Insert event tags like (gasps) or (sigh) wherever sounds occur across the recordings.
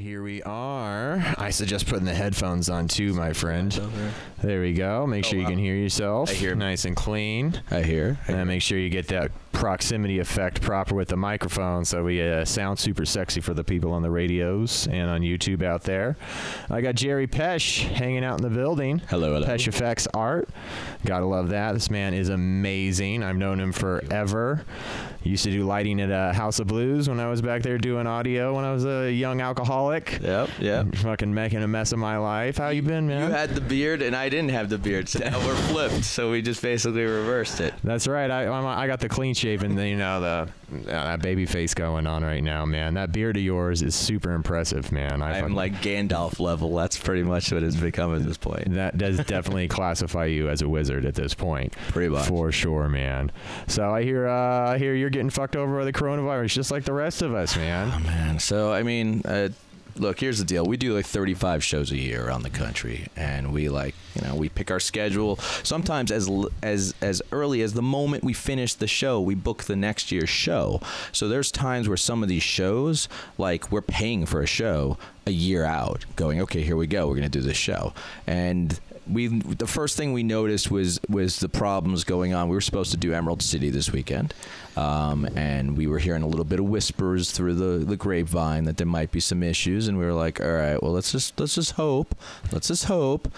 here we are. I suggest putting the headphones on too, my friend. There we go. Make sure you can hear yourself. I hear. Nice and clean. I hear. I And make sure you get that proximity effect proper with the microphone so we uh, sound super sexy for the people on the radios and on YouTube out there. I got Jerry Pesce hanging out in the building. Hello, hello. PescEffects Art. Gotta love that. This man is amazing. I've known him forever. Used to do lighting at uh, House of Blues when I was back there doing audio when I was a young alcoholic. Yep, yep. (laughs) Fucking making a mess of my life. How you been, man? You had the beard and I didn't have the beard, so now we're flipped. So we just basically reversed it. That's right. I I'm, I got the clean shaven, you know, the uh, that baby face going on right now, man. That beard of yours is super impressive, man. I I'm fucking- like Gandalf level. That's pretty much what it's become at this point. that does definitely (laughs) classify you as a wizard at this point. Pretty much. For sure, man. So I hear uh, I hear you're getting fucked over by the coronavirus just like the rest of us, man. Oh, man. So I mean, uh, look, here's the deal. We do like 35 shows a year around the country, and we like, you know, we pick our schedule. Sometimes as as as early as the moment we finish the show, we book the next year's show. So there's times where some of these shows, like we're paying for a show a year out, going, okay, here we go, we're gonna do this show, and we the first thing we noticed was was the problems going on. We were supposed to do Emerald City this weekend, um, and we were hearing a little bit of whispers through the, the grapevine that there might be some issues. And we were like, all right, well let's just let's just hope, let's just hope.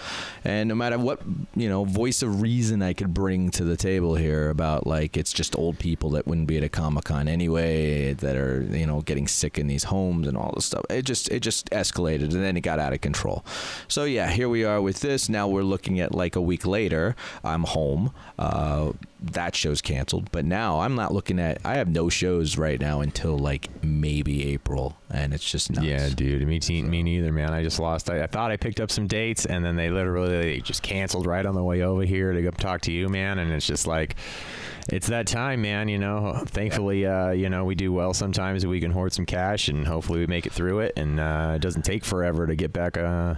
And no matter what you know voice of reason I could bring to the table here about like it's just old people that wouldn't be at a Comic Con anyway that are you know getting sick in these homes and all this stuff. It just it just escalated and then it got out of control. So yeah, here we are with this. Now we're looking at like a week later. I'm home. Uh, that show's canceled, but now I'm not looking at. I have no shows right now until like maybe April, and it's just nuts. Yeah, dude. Me, te- me neither, man. I just lost. I, I thought I picked up some dates, and then they literally they just canceled right on the way over here to go talk to you, man. And it's just like, it's that time, man. You know. Thankfully, uh, you know, we do well sometimes. We can hoard some cash, and hopefully, we make it through it. And uh, it doesn't take forever to get back uh,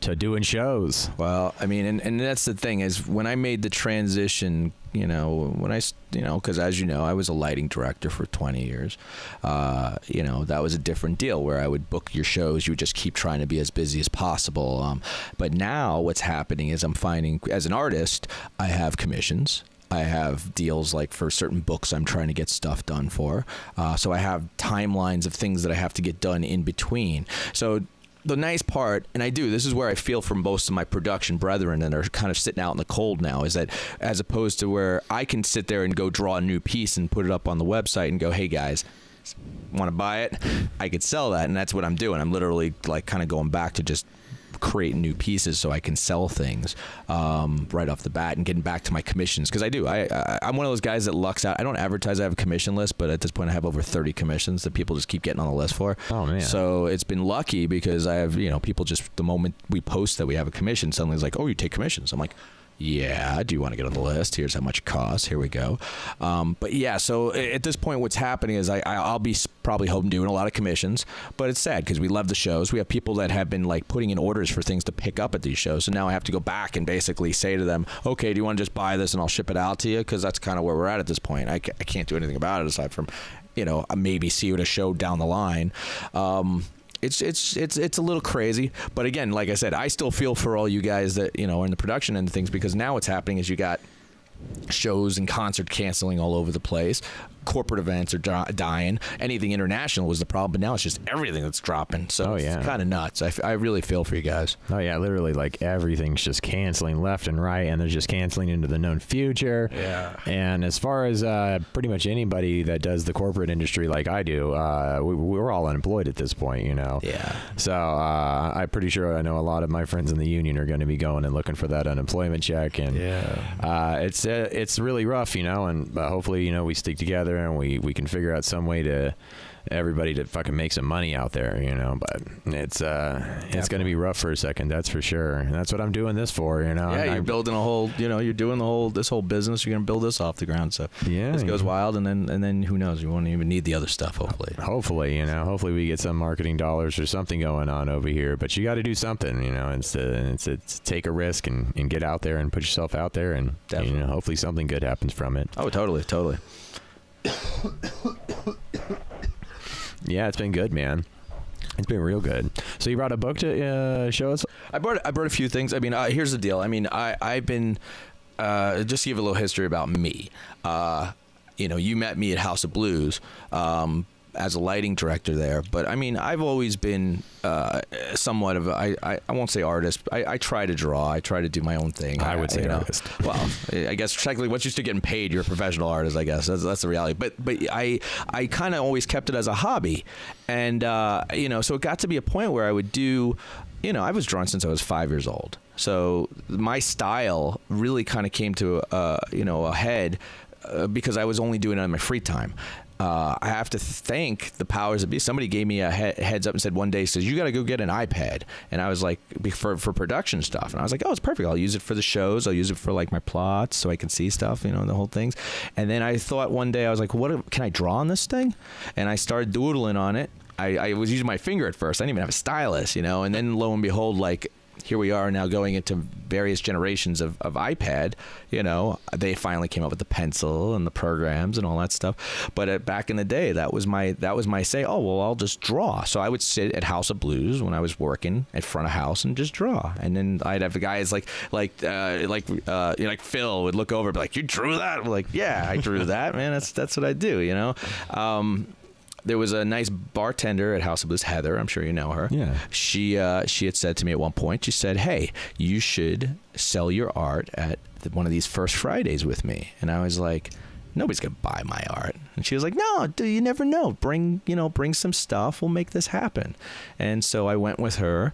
to doing shows. Well, I mean, and, and that's the thing is when I made the transition, you know, when I, you know, because as you know, I was a lighting director for 20 years. Uh, you know, that was a different deal where I would book your shows. You would just keep trying to be as busy as possible. Um, but now what's happening is I'm finding, as an artist, I have commissions. I have deals like for certain books I'm trying to get stuff done for. Uh, so I have timelines of things that I have to get done in between. So the nice part, and I do, this is where I feel from most of my production brethren that are kind of sitting out in the cold now, is that as opposed to where I can sit there and go draw a new piece and put it up on the website and go, hey guys, want to buy it? I could sell that, and that's what I'm doing. I'm literally like kind of going back to just create new pieces so I can sell things um, right off the bat and getting back to my commissions because I do. I, I I'm one of those guys that lucks out. I don't advertise I have a commission list, but at this point I have over 30 commissions that people just keep getting on the list for. Oh, man. So it's been lucky because I have you know people just the moment we post that we have a commission, suddenly it's like, oh, you take commissions. I'm like. Yeah, do you want to get on the list? Here's how much it costs. Here we go. Um, but yeah, so at this point, what's happening is I, I'll be probably home doing a lot of commissions, but it's sad because we love the shows. We have people that have been like putting in orders for things to pick up at these shows, so now I have to go back and basically say to them, okay, do you want to just buy this and I'll ship it out to you? Because that's kind of where we're at at this point. I, I can't do anything about it aside from, you know, maybe see you at a show down the line. Um, it's it's it's it's a little crazy, but again, like I said, I still feel for all you guys that you know are in the production of things because now what's happening is you got shows and concert canceling all over the place. Corporate events are di- dying. Anything international was the problem, but now it's just everything that's dropping. So Oh, yeah. it's kind of nuts. I, f- I really feel for you guys. Oh yeah, literally like everything's just canceling left and right, and they're just canceling into the known future. Yeah. And as far as uh, pretty much anybody that does the corporate industry like I do, uh, we, we're all unemployed at this point, you know. Yeah. So uh, I'm pretty sure I know a lot of my friends in the union are going to be going and looking for that unemployment check, and Yeah. uh, it's uh, it's really rough, you know. And hopefully, you know, we stick together and we we can figure out some way to everybody to fucking make some money out there, you know. But it's uh, it's going to be rough for a second, that's for sure. And that's what I'm doing this for, you know. Yeah, And you're I- building a whole, you know, you're doing the whole this whole business. You're gonna build this off the ground. So Yeah, this goes wild, and then and then who knows? You won't even need the other stuff. Hopefully. Hopefully, you know, hopefully we get some marketing dollars or something going on over here. But you got to do something, you know. It's to, it's to take a risk and, and get out there and put yourself out there, and you know, hopefully something good happens from it. Oh, totally, totally. Yeah, it's been good, man. It's been real good. So you brought a book to uh, show us. I brought I brought a few things. I mean, uh, here's the deal. I mean, I I've been uh, just give a little history about me. Uh, you know, you met me at House of Blues. Um, as a lighting director there, but I mean, I've always been uh, somewhat of a, I, I, I won't say artist. I, I try to draw. I try to do my own thing. I would say you know. artist. (laughs) Well, I guess technically, once you start getting paid, you're a professional artist. I guess that's that's the reality. But but I I kind of always kept it as a hobby, and uh, you know, so it got to be a point where I would do. You know, I was drawing since I was five years old. So my style really kind of came to uh, you know a head uh, because I was only doing it on my free time. Uh, I have to thank the powers that be. Somebody gave me a he- heads up and said one day, says you got to go get an iPad, and I was like, for for production stuff, and I was like, oh, it's perfect. I'll use it for the shows. I'll use it for like my plots, so I can see stuff, you know, the whole things. And then I thought one day I was like, what can I draw on this thing? And I started doodling on it. I, I was using my finger at first. I didn't even have a stylus, you know. And then lo and behold, like here we are now going into various generations of, of iPad. You know, they finally came up with the pencil and the programs and all that stuff. But at, back in the day, that was my that was my say. Oh well, I'll just draw. So I would sit at House of Blues when I was working at front of house and just draw. And then I'd have guys like like uh, like uh, you know, like Phil would look over and be like, "You drew that?" I'm like, "Yeah, I drew that, man. That's that's what I do." You know. Um, there was a nice bartender at House of Blues, Heather. I'm sure you know her. Yeah. She uh, she had said to me at one point. She said, "Hey, you should sell your art at the, one of these first Fridays with me." And I was like, "Nobody's gonna buy my art." And she was like, "No, dude, you never know. Bring you know, bring some stuff. We'll make this happen." And so I went with her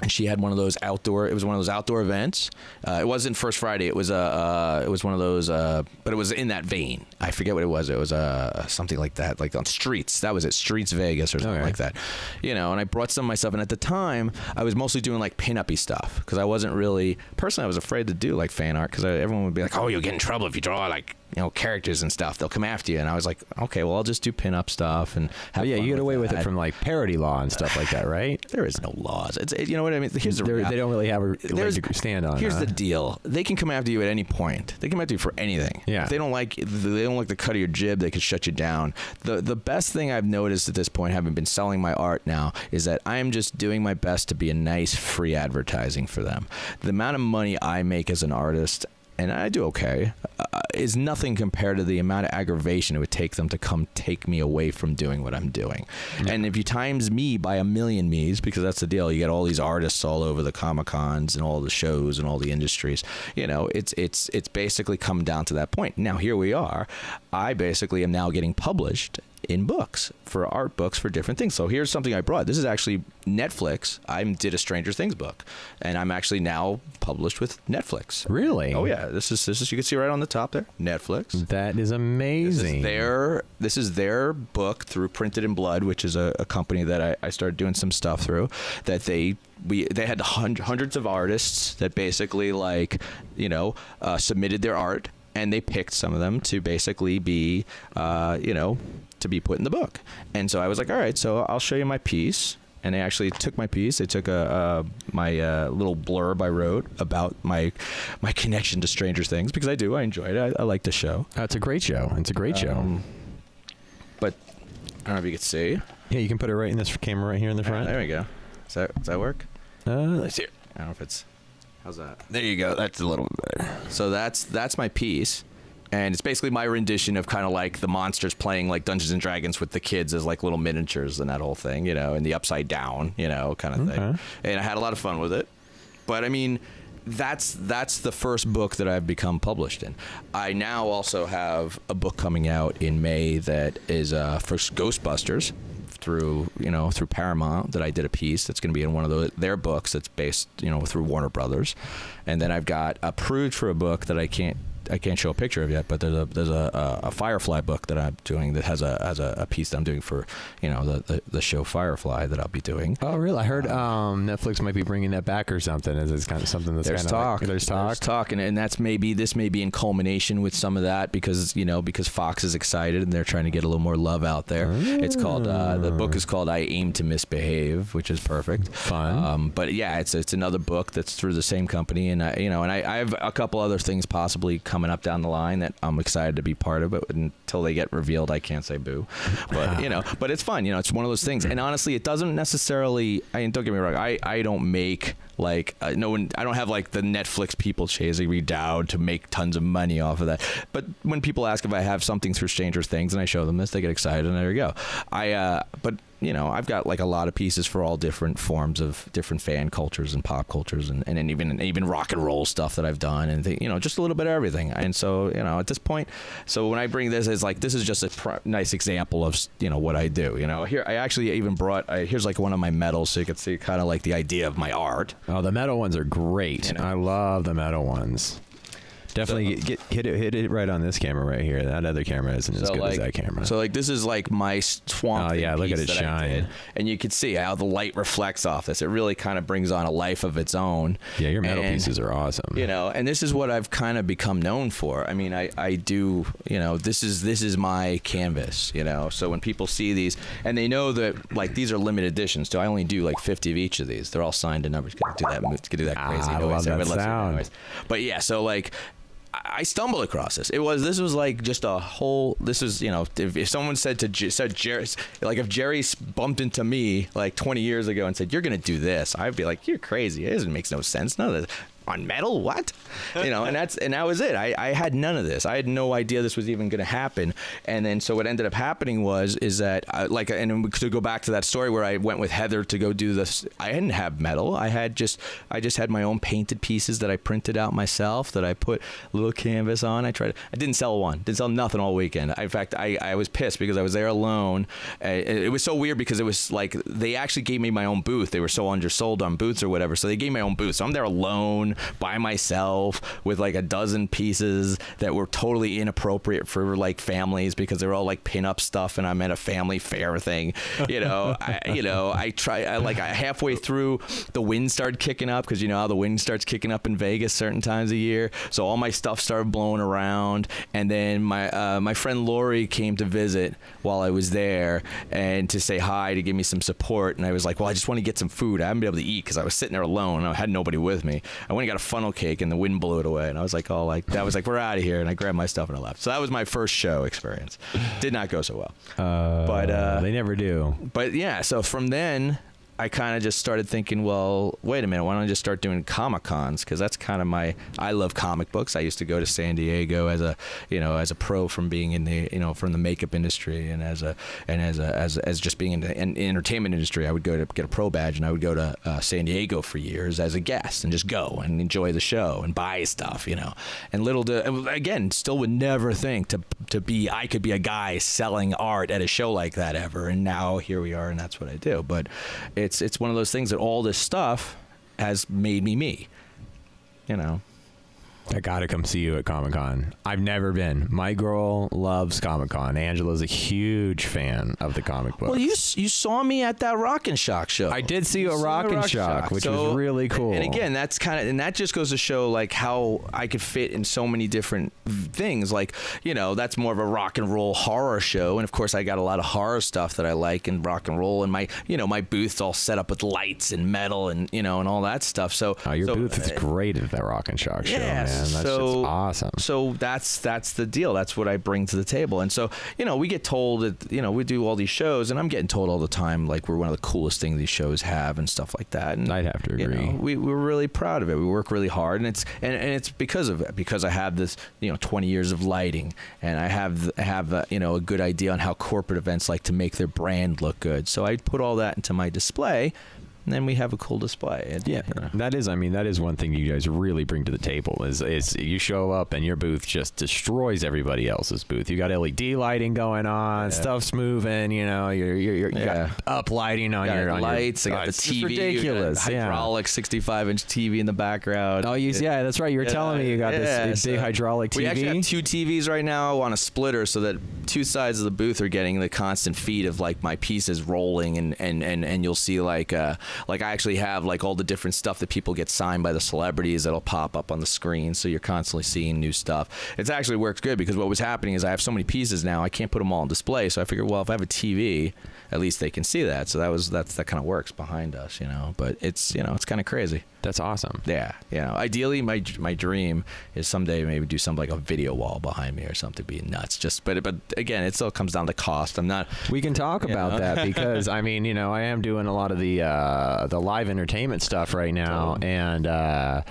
and she had one of those outdoor. It was one of those outdoor events. Uh, it wasn't First Friday. It was a. Uh, it was one of those. Uh, but it was in that vein. I forget what it was. It was uh, something like that, like on Streets. That was it. Streets Vegas or something Okay. like that. You know. And I brought some myself. And at the time, I was mostly doing like pin-uppy stuff because I wasn't really. Personally, I was afraid to do like fan art because everyone would be like, "Oh, you'll get in trouble if you draw like." You know characters and stuff. They'll come after you, and I was like, okay, well, I'll just do pin-up stuff and have Oh, yeah, you get away with it from like parody law and stuff like that, right? (laughs) There is no laws. It's it, you know what I mean. Here's the they don't really have a leg to stand on. It. Here's huh? the deal: they can come after you at any point. They can come after you for anything. Yeah. If they don't like they don't like the cut of your jib, they could shut you down. the The best thing I've noticed at this point, having been selling my art now, is that I am just doing my best to be a nice free advertising for them. The amount of money I make as an artist. And I do okay. Uh, is nothing compared to the amount of aggravation it would take them to come take me away from doing what I'm doing. And if you times me by a million me's, because that's the deal, you get all these artists all over the comic cons and all the shows and all the industries. You know, it's it's it's basically come down to that point. Now here we are. I basically am now getting published in books for art books for different things. So here's something I brought. This is actually Netflix. I did a Stranger Things book, and I'm actually now published with Netflix. Really? Oh yeah, this is this is you can see right on the top there, Netflix. That is This amazing. is their this is their book through Printed in Blood, which is a, a company that I, I started doing some stuff through. That they we they had hun- hundreds of artists that basically like you know uh, submitted their art, and they picked some of them to basically be uh, you know to be put in the book. And so I was like, all right, so I'll show you my piece. And they actually took my piece. They took a, a my uh, little blurb I wrote about my my connection to Stranger Things because I do. I enjoyed it. I, I like the show. Oh, it's a great show. It's a great show. Um, but I don't know if you can see. Yeah, you can put it right in this camera right here in the front. There we go. Does that does that work? Uh, let's see. I don't know if it's. How's that? There you go. That's a little bit better. So that's that's my piece, and it's basically my rendition of kind of like the monsters playing like Dungeons and Dragons with the kids as like little miniatures and that whole thing, you know, and the upside down, you know, kind of thing. And I had a lot of fun with it. But I mean, that's that's the first book that I've become published in. I now also have a book coming out in May that is uh, for Ghostbusters through you know through Paramount that I did a piece that's going to be in one of those, their books that's based you know through Warner Brothers, and then I've got approved for a book that I can't I can't show a picture of yet, but there's a there's a, a, Firefly book that I'm doing that has a has a, a piece that I'm doing for you know the, the the show Firefly that I'll be doing. Oh, really? I heard um, Netflix might be bringing that back or something. Is it's kind of something that's There's talk. Like, there's talk. There's talk, and, and that's maybe this may be in culmination with some of that because you know because Fox is excited and they're trying to get a little more love out there. It's called uh, the book is called I Aim to Misbehave, which is perfect. Fun. Um, but yeah, it's it's another book that's through the same company, and I, you know, and I, I have a couple other things possibly coming coming up down the line that I'm excited to be part of. But until they get revealed, I can't say boo. But you know, but it's fun. You know, it's one of those things. And honestly, it doesn't necessarily. I mean, don't get me wrong. I I don't make like uh, no one. I don't have like the Netflix people chasing me down to make tons of money off of that. But when people ask if I have something through Stranger Things and I show them this, they get excited, and there you go. I uh, but you know, I've got like a lot of pieces for all different forms of different fan cultures and pop cultures, and, and then even even rock and roll stuff that I've done, and you know, just a little bit of everything. And so, you know, at this point, so when I bring this, it's like this is just a pr- nice example of you know what I do. You know, here I actually even brought I, here's like one of my medals, so you can see kind of like the idea of my art. Oh, the metal ones are great. You know. I love the metal ones. Definitely So- get, hit it hit it right on this camera right here. That other camera isn't as good like, as that camera. so like this is like my swamp. Oh, yeah, look at it shine. and you can see how the light reflects off this. It really kind of brings on a life of its own. yeah, your metal And- pieces are awesome. you know and this is what i've kind of become known for i mean i i do you know this is this is my canvas you know so when people see these and they know that like these are limited editions so i only do like 50 of each of these they're all signed to numbers Can I do that can do that crazy Ah, crazy I noise love that Everybody loves hearing sound. noise. but yeah so like I stumbled across this. It was this was like just a whole. This is you know if, if someone said to said Jerry like if Jerry bumped into me like 20 years ago and said you're gonna do this, I'd be like you're crazy. It doesn't makes no sense. None of this on metal. What? You know, and that's and that was it. I, I had none of this. I had no idea this was even going to happen. And then so what ended up happening was is that I, like and to go back to that story where I went with Heather to go do this. I didn't have metal. I had just I just had my own painted pieces that I printed out myself that I put a little canvas on. I tried. I didn't sell one. Didn't sell nothing all weekend. In fact, I, I was pissed because I was there alone. Uh, it was so weird because it was like they actually gave me my own booth. They were so undersold on booths or whatever. So they gave me my own booth. So I'm there alone by myself with like a dozen pieces that were totally inappropriate for like families because they were all like pin-up stuff and I'm at a family fair thing. You know, (laughs) I, you know, I try I, like I, halfway through the wind started kicking up because you know how the wind starts kicking up in Vegas certain times a year. So all my stuff started blowing around, and then my uh, my friend Lori came to visit while I was there and to say hi to give me some support. And I was like, well, I just want to get some food. I haven't been able to eat because I was sitting there alone. I had nobody with me. I went got a funnel cake, and the wind blew it away. And I was like, oh, like that was like we're out of here. And I grabbed my stuff and I left. So that was my first show experience. Did not go so well. Uh, but, uh, they never do. But yeah, so from then I kind of just started thinking, well, wait a minute, why don't I just start doing comic cons? Because that's kind of my. I love comic books. I used to go to San Diego as a, you know, as a pro from being in the, you know, from the makeup industry and as a, and as a, as, as just being in the in, entertainment industry. I would go to get a pro badge and I would go to uh, San Diego for years as a guest and just go and enjoy the show and buy stuff, you know. And little to again, still would never think to to be I could be a guy selling art at a show like that ever. And now here we are, and that's what I do. But it's it's one of those things that all this stuff has made me me. You know. I gotta come see you at Comic Con. I've never been. My girl loves Comic Con. Angela's a huge fan of the comic book. Well, you you saw me at that Rock and Shock show. I did see you at saw Rock and at Shock, which So- was really cool. And again, that's kind of and that just goes to show like how I could fit in so many different things. Like you know, that's more of a rock and roll horror show, and of course, I got a lot of horror stuff that I like and rock and roll, and my you know my booth's all set up with lights and metal and you know and all that stuff. So oh, your so, booth is uh, great at that Rock and Shock show, yeah, man. So awesome. So that's that's the deal. That's what I bring to the table. And so you know, we get told that you know we do all these shows, and I'm getting told all the time like we're one of the coolest things these shows have and stuff like that. And I'd have to you know, agree. we we're really proud of it. We work really hard, and it's and, and it's because of it because I have this you know 20 years of lighting, and I have I have uh, you know a good idea on how corporate events like to make their brand look good. So I put all that into my display. And then we have a cool display. And, Yeah, that is. I mean, that is one thing you guys really bring to the table. Is is you show up and your booth just destroys everybody else's booth. You got LED lighting going on, Yeah. stuff's moving. You know, you're, you're, you're you Yeah. got up lighting on got your on lights. Your, I got the TV. ridiculous. got yeah. hydraulic 65 inch TV in the background. Oh, you, yeah, that's right. You were telling me you got Yeah, this big so hydraulic TV. We actually have two TVs right now on a splitter, so that two sides of the booth are getting the constant feed of like my pieces rolling, and and and, and you'll see like uh like I actually have like all the different stuff that people get signed by the celebrities that'll pop up on the screen, so you're constantly seeing new stuff. It's actually worked good because what was happening is I have so many pieces now, I can't put them all on display, so I figured, well, if I have a TV, at least they can see that. So that was that's that kind of works behind us, you know. But it's you know it's kind of crazy. That's awesome. Yeah, you know, ideally, my my dream is someday maybe do something like a video wall behind me or something, be nuts. Just, but but again, it still comes down to cost. I'm not. We can talk about know? that (laughs) because I mean, you know, I am doing a lot of the uh, the live entertainment stuff right now, Totally. and uh,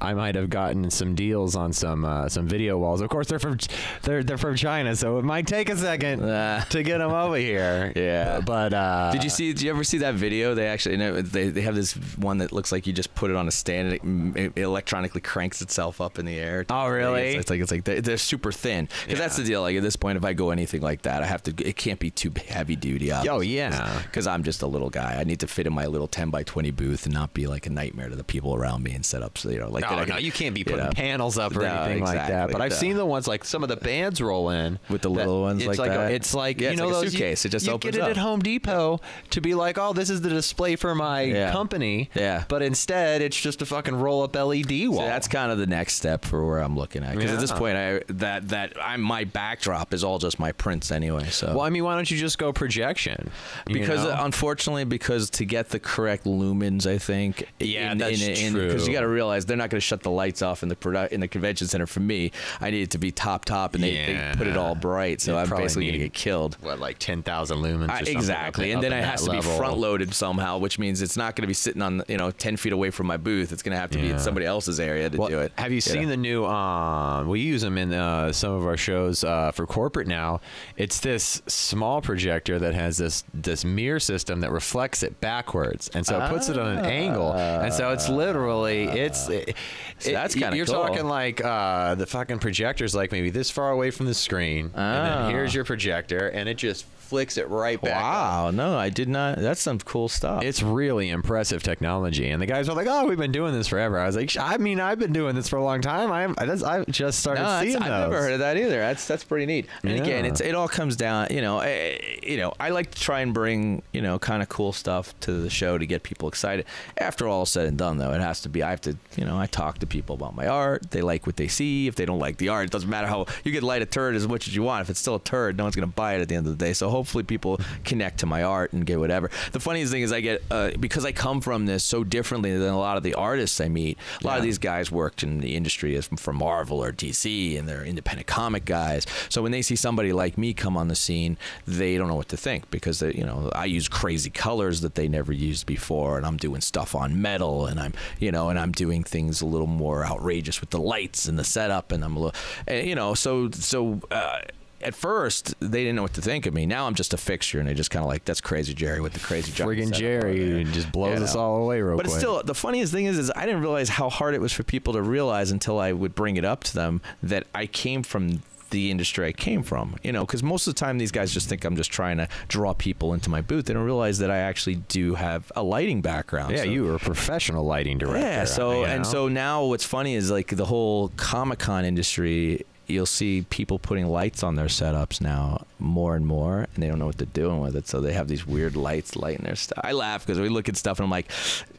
I might have gotten some deals on some uh, some video walls. Of course, they're from they're they're from China, so it might take a second (laughs) to get them over here. Yeah. but uh, Did you see? Did you ever see that video? They actually, you know, they they have this one that looks like you just put it on a stand and it, it electronically cranks itself up in the air. Oh, really? It's, it's like it's like they're, they're super thin. Because that's the deal. Like at this point, if I go anything like that, I have to. It can't be too heavy duty. Oh, yeah. Because I'm just a little guy. I need to fit in my little 10 by 20 booth and not be like a nightmare to the people around me and set up. So you know, like No, I no, you can't be you putting know. panels up or No, anything like that. exactly, But I've seen the ones like some of the bands roll in With the little ones it's like a- that? it's like Yeah, you it's know like a those you- suitcase. It just you opens get it up. at Home Depot to be like, oh, this is the display for my Yeah. company. Yeah. But instead, it's just a fucking roll up LED wall. So that's kind of the next step for where I'm looking at. Because at this point, I that that I'm my backdrop is all just my prints anyway. So well, I mean, why don't you just go projection? Because know? unfortunately, because to get the correct lumens, I think Yeah, in, that's in, true. Because you got to realize they're not going to shut the lights off in the produ- in the convention center for me. I need it to be top top, and they, Yeah. they put it all bright, so You'd I'm basically going to get killed. what like ten thousand lumens. Or I- exactly, and then it has to be front loaded somehow, which means it's not going to be sitting on you know ten feet away from my booth. It's going to have to be in somebody else's area to Well, do it. Have you seen the new? Um, we use them in uh, some of our shows uh, for corporate now. It's this small projector that has this this mirror system that reflects it backwards, and so it puts it on an angle, and so it's literally it's. It, So that's kinda You're cool. talking like uh, the fucking projector's like maybe this far away from the screen, and Ah. then here's your projector, and it just flicks it right back. up. Wow, no, I did not. That's some cool stuff. It's really impressive technology, and the guys were like, "Oh, we've been doing this forever." I was like, "I mean, I've been doing this for a long time. I'm, I just, I've just started No, seeing I've never heard of that either. That's that's pretty neat. And again, it's it all comes down, you know, eh, you know, I like to try and bring, you know, kind of cool stuff to the show to get people excited. After all said and done though, it has to be I have to, you know, I talk to people about my art. They like what they see. If they don't like the art, it doesn't matter how you could light a turd as much as you want. If it's still a turd, no one's going to buy it at the end of the day. So hopefully people connect to my art and get whatever. The funniest thing is I get uh, because I come from this so differently than a lot of the artists I meet. A lot of these guys worked in the industry as from Marvel or DC, and they're independent comic guys. So when they see somebody like me come on the scene, they don't know what to think because they, you know I use crazy colors that they never used before, and I'm doing stuff on metal, and I'm you know, and I'm doing things a little more outrageous with the lights and the setup, and I'm a little, and, you know, so so. Uh, at first, they didn't know what to think of me. Now I'm just a fixture, and they just kind of like, "That's crazy, Jerry, with the crazy Friggin' Jerry there." just blows us all away real But quick. it's still the funniest thing is, is I didn't realize how hard it was for people to realize until I would bring it up to them that I came from the industry I came from. You know, because most of the time these guys just think I'm just trying to draw people into my booth. They don't realize that I actually do have a lighting background. yeah, So- you were a professional lighting director. yeah. So you and know? so now what's funny is like the whole Comic Con industry. You'll see people putting lights on their setups now more and more, and they don't know what they're doing with it. So they have these weird lights lighting their stuff. I laugh because we look at stuff and I'm like,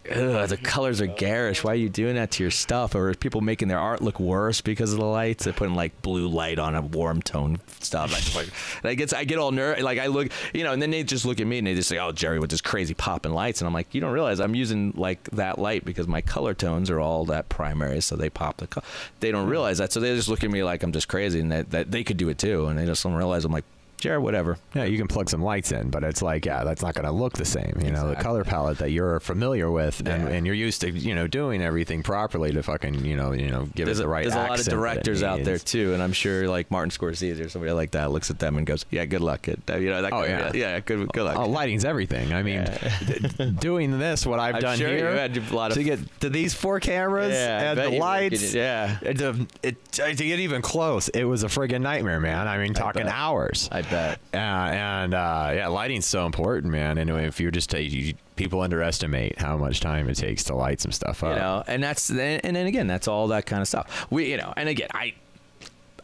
the colors are garish. Why are you doing that to your stuff? Or people making their art look worse because of the lights? They're putting like blue light on a warm tone stuff. I, just like, I get I get all nervous. Like I look, you know, and then they just look at me and they just say, "Oh, Jerry, with this crazy popping lights," and I'm like, "You don't realize I'm using like that light because my color tones are all that primary, so they pop the. Co- they don't realize that, so they just look at me like I'm just crazy and that, that they could do it too, and they just don't realize I'm like, Jared, whatever. yeah, you can plug some lights in, but it's like, yeah, that's not going to look the same. You know, the color palette that you're familiar with, and, Yeah. and you're used to, you know, doing everything properly to fucking, you know, you know, give There's, it the right. there's a lot of it directors out there too, and I'm sure like Martin Scorsese or somebody like that looks at them and goes, "Yeah, good luck." At, you know, that Oh, kind of- yeah. yeah, good, good luck. Oh, lighting's everything. I mean, d- doing this, what I've I'm done sure here, you had a lot of- to get to these four cameras Yeah, and the lights, yeah. and to, it, to get even close, it was a friggin' nightmare, man. I mean, talking bet. hours. I bet. Uh, and uh, yeah, lighting's so important, man. And if you're just you, people underestimate how much time it takes to light some stuff up. you know and that's and then again that's all that kind of stuff we you know and again i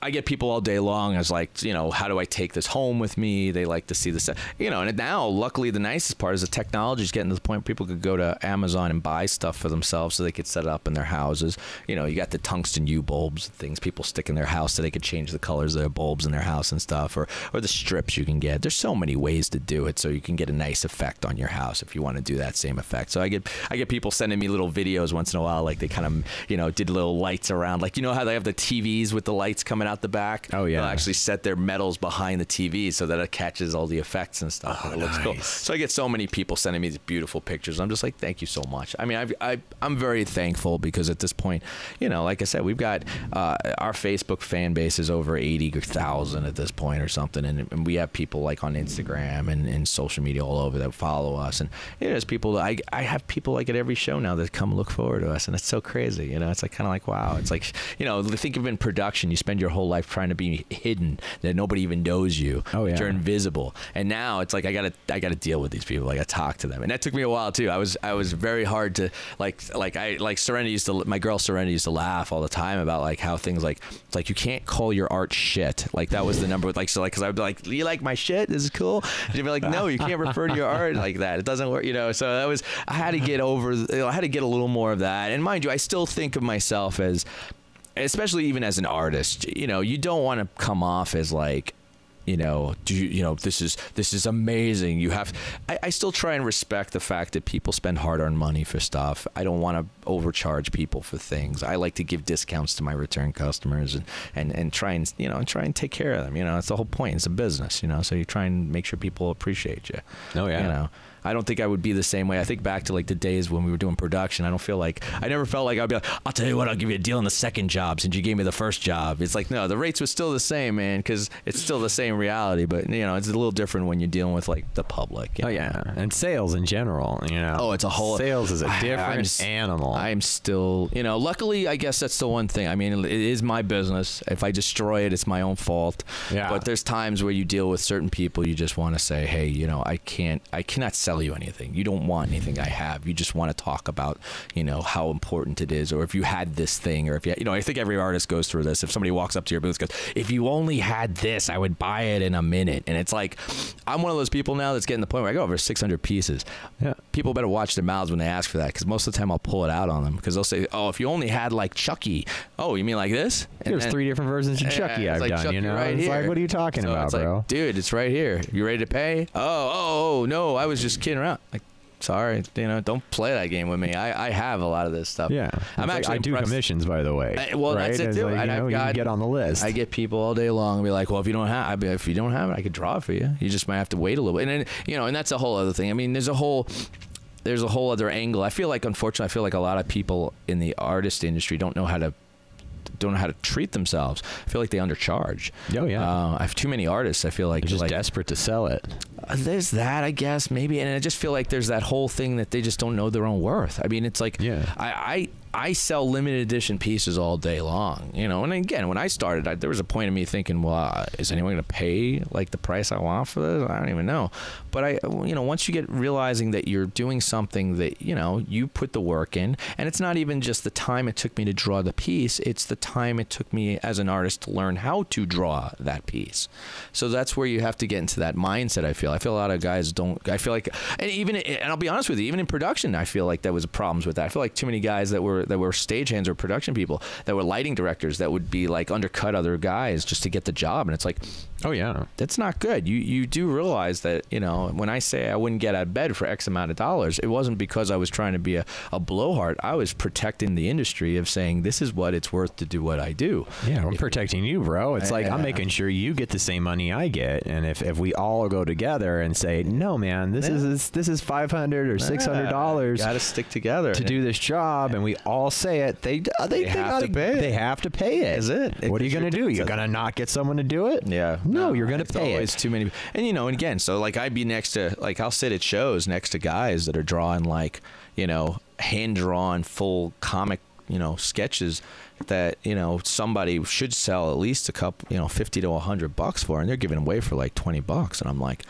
I get people all day long as like, you know, how do I take this home with me? They like to see this, you know, and now luckily the nicest part is the technology is getting to the point where people could go to Amazon and buy stuff for themselves so they could set it up in their houses. You know, you got the tungsten U bulbs, and things people stick in their house so they could change the colors of their bulbs in their house and stuff, or, or the strips you can get. There's so many ways to do it so you can get a nice effect on your house if you want to do that same effect. So I get, I get people sending me little videos once in a while, like they kind of, you know, did little lights around, like, you know how they have the TVs with the lights coming out the back? Oh, yeah. They'll actually set their metals behind the TV so that it catches all the effects and stuff. Oh, and it looks cool. So I get so many people sending me these beautiful pictures. I'm just like, thank you so much. I mean, I've, I, I'm very thankful because at this point, you know, like I said, we've got uh, our Facebook fan base is over 80,000 at this point or something. And, and we have people like on Instagram and, and social media all over that follow us. And you know, there's people, I, I have people like at every show now that come look forward to us. And it's so crazy. You know, it's like kind of like, wow. It's like, you know, think of in production, you spend your whole life trying to be hidden, that nobody even knows you. Oh, yeah. You're invisible. And now it's like I gotta I gotta deal with these people. Like I gotta talk to them. And that took me a while too. I was I was very hard to like like I like Serenity used to my girl Serenity used to laugh all the time about like how things like it's like you can't call your art shit. Like that was the number like so like because I would be like you like my shit this is cool. And you'd be like no you can't refer to your art like that. It doesn't work. You know. So that was I had to get over. I had to get a little more of that. And mind you, I still think of myself as especially even as an artist, you know, you don't want to come off as like, you know, do you, you know, this is this is amazing. You have, I, I still try and respect the fact that people spend hard-earned money for stuff. I don't want to overcharge people for things. I like to give discounts to my return customers and and and try and you know and try and take care of them. You know, it's the whole point. It's a business. You know, so you try and make sure people appreciate you. Oh, yeah. You know. I don't think I would be the same way. I think back to like the days when we were doing production. I don't feel like I never felt like I'd be like, I'll tell you what, I'll give you a deal on the second job since you gave me the first job. It's like no, the rates were still the same, man, because it's still the same reality. But you know, it's a little different when you're dealing with like the public. you Oh know? yeah, and sales in general. You know. Oh, it's a whole sales is a different I'm animal. I'm still, you know, luckily, I guess that's the one thing. I mean, it is my business. If I destroy it, it's my own fault. Yeah. But there's times where you deal with certain people, you just want to say, hey, you know, I can't, I cannot sell you anything. You don't want anything I have. You just want to talk about, you know, how important it is, or if you had this thing, or if you, you know, I think every artist goes through this. If somebody walks up to your booth, goes, if you only had this, I would buy it in a minute. And it's like, I'm one of those people now that's getting the point where I go over 600 pieces yeah. People better watch their mouths when they ask for that because most of the time I'll pull it out on them because they'll say, "Oh, if you only had like Chucky, oh, you mean like this?" And There's three different versions of Chucky it's I've like done. Chucky you know, right it's like, here. what are you talking So about, it's like, bro? dude, it's right here. You ready to pay? Oh, oh, oh, no, I was just kidding around. Like, sorry, you know, don't play that game with me. I, I have a lot of this stuff. yeah, I'm It's like, actually I do commissions, by the way. I- well, right? that's it too. like, And you I've know, you got- can get on the list. I get people all day long and be like, "Well, if you don't have, be, if you don't have it, I could draw it for you. You just might have to wait a little bit." And then, you know, and that's a whole other thing. I mean, there's a whole there's a whole other angle. I feel like, unfortunately, I feel like a lot of people in the artist industry don't know how to don't know how to treat themselves. I feel like they undercharge. Oh, yeah. Uh, I have too many artists. I feel like They're just like, desperate to sell it. uh, there's that, I guess, maybe, and I just feel like there's that whole thing that they just don't know their own worth. I mean, it's like, Yeah. I, I, I sell limited edition pieces all day long, you know. And again, when I started, I, there was a point of me thinking, well, uh, is anyone going to pay like the price I want for this? I don't even know. But I, you know, once you get realizing that you're doing something that you know you put the work in, and it's not even just the time it took me to draw the piece; it's the time it took me as an artist to learn how to draw that piece. So that's where you have to get into that mindset. I feel. I feel a lot of guys don't. I feel like, and even, and I'll be honest with you, even in production, I feel like there was problems with that. I feel like too many guys that were that were stagehands or production people that were lighting directors that would be like undercut other guys just to get the job, and it's like Oh yeah. that's not good. You you do realize that you know when I say I wouldn't get out of bed for X amount of dollars, it wasn't because I was trying to be a, a blowhard. I was protecting the industry of saying this is what it's worth to do what I do. Yeah, I'm protecting you, bro. It's like I'm Yeah. making sure you get the same money I get, and if, if we all go together and say, no, man, this Yeah. is this is five hundred or six hundred dollars Got to stick together to do this job, and we all say it, they they, They they have gotta, to pay it. They have to pay it. Is it? What are you gonna do? You're gonna not get someone to do it? Yeah. No, you're gonna pay always it. too many. And you know, and again, so like I'd be next to like I'll sit at shows next to guys that are drawing like you know hand drawn full comic you know sketches that you know somebody should sell at least a couple you know fifty to hundred bucks for, and they're giving away for like twenty bucks, and I'm like.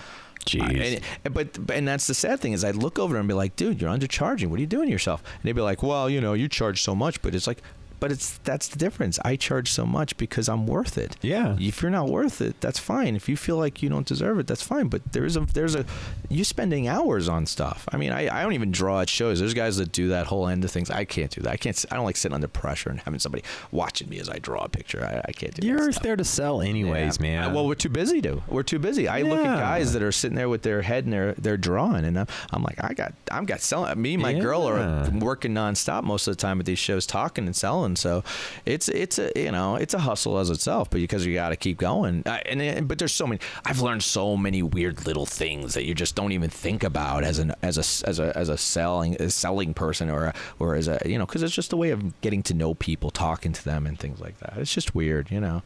Jeez. I- and, but and that's the sad thing is I'd look over and be like, dude, you're undercharging. What are you doing to yourself? And they'd be like, well, you know, you charge so much, but it's like, but it's that's the difference. I charge so much because I'm worth it. Yeah. If you're not worth it, that's fine. If you feel like you don't deserve it, that's fine. But there's a there's a you spending hours on stuff. I mean, I, I don't even draw at shows. There's guys that do that whole end of things. I can't do that. I can't. I don't like sitting under pressure and having somebody watching me as I draw a picture. I, I can't do. that You're there to sell anyways, Yeah. man. Uh, Well, we're too busy to. We're too busy. I look at guys that are sitting there with their head and they're they're drawing, and I'm, I'm like, I got I'm got selling. Me, and my girl are working nonstop most of the time at these shows, talking and selling. So it's it's a you know it's a hustle as itself, but because you got to keep going. And, and but there's so many. I've learned so many weird little things that you just don't even think about as an as a as a as a selling selling person or a, or as a you know because it's just a way of getting to know people, talking to them, and things like that. It's just weird, you know.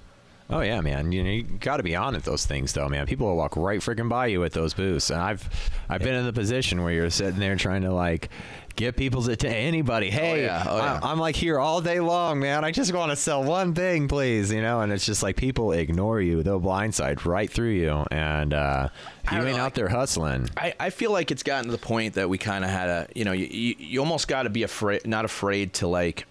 Oh yeah, man. You know, you got to be on at those things, though, man. People will walk right freaking by you at those booths, and I've I've been in the position where you're sitting there trying to like get people's to, to anybody. Hey, yeah. Oh, yeah. I, am like here all day long, man. I just want to sell one thing, please. You know, and it's just like people ignore you. They'll blindside right through you, and uh, you ain't know, out there hustling. I, I feel like it's gotten to the point that we kind of had a you know you, you, you almost got to be afraid not afraid to like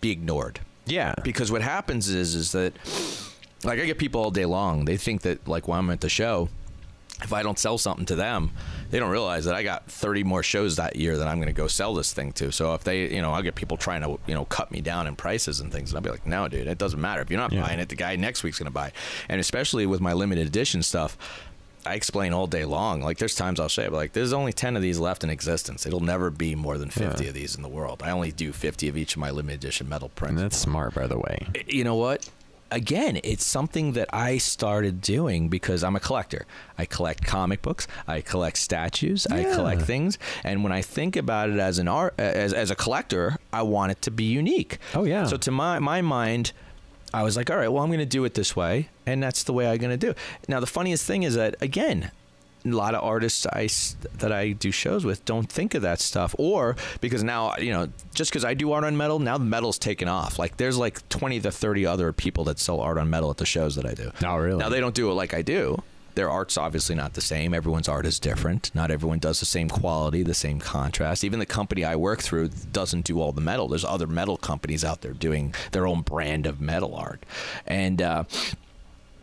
be ignored Yeah, because what happens is is that like I get people all day long they think that like when I'm at the show if I don't sell something to them they don't realize that I got 30 more shows that year that I'm going to go sell this thing to so if they you know I'll get people trying to you know cut me down in prices and things and I'll be like no dude it doesn't matter if you're not Yeah. buying it the guy next week's going to buy and especially with my limited edition stuff I explain all day long. Like there's times I'll say, like there's only ten of these left in existence. It'll never be more than fifty Yeah. of these in the world. I only do fifty of each of my limited edition metal and prints. that's smart, by the way. you know what? Again, it's something that I started doing because I'm a collector. I collect comic books, I collect statues, I collect things, and when I think about it as an art as as a collector, I want it to be unique. Oh, yeah. So to my my mind, I was like, all right, well, I'm going to do it this way, and that's the way I'm going to do. it. Now, the funniest thing is that again, a lot of artists I that I do shows with don't think of that stuff, or because now you know, just because I do art on metal, now the metal's taken off. Like there's like 20 to 30 other people that sell art on metal at the shows that I do. Oh, really? Now they don't do it like I do. Their art's obviously not the same. Everyone's art is different. Not everyone does the same quality, the same contrast. Even the company I work through doesn't do all the metal. There's other metal companies out there doing their own brand of metal art, and. Uh,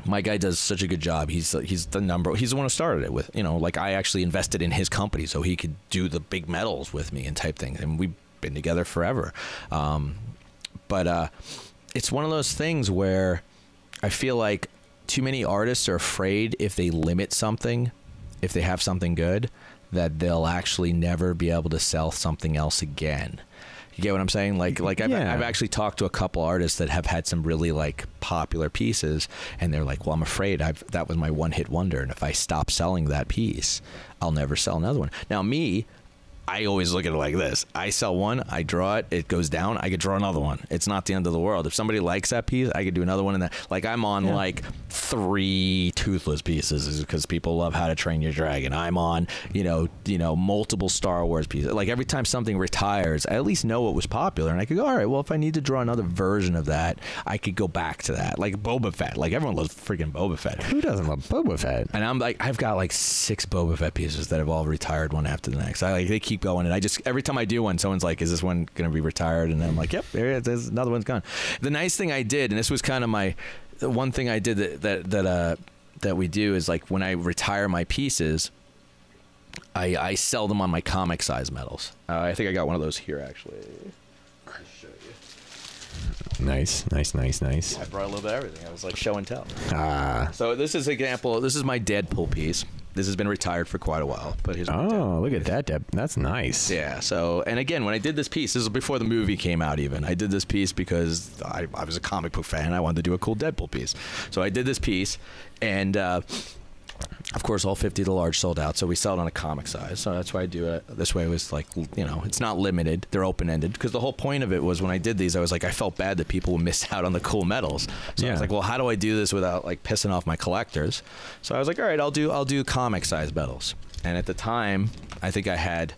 my guy does such a good job. He's he's the number. He's the one who started it with. You know, like I actually invested in his company so he could do the big metals with me and type things. And we've been together forever. Um, but uh, it's one of those things where I feel like too many artists are afraid if they limit something, if they have something good, that they'll actually never be able to sell something else again. You get what I'm saying? Like, like I've, Yeah. I've actually talked to a couple artists that have had some really like popular pieces, and they're like, "Well, I'm afraid I've that was my one hit wonder, and if I stop selling that piece, I'll never sell another one." Now, me, I always look at it like this: I sell one, I draw it, it goes down, I could draw another one. It's not the end of the world. If somebody likes that piece, I could do another one. And that, like, I'm on Yeah. like three toothless pieces because people love How to Train Your Dragon. I'm on, you know, you know, multiple Star Wars pieces. Like every time something retires, I at least know what was popular, and I could go, all right, well, if I need to draw another version of that, I could go back to that. Like Boba Fett. Like everyone loves freaking Boba Fett. Who doesn't love Boba Fett? And I'm like, I've got like six Boba Fett pieces that have all retired one after the next. I like they keep going, and I just every time I do one, someone's like, "Is this one going to be retired?" And I'm like, "Yep, there it is. Another one's gone." The nice thing I did, and this was kind of my the one thing I did that that that uh that we do is like when I retire my pieces. I, I sell them on my comic size medals. Uh, I think I got one of those here actually. Let me show you. Nice, nice, nice, nice. I brought a little bit of everything. I was like show and tell. Ah. So this is example. This is my Deadpool piece. This has been retired for quite a while, but here's Oh, look at that, Deb. That's nice. Yeah. So, and again, when I did this piece, this is before the movie came out. Even I did this piece because I, I was a comic book fan. I wanted to do a cool Deadpool piece. So I did this piece, and uh, of course, all 50 of the large sold out. So we sell it on a comic size. So that's why I do it this way. It was like, you know, it's not limited. They're open ended because the whole point of it was when I did these, I was like, I felt bad that people would miss (laughs) out on the cool metals. So I was like, well, how do I do this without like pissing off my collectors? So I was like, all right, I'll do I'll do comic size metals. And at the time, I think I had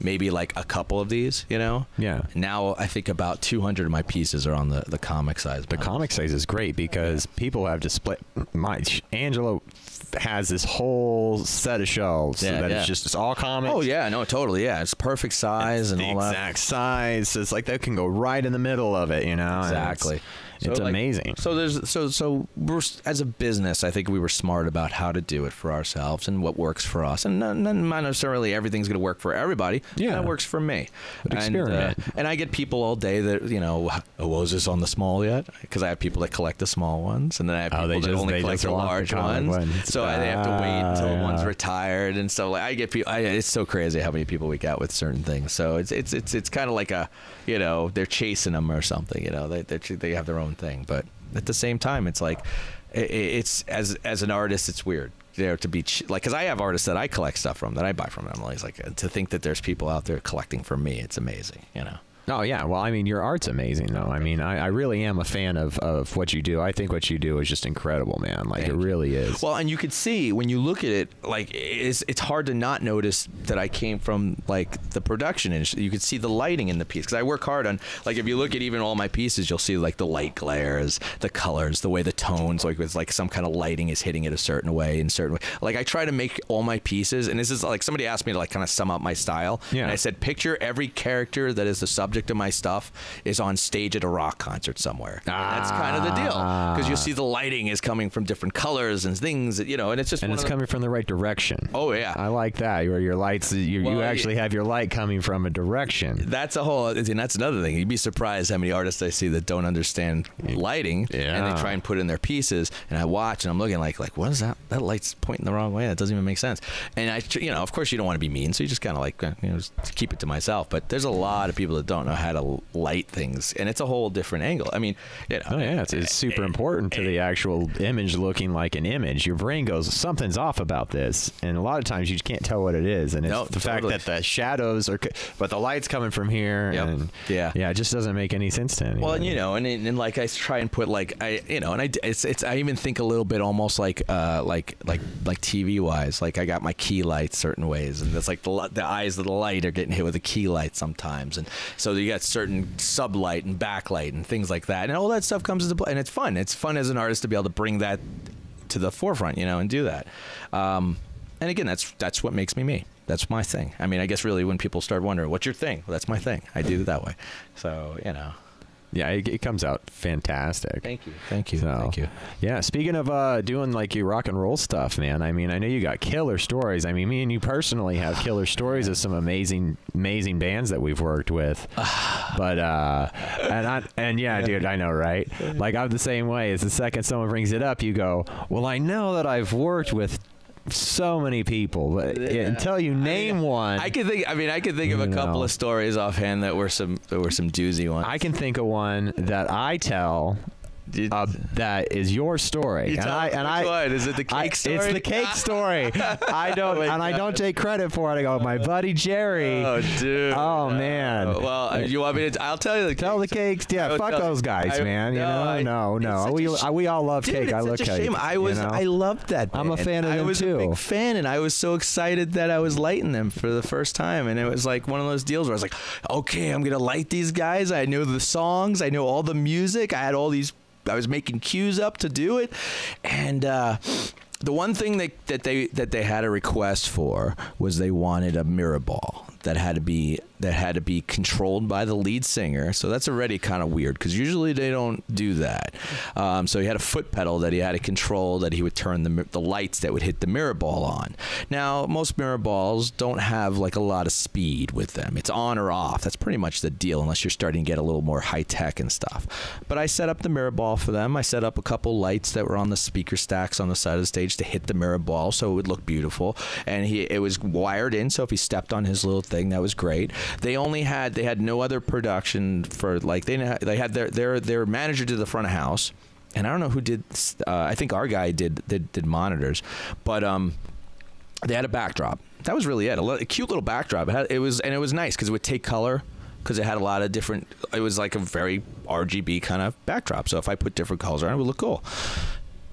maybe like a couple of these, you know. Yeah. Now I think about 200 of my pieces are on the the comic size. The comic size is great because people have to split. My Angela has this whole set of shelves Yeah, that yeah. it's just it's all comics. Oh yeah, no, totally. Yeah, it's perfect size and the all that. exact size. It's like that can go right in the middle of it, you know. and it's- It's, like, amazing. So there's so so we're, as a business, I think we were smart about how to do it for ourselves and what works for us, and not, not necessarily everything's going to work for everybody. Yeah. that works for me. But and, experiment. uh, and I get people all day that you know, oh, was this on the small yet? Because I have people that collect the small ones, and then I have Oh, people they that just- only they collect the large ones. ones. So they have to wait until Ah, one's retired and so Like I get people, I, it's so crazy how many people we got with certain things. So it's it's it's it's kind of like a, you know, they're chasing them or something. You know, they they they have their own thing, but at the same time, it's like, i- i it's as as an artist, it's weird. You know, to be ch- like, because I have artists that I collect stuff from, that I buy from. And I'm always like, uh, to think that there's people out there collecting from me, it's amazing. You know. Oh yeah, well, I mean, your art's amazing, though. I mean, I, I really am a fan of, of what you do. I think what you do is just incredible, man. Like Thank it you. really is. Well, and you could see when you look at it, like it's it's hard to not notice that I came from like the production industry. You could see the lighting in the piece because I work hard on like if you look at even all my pieces, you'll see like the light glares, the colors, the way the tones, like it's like some kind of lighting is hitting it a certain way in certain way. Like I try to make all my pieces, and this is like somebody asked me to like kind of sum up my style, Yeah. and I said picture every character that is the subject of my stuff is on stage at a rock concert somewhere. And that's kind of the deal because you see the lighting is coming from different colors and things, you know, and it's just and it's the- coming from the right direction. Oh yeah, I like that. Where your lights, you, Well, you yeah. actually have your light coming from a direction. that's a whole, and that's another thing. You'd be surprised how many artists I see that don't understand lighting, and they try and put in their pieces. And I watch, and I'm looking like, like, what is that? That light's pointing the wrong way. That doesn't even make sense. And I, you know, of course, you don't want to be mean, so you just kind of like, uh, you know, just keep it to myself. But there's a lot of people that don't know how to light things, and it's a whole different angle. I mean, you know, Oh yeah, it's, it's super important to the actual image looking like an image. Your brain goes, something's off about this, and a lot of times you just can't tell what it is. And it's No, the totally. fact that the shadows are, but the light's coming from here, Yep. and Yeah. yeah, it just doesn't make any sense to anybody. Well, and you know, and, and like I try and put like I, you know, and I it's it's I even think a little bit almost like uh like like like TV wise, like I got my key lights certain ways, and it's like the the eyes of the light are getting hit with a key light sometimes, and so you got certain sublight and backlight and things like that, and all that stuff comes into play, and it's fun. It's fun as an artist to be able to bring that to the forefront, you know, and do that. Um, and again, that's that's what makes me me. That's my thing. I mean, I guess really when people start wondering, what's your thing? Well, that's my thing. I do it that way. So you know. Yeah, it, it comes out fantastic. Thank you. Thank you. So, Thank you. Yeah, speaking of uh, doing like your rock and roll stuff, man. I mean, I know you got killer stories. I mean, me and you personally have killer stories of some amazing, amazing bands that we've worked with. (sighs) but uh, and I and yeah, dude, I know, right? Like I'm the same way. It's the second someone brings it up, you go, "Well, I know that I've worked with." So many people, but until you name one, I could think. I mean, I could think of a couple know. of stories offhand that were some that were some doozy ones. I can think of one that I tell Did- uh, that is your story, You and I and I? Is it the I- cake story? It's the cake story. (laughs) I don't, Oh and I don't take credit for it. I go, my buddy Jerry. oh, dude. Oh, man. Oh, well, uh, you want me to? I'll tell you the. Tell the cakes, yeah. Fuck those guys, I- man. You know, I- no, no. We sh- we all love Dude, cake. I love a cake. shame. I you was, know? I loved that. I'm a fan of I them, was a too. big fan, and I was so excited that I was lighting them for the first time, and it was like one of those deals where I was like, okay, I'm gonna light these guys. I know the songs, I know all the music. I had all these. I was making cues up to do it, and. uh the one thing that, that they that they had a request for was they wanted a mirror ball that had to be that had to be controlled by the lead singer. So that's already kind of weird because usually they don't do that. Um, so he had a foot pedal that he had to control that he would turn the the lights that would hit the mirror ball on. Now most mirror balls don't have like a lot of speed with them. It's on or off. That's pretty much the deal unless you're starting to get a little more high tech and stuff. But I set up the mirror ball for them. I set up a couple lights that were on the speaker stacks on the side of the stage to hit the mirror ball so it would look beautiful. And he it was wired in so if he stepped on his little thing that was great. They only had they had no other production for like they they had their their their manager did the front of house. And I don't know who did uh, I think our guy did did, did monitors. But um they had a backdrop. That was really it. A, a cute little backdrop. It, had, it was and it was nice because it would take color because it had a lot of different. It was like a very RGB kind of backdrop. So if I put different colors on, it would look cool.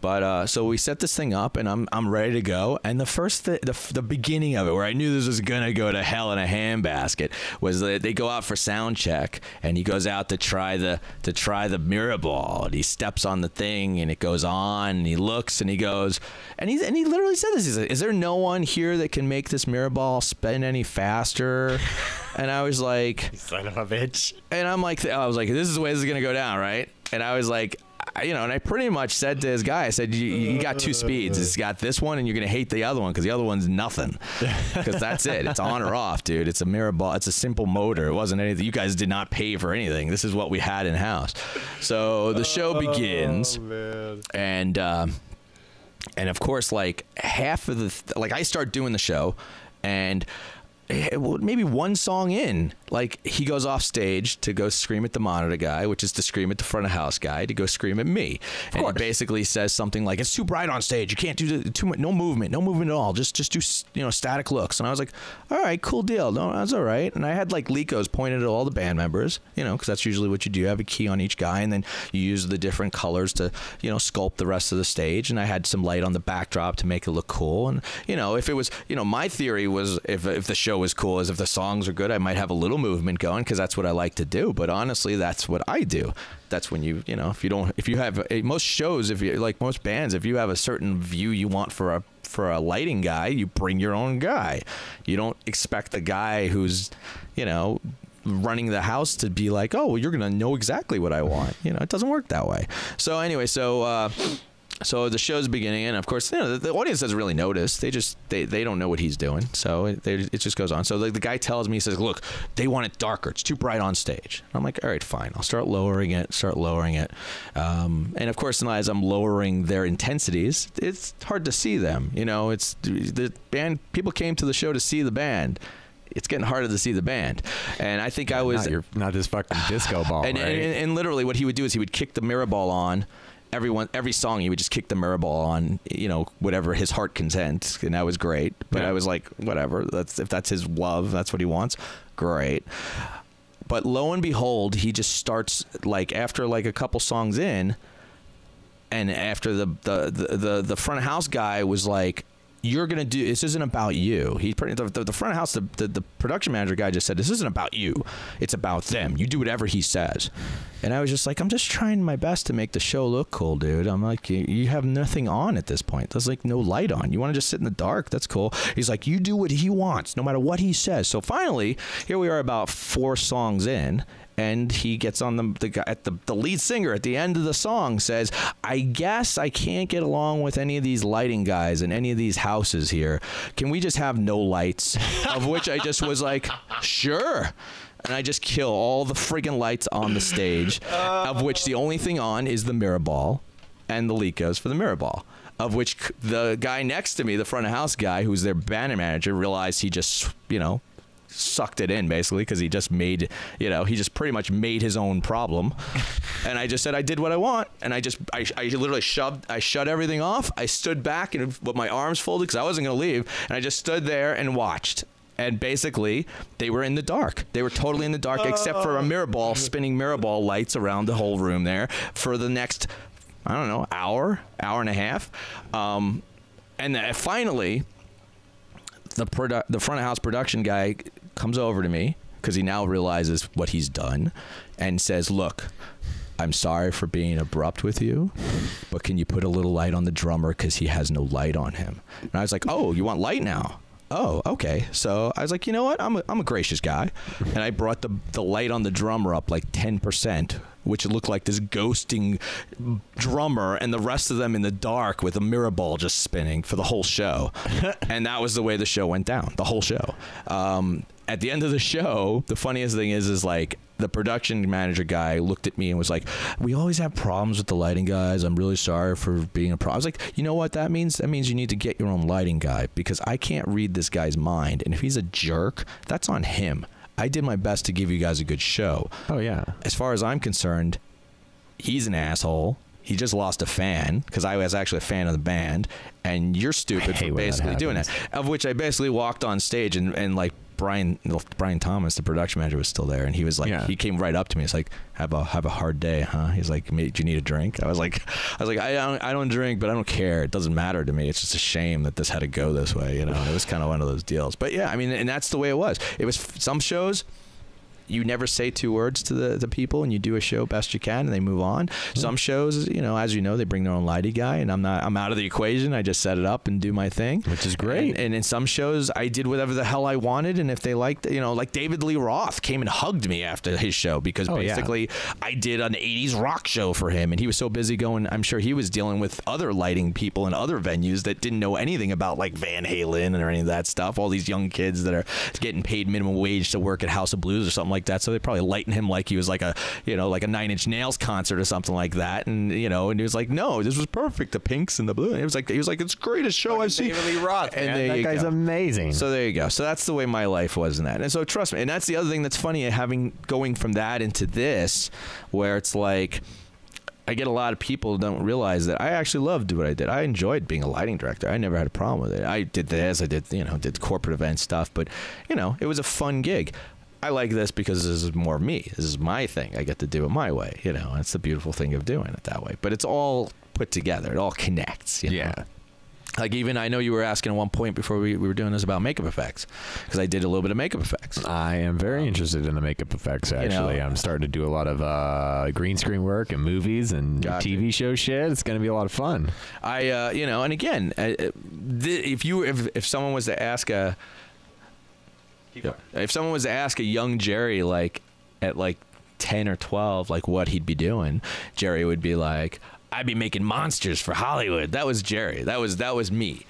But uh, so we set this thing up, and I'm I'm ready to go. And the first the, the the beginning of it, where I knew this was gonna go to hell in a handbasket, was that they go out for sound check, and he goes out to try the to try the mirror ball, and he steps on the thing, and it goes on, and he looks, and he goes, and he and he literally said this. He's like, "Is there no one here that can make this mirror ball spin any faster?" (laughs) And I was like, Son of a bitch. and I'm like, I was like, this is the way this is gonna go down, right? And I was like, I, you know, and I pretty much said to his guy, I said, you, you got two speeds. It's got this one, and you're gonna hate the other one because the other one's nothing. (laughs) Because that's it. It's on or off, dude. It's a mirror ball. It's a simple motor. It wasn't anything. You guys did not pay for anything. This is what we had in house. So the show begins, and. Um, and of course like half of the like i start doing the show and eh, well, maybe one song in like he goes off stage to go scream at the monitor guy which is to scream at the front of house guy to go scream at me. And he basically says something like it's too bright on stage. You can't do the, too much no movement no movement at all. Just just do you know static looks. And i was like all right cool deal. No that's all right. And i had like lekos pointed at all the band members you know because that's usually what you do. You have a key on each guy and then you use the different colors to you know sculpt the rest of the stage. And i had some light on the backdrop to make it look cool. And you know if it was you know my theory was if, if the show was cool is if the songs are good i might have a little movement going because that's what i like to do but honestly that's what i do. That's when you you know if you don't if you have eh, most shows if you like most bands if you have a certain view you want for a for a lighting guy you bring your own guy. You don't expect the guy who's you know running the house to be like oh well you're gonna know exactly what i want. You know it doesn't work that way. So anyway so uh so the show's beginning, and of course, you know, the, the audience doesn't really notice. They just they, they don't know what he's doing, so it, they, it just goes on. So like the guy tells me, he says, "Look, they want it darker. It's too bright on stage." I'm like, "All right, fine. I'll start lowering it. Start lowering it." Um, and of course, as I'm lowering their intensities, it's hard to see them. You know, it's the band. People came to the show to see the band. It's getting harder to see the band, and I think I was Not, your, not this fucking disco ball, (sighs) and, right? and, and literally what he would do is he would kick the mirror ball on everyone every song he would just kick the mirror ball on you know whatever his heart content and that was great but Yeah. i was like whatever that's if that's his love that's what he wants great but lo and behold he just starts like after like a couple songs in and after the the the, the, the front house guy was like you're gonna do this isn't about you. He the, the, the front of house the, the, the production manager guy just said this isn't about you. It's about them. You do whatever he says. And i was just like i'm just trying my best to make the show look cool dude. I'm like you, you have nothing on at this point. There's like no light on. You want to just sit in the dark? That's cool. He's like you do what he wants no matter what he says. So finally here we are about four songs in and he gets on the the guy at the the lead singer at the end of the song says, "I guess I can't get along with any of these lighting guys in any of these houses here. Can we just have no lights?" of which I just was like, "Sure." And I just kill all the friggin' lights on the stage, of which the only thing on is the mirror ball and the Lekos for the mirror ball. Of which the guy next to me, the front of house guy, who's their banner manager, realized he just, you know, sucked it in basically because he just made you know he just pretty much made his own problem. (laughs) And i just said i did what i want. And i just i, I literally shoved i shut everything off. I stood back and with my arms folded because i wasn't going to leave. And i just stood there and watched. And basically they were in the dark. They were totally in the dark except for a mirror ball spinning mirror ball lights around the whole room there for the next i don't know hour hour and a half. Um, and then finally the produ- the front of house production guy comes over to me because he now realizes what he's done and says, "Look, I'm sorry for being abrupt with you, but can you put a little light on the drummer because he has no light on him?" And I was like, "Oh, you want light now?" Oh, okay. So I was like, you know what? I'm a, I'm a gracious guy, and I brought the the light on the drummer up like ten percent, which looked like this ghosting drummer, and the rest of them in the dark with a mirror ball just spinning for the whole show, (laughs) and that was the way the show went down. The whole show. Um, at the end of the show, the funniest thing is, is like the production manager guy looked at me and was like, "We always have problems with the lighting guys. I'm really sorry for being a problem." I was like, "You know what that means? That means you need to get your own lighting guy because I can't read this guy's mind, and if he's a jerk, that's on him. I did my best to give you guys a good show. oh yeah. As far as I'm concerned, he's an asshole." He just lost a fan because I was actually a fan of the band, and you're stupid for that basically doing that. happens. Of which I basically walked on stage and, and like Brian Brian Thomas, the production manager, was still there, and he was like, Yeah. he came right up to me. He's like, "Have a have a hard day, huh?" He's like, "Do you need a drink?" I was like, "I was like, I don't I don't drink, but I don't care. It doesn't matter to me. It's just a shame that this had to go this way, you know." It was kind of one of those deals. But yeah, I mean, and that's the way it was. It was some shows you never say two words to the, the people and you do a show best you can and they move on. Hmm. Some shows, you know, as you know, they bring their own lighty guy and I'm not I'm out of the equation. I just set it up and do my thing. Which is great. And, and in some shows I did whatever the hell I wanted and if they liked you know, like David Lee Roth came and hugged me after his show because Oh, yeah. basically I did an 80s rock show for him and he was so busy going I'm sure he was dealing with other lighting people in other venues that didn't know anything about like Van Halen or any of that stuff. All these young kids that are getting paid minimum wage to work at House of Blues or something like that. So they probably lighten him like he was like a you know like a Nine Inch Nails concert or something like that. And you know and he was like no this was perfect the pinks and the blue. And it was like he was like it's the greatest show I've seen. David Lee Roth, And man. that guy's go. amazing. So there you go. So that's the way my life was in that. And so trust me, and that's the other thing that's funny having going from that into this, where it's like I get a lot of people don't realize that I actually loved what I did. I enjoyed being a lighting director. I never had a problem with it. I did this, I did you know did corporate event stuff, but you know it was a fun gig. I like this because this is more me. This is my thing. I get to do it my way. You know, it's the beautiful thing of doing it that way. But it's all put together. It all connects. You know? yeah. Like even I know you were asking at one point before we, we were doing this about makeup effects because I did a little bit of makeup effects. I am very interested in the makeup effects. know- Actually, I'm starting to do a lot of uh, green screen work and movies and Gotcha. TV show shit. It's going to be a lot of fun. I uh, you know, and again, uh, uh, th- if you if if someone was to ask a if someone was to ask a young Jerry like at like 10 or 12 like what he'd be doing, Jerry would be like I'd be making monsters for Hollywood. That was Jerry. That was that was me.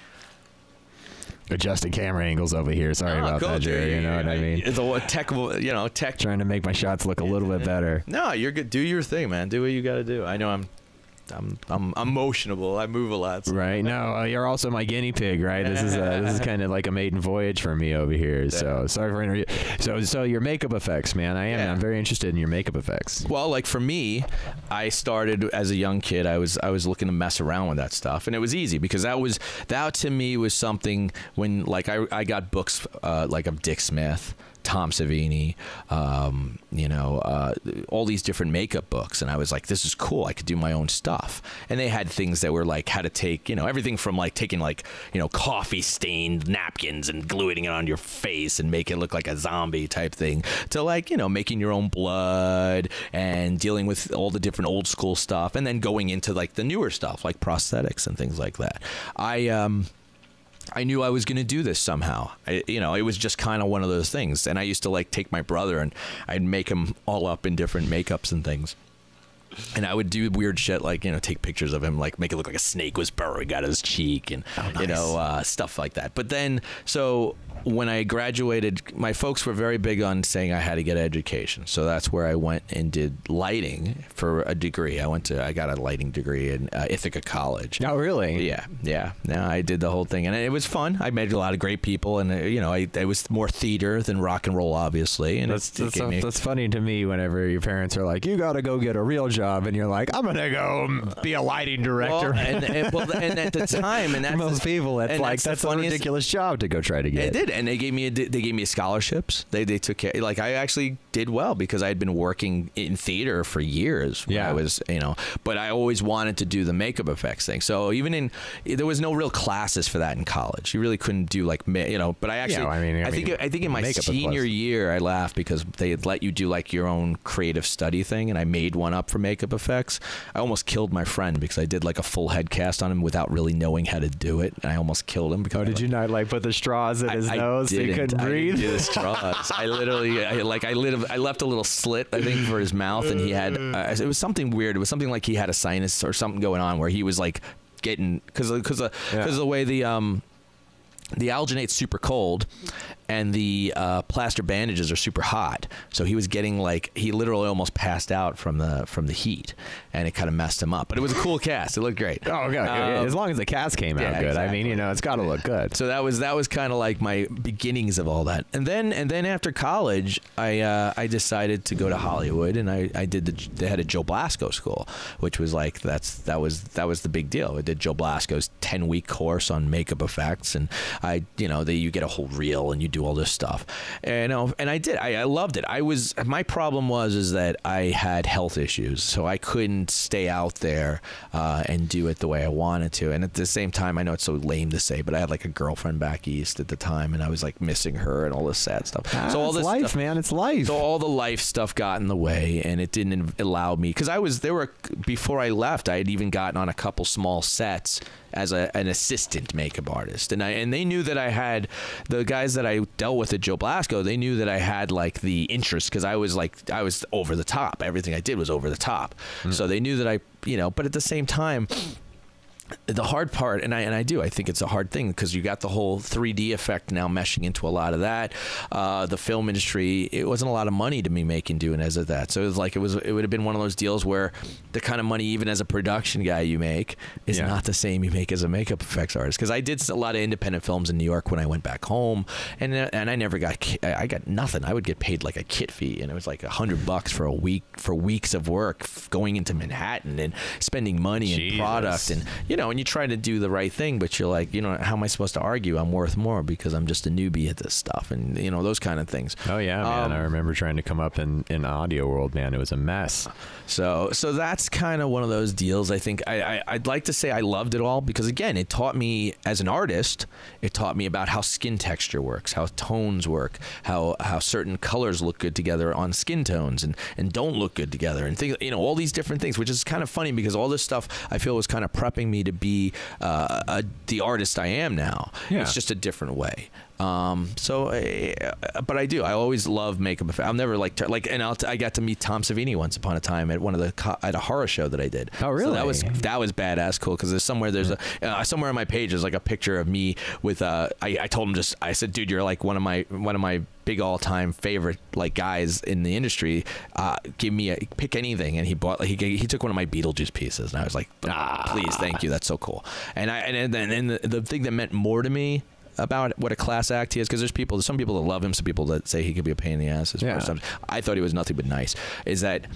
Adjusting camera angles over here. Sorry Oh, about cool, that, Jerry. You know what I mean? It's a tech, you know, tech Trying to make my shots look a little bit better. No, you're good. Do your thing, man. Do what you got to do. I know I'm, I'm, I'm emotional. I move a lot. so- Right. No, uh, you're also my guinea pig, right? This is uh, this is (laughs) kind of like a maiden voyage for me over here. So sorry for interview. So so your makeup effects, man. I am. Yeah. I'm very interested in your makeup effects. Well, like for me, I started as a young kid. I was I was looking to mess around with that stuff, and it was easy because that was that to me was something when like I I got books uh, like of Dick Smith. Tom Savini, um, you know, uh, all these different makeup books, and I was like, "This is cool. I could do my own stuff." And they had things that were like how to take, you know, everything from like taking like, you know, coffee stained napkins and gluing it on your face and make it look like a zombie type thing, to like, you know, making your own blood and dealing with all the different old school stuff, and then going into like the newer stuff like prosthetics and things like that. I um. I knew I was going to do this somehow. I, you know, it was just kind of one of those things. And I used to like take my brother and I'd make him all up in different makeups and things. And I would do weird shit like, you know, take pictures of him, like make it look like a snake was burrowing out of his cheek and, you know, uh, stuff like that. But then, so when I graduated, my folks were very big on saying I had to get an education. So that's where I went and did lighting for a degree. I went to, I got a lighting degree in uh, Ithaca College. Oh, really? Yeah, yeah. No, I did the whole thing, and it was fun. I met a lot of great people, and uh, you know, I, it was more theater than rock and roll, obviously. And That's, that's, me- that's funny to me whenever your parents are like, you got to go get a real job. And you're like, I'm going to go be a lighting director. well, and, and, well, and at the time, and (laughs) that's Most the- people, it's like, the that's, a ridiculous job to go try to get. It did, and they gave me a, they gave me scholarships. They they took care. Like I actually did well because I had been working in theater for years. Yeah. I was you know, but I always wanted to do the makeup effects thing. So even in there was no real classes for that in college. You really couldn't do like you know. But I actually, I mean- I think mean, I think in my senior year I laughed because they had let you do like your own creative study thing, and I made one up for makeup effects. I almost killed my friend because I did like a full head cast on him without really knowing how to do it, and I almost killed him because Oh, I, did like, you not like put the straws in his nose so he couldn't I breathe? do the straws. I literally, I, like, I lit, I left a little slit, I think, for his mouth, and he had. Uh, it was something weird. It was something like he had a sinus or something going on where he was like getting because because because Yeah. the way the um the alginate's super cold and the uh, plaster bandages are super hot so he was getting like he literally almost passed out from the from the heat and it kind of messed him up but it was a cool cast it looked great Oh, okay. Um, as long as the cast came out yeah, good. I mean, you know, it's got to look good. so that was that was kind of like my beginnings of all that and then and then after college i uh, i decided to go to hollywood and i i did the they had a joe blasco school which was like that's that was that was the big deal i did joe blasco's 10 week course on makeup effects and i you know they, you get a whole reel and you do all this stuff. And you know, and I did. I, I loved it. I was my problem was is that I had health issues, so I couldn't stay out there uh, and do it the way I wanted to. And at the same time, I know it's so lame to say, but I had like a girlfriend back east at the time, and I was like missing her and all this sad stuff. Ah, so all this life, stuff, man. It's life. so all the life stuff got in the way, and it didn't allow me because I was there were before I left. I had even gotten on a couple small sets as a, an assistant makeup artist, and I and they knew that I had the guys that I dealt with at Joe Blasco. They knew that I had like the interest because I was like I was over the top. Everything I did was over the top, mm. so they knew that I you know. But at the same time the hard part, and I and I do, I think it's a hard thing because you got the whole 3D effect now meshing into a lot of that. Uh, the film industry, it wasn't a lot of money to me making doing as of that. So it was like it was, it would have been one of those deals where the kind of money, even as a production guy, you make is Yeah. not the same you make as a makeup effects artist. Because I did a lot of independent films in New York when I went back home, and and I never got, I got nothing. I would get paid like a kit fee, and it was like a hundred bucks for a week for weeks of work, going into Manhattan and spending money and product and you know, and you try to do the right thing, but you're like, you know, how am I supposed to argue I'm worth more because I'm just a newbie at this stuff, and you know, those kind of things. oh yeah, man. Um, I remember trying to come up in in audio world, man. It was a mess. So, so that's kind of one of those deals. I think I, I, I'd like to say I loved it all because again, it taught me as an artist. It taught me about how skin texture works, how tones work, how how certain colors look good together on skin tones and and don't look good together, and things. You know, all these different things, which is kind of funny because all this stuff I feel was kind of prepping me to be uh, a, the artist I am now. Yeah. It's just a different way. Um, so, uh, but I do. I always love makeup. I'm never like, like, and I'll t- I got to meet Tom Savini once upon a time at one of the co- at a horror show that I did. Oh, So that was that was badass cool because there's somewhere there's a uh, somewhere on my page there's like a picture of me with uh I, I told him just I said dude you're like one of my one of my big all time favorite like guys in the industry. Uh, give me a pick anything and he bought like, he he took one of my Beetlejuice pieces and I was like ah please thank you that's so cool and I and then and the, the thing that meant more to me about what a class act he is because there's people some people that love him some people that say he could be a pain in the ass as Yeah. I thought he was nothing but nice is that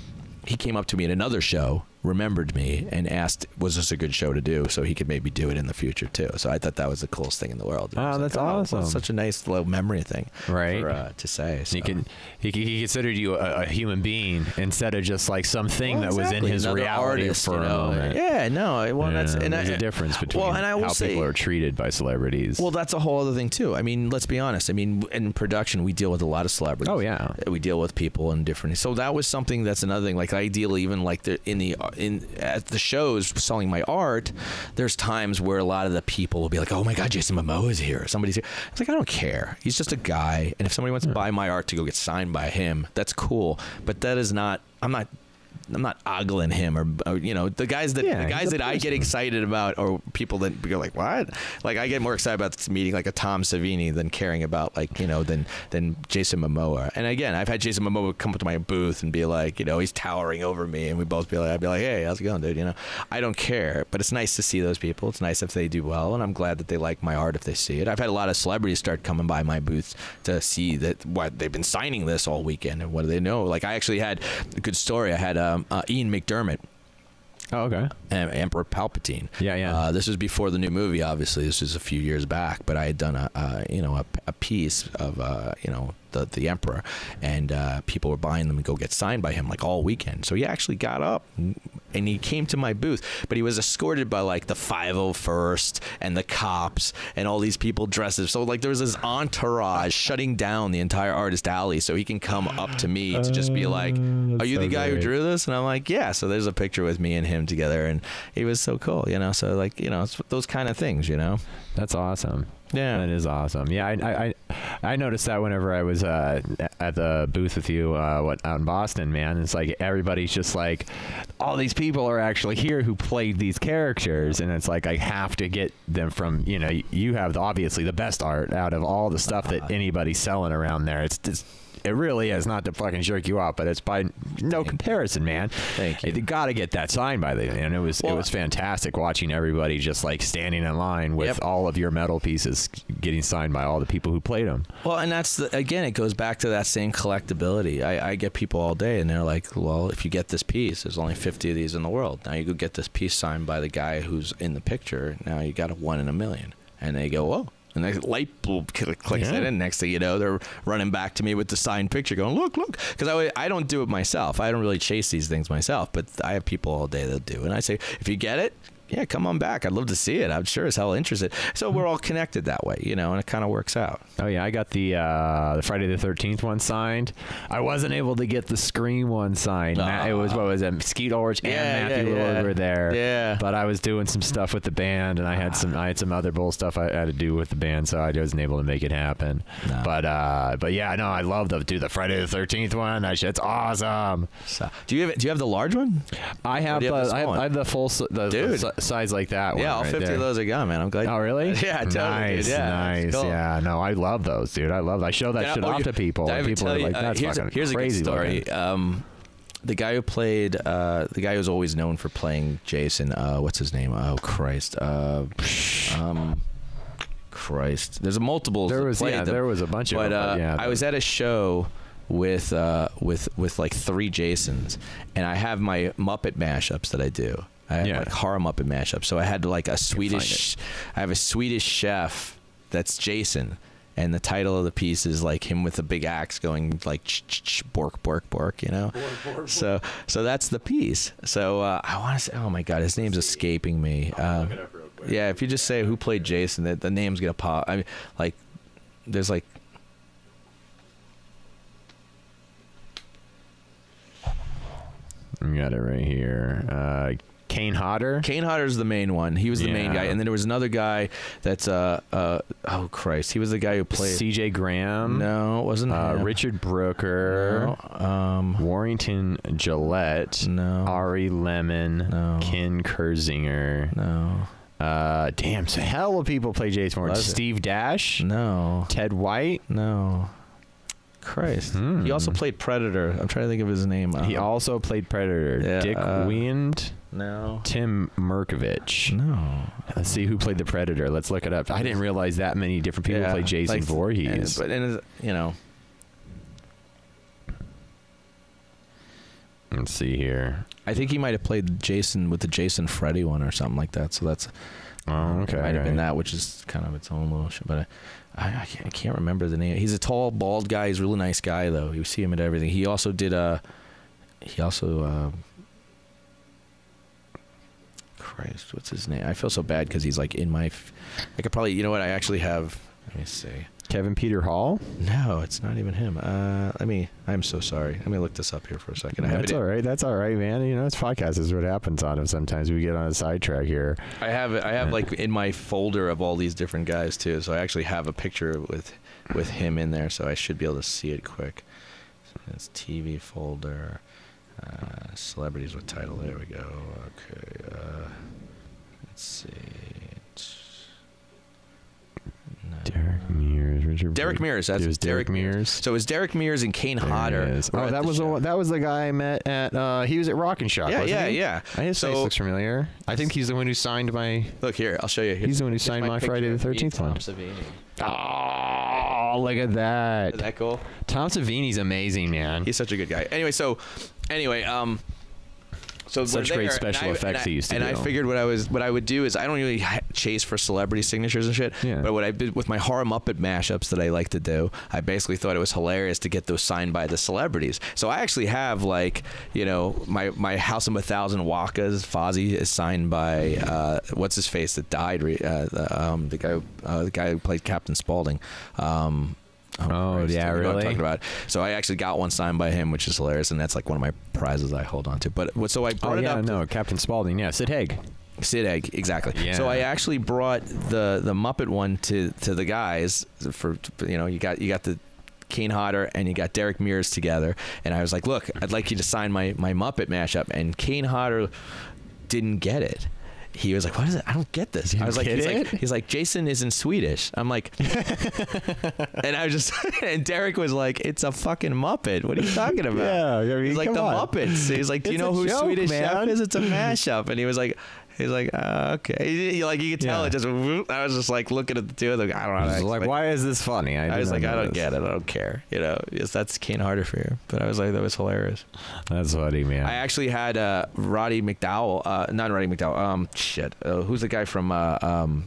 he came up to me at another show remembered me and asked was this a good show to do so he could maybe do it in the future too so i thought that was the coolest thing in the world Oh, was that's well, awesome. such a nice little memory thing Right. for, uh, to say so. He could he, he considered you a, a human being instead of just like something Well, that was in his Another reality artist, for you a know. moment. yeah no well that's Yeah, and there's I, a difference between well, and I will how say, people are treated by celebrities. Well, that's a whole other thing too. I mean, let's be honest. I mean, in production, we deal with a lot of celebrities. Oh, yeah. we deal with people and different. So that was something that's another thing. Like ideally, even like the in the in at the shows selling my art, there's times where a lot of the people will be like, "Oh my God, Jason Momoa is here. Somebody's here." It's like I don't care. He's just a guy, and if somebody wants to buy my art to go get signed by him, that's cool. But that is not. I'm not. I'm not ogling him or, or you know the guys that Yeah, the guys that I get excited about or people that go like what? Like I get more excited about meeting like a Tom Savini than caring about like you know than than Jason Momoa. And again I've had Jason Momoa come up to my booth and be like you know he's towering over me and we both be like I'd be like hey how's it going dude? You know? I don't care but it's nice to see those people. It's nice if they do well and I'm glad that they like my art if they see it. I've had a lot of celebrities start coming by my booth to see that what they've been signing this all weekend and what do they know? Like I actually had a good story I had um, uh, Ian McDiarmid oh, okay. Em- Emperor Palpatine. Yeah, yeah. Uh, this was before the new movie. Obviously, this was a few years back. But I had done a, uh, you know, a, a piece of, uh, you know, the the Emperor, and uh, people were buying them and go get signed by him like all weekend. So he actually got up and he came to my booth, but he was escorted by like the 501st and the cops and all these people dressed. as- So like there was this entourage shutting down the entire artist alley, so he can come up to me to just be like, Uh, "Are you the so guy who drew this?" And I'm like, "Yeah." So there's a picture with me and him together, and he was so cool, you know. So like, you know, it's those kind of things, you know. That's awesome. Yeah. That is awesome. Yeah, I I, I, I noticed that whenever I was uh, at the booth with you uh, what, out in Boston, man. It's like everybody's just like, all these people are actually here who played these characters, and it's like I have to get them from you know you have the, obviously the best art out of all the stuff that anybody's selling around there. It's just. It really is not to fucking jerk you off, but it's by no comparison, man. Thank you. You got to get that signed by the and it was Well, it was fantastic watching everybody just like standing in line with Yep. all of your metal pieces getting signed by all the people who played them. Well, and that's the, again, it goes back to that same collectability. I, I get people all day, and they're like, "Well, if you get this piece, there's only 50 of these in the world. Now you go get this piece signed by the guy who's in the picture. Now you got a one in a million. And they go, "Oh." And the light bulb clicks Yeah. in, and next thing you know, they're running back to me with the signed picture, going, "Look, look," because I I don't do it myself. I don't really chase these things myself, but I have people all day that do, and I say, if you get it. Yeah, come on back. I'd love to see it. I'm sure as hell interested. So we're all connected that way, you know, and it kind of works out. Oh yeah, I got the uh, the Friday the Thirteenth one signed. I wasn't able to get the Scream one signed. Ma- it was what was it? Skeet Ulrich and Matthew yeah, yeah. were there. Yeah. But I was doing some stuff with the band, and I had some I had some other bull stuff I had to do with the band, so I wasn't able to make it happen. No. But uh, but yeah, no, I love the do the Friday the Thirteenth one. That shit's awesome. So, do you have do you have the large one? I have, uh, the I, have? I have the full the, the Dude. si- size like that one. Yeah, all right 50 there. of those are gone, man. I'm glad. Oh really? (laughs) Yeah, totally. Nice, dude. Yeah, nice. cool. Yeah, no, I love those, dude. I love. I show that I- shit oh, off to people, and people are you- like, uh, "That's here's fucking a, here's crazy." a story. Um, the guy who played, uh, the guy who's always known for playing Jason. Uh, what's his name? Oh Christ. Uh, um, Christ. There's a multiple. There was yeah, them. there was a bunch of but them. uh, but yeah, I was at a show with uh, with with like three Jasons, and I have my Muppet mashups that I do. I have Yeah. like horror Muppet mashups. So I had like a Swedish. I have a Swedish chef that's Jason. And the title of the piece is like him with a big axe going like ch ch ch bork bork bork, you know. So so that's the piece. So uh, I want to say, oh my god, his name's escaping me. Um, yeah, if you just say who played Jason, the, the name's gonna pop. I mean, like, there's like I got it right here. Uh, Kane Hodder. Kane Hodder's the main one. He was the main guy, and then there was another guy that's uh uh oh Christ, he was the guy who played. C.J. Graham. no, it wasn't Uh. Richard Brooker. No, um, Warrington Gillette. no, Ari Lehman. No. Ken Kirzinger. no, Uh, damn, so hell of people play. Was it? Steve Dash. no, Ted White. no. Christ, Hmm. he also played Predator. I'm trying to think of his name. He Uh, also played Predator. Yeah, Dick uh, Wind. No, Tim Merkovich. no. Let's see who played the Predator. Let's look it up. I didn't realize that many different people Yeah, played Jason like, Voorhees. And, but and you know, Let's see here. I think he might have played Jason with the Jason Freddy one or something like that. So that's Oh, okay. It might have been that, which is kind of its own little shit. But I, I, I, can't, I can't remember the name. He's a tall, bald guy. He's a really nice guy, though. You see him at everything. He also did Uh, he also. Uh, Christ, what's his name? I feel so bad because he's like in my. F- I could probably. You know what? I actually have. Let me see. Kevin Peter Hall. No, it's not even him. Uh, let me. I'm so sorry. Let me look this up here for a second. I That's all right. That's all right, man. You know, it's podcast is what happens on him. Sometimes we get on a sidetrack here. I have. I have like in my folder of all these different guys too. So I actually have a picture with with him in there. So I should be able to see it quick. It's TV folder, uh, celebrities with title. There we go. Okay. Uh, let's see. Derek Mears, Richard. Derek Mears. That's it was Derek, Mears. So it was Derek Mears and Kane There Hodder. Oh, that was the that was the guy I met at. Uh, he was at Rock and Shock. Yeah, wasn't yeah, he? yeah. His face So- looks familiar. I think he's the one who signed my. Look here. I'll show you. He's the one who signed my picture Friday the 13th one. Tom Savini. Oh, look at that. Isn't that cool? Tom Savini's amazing, man. He's such a good guy. Anyway, so anyway, um, so Such great special I- effects and I, he used to and do. I figured what I was, what I would do is I don't really chase for celebrity signatures and shit. Yeah. But what I did with my horror Muppet mashups that I like to do, I basically thought it was hilarious to get those signed by the celebrities. So I actually have like, you know, my my House of a Thousand Wakas, Fozzie is signed by uh, what's his face that died, uh, the, um, the guy, who- uh, the guy who played Captain Spaulding. Um, Oh, oh, Christ, yeah, what I'm really? talking about. So I actually got one signed by him, which is hilarious, and that's like one of my prizes I hold on to. But what- so I oh brought it yeah, up. no, Captain Spaulding. Yeah, Sid Haig. Sid Haig, exactly. Yeah. So I actually brought the the Muppet one to to the guys for you know you got you got the Kane Hodder and you got Derek Mears together, and I was like, look, I'd like you to sign my my Muppet mashup, and Kane Hodder didn't get it. He was like, "What is it? I don't get this." You I was like, he's, like, "He's like, Jason is in Swedish." I'm like, (laughs) and I was just, (laughs) and Derek was like, "It's a fucking Muppet. What are you talking about?" Yeah, I mean, He's like the on. Muppets. He's like, "Do you It's know who joke, Swedish man. Chef is? It's a (laughs) mashup." And he was like, "He's like, uh, okay." He- like you could tell Yeah. it just. whoop. I was just like looking at the two of them. I don't know. He's like, why is this funny? I was like, I don't this. get it. I don't care. You know, yes, that's Kane Hodder for you. But I was like, that was hilarious. That's funny, man. I actually had uh, Roddy McDowall, uh, not Roddy McDowall. Um, shit. Uh, who's the guy from uh, um,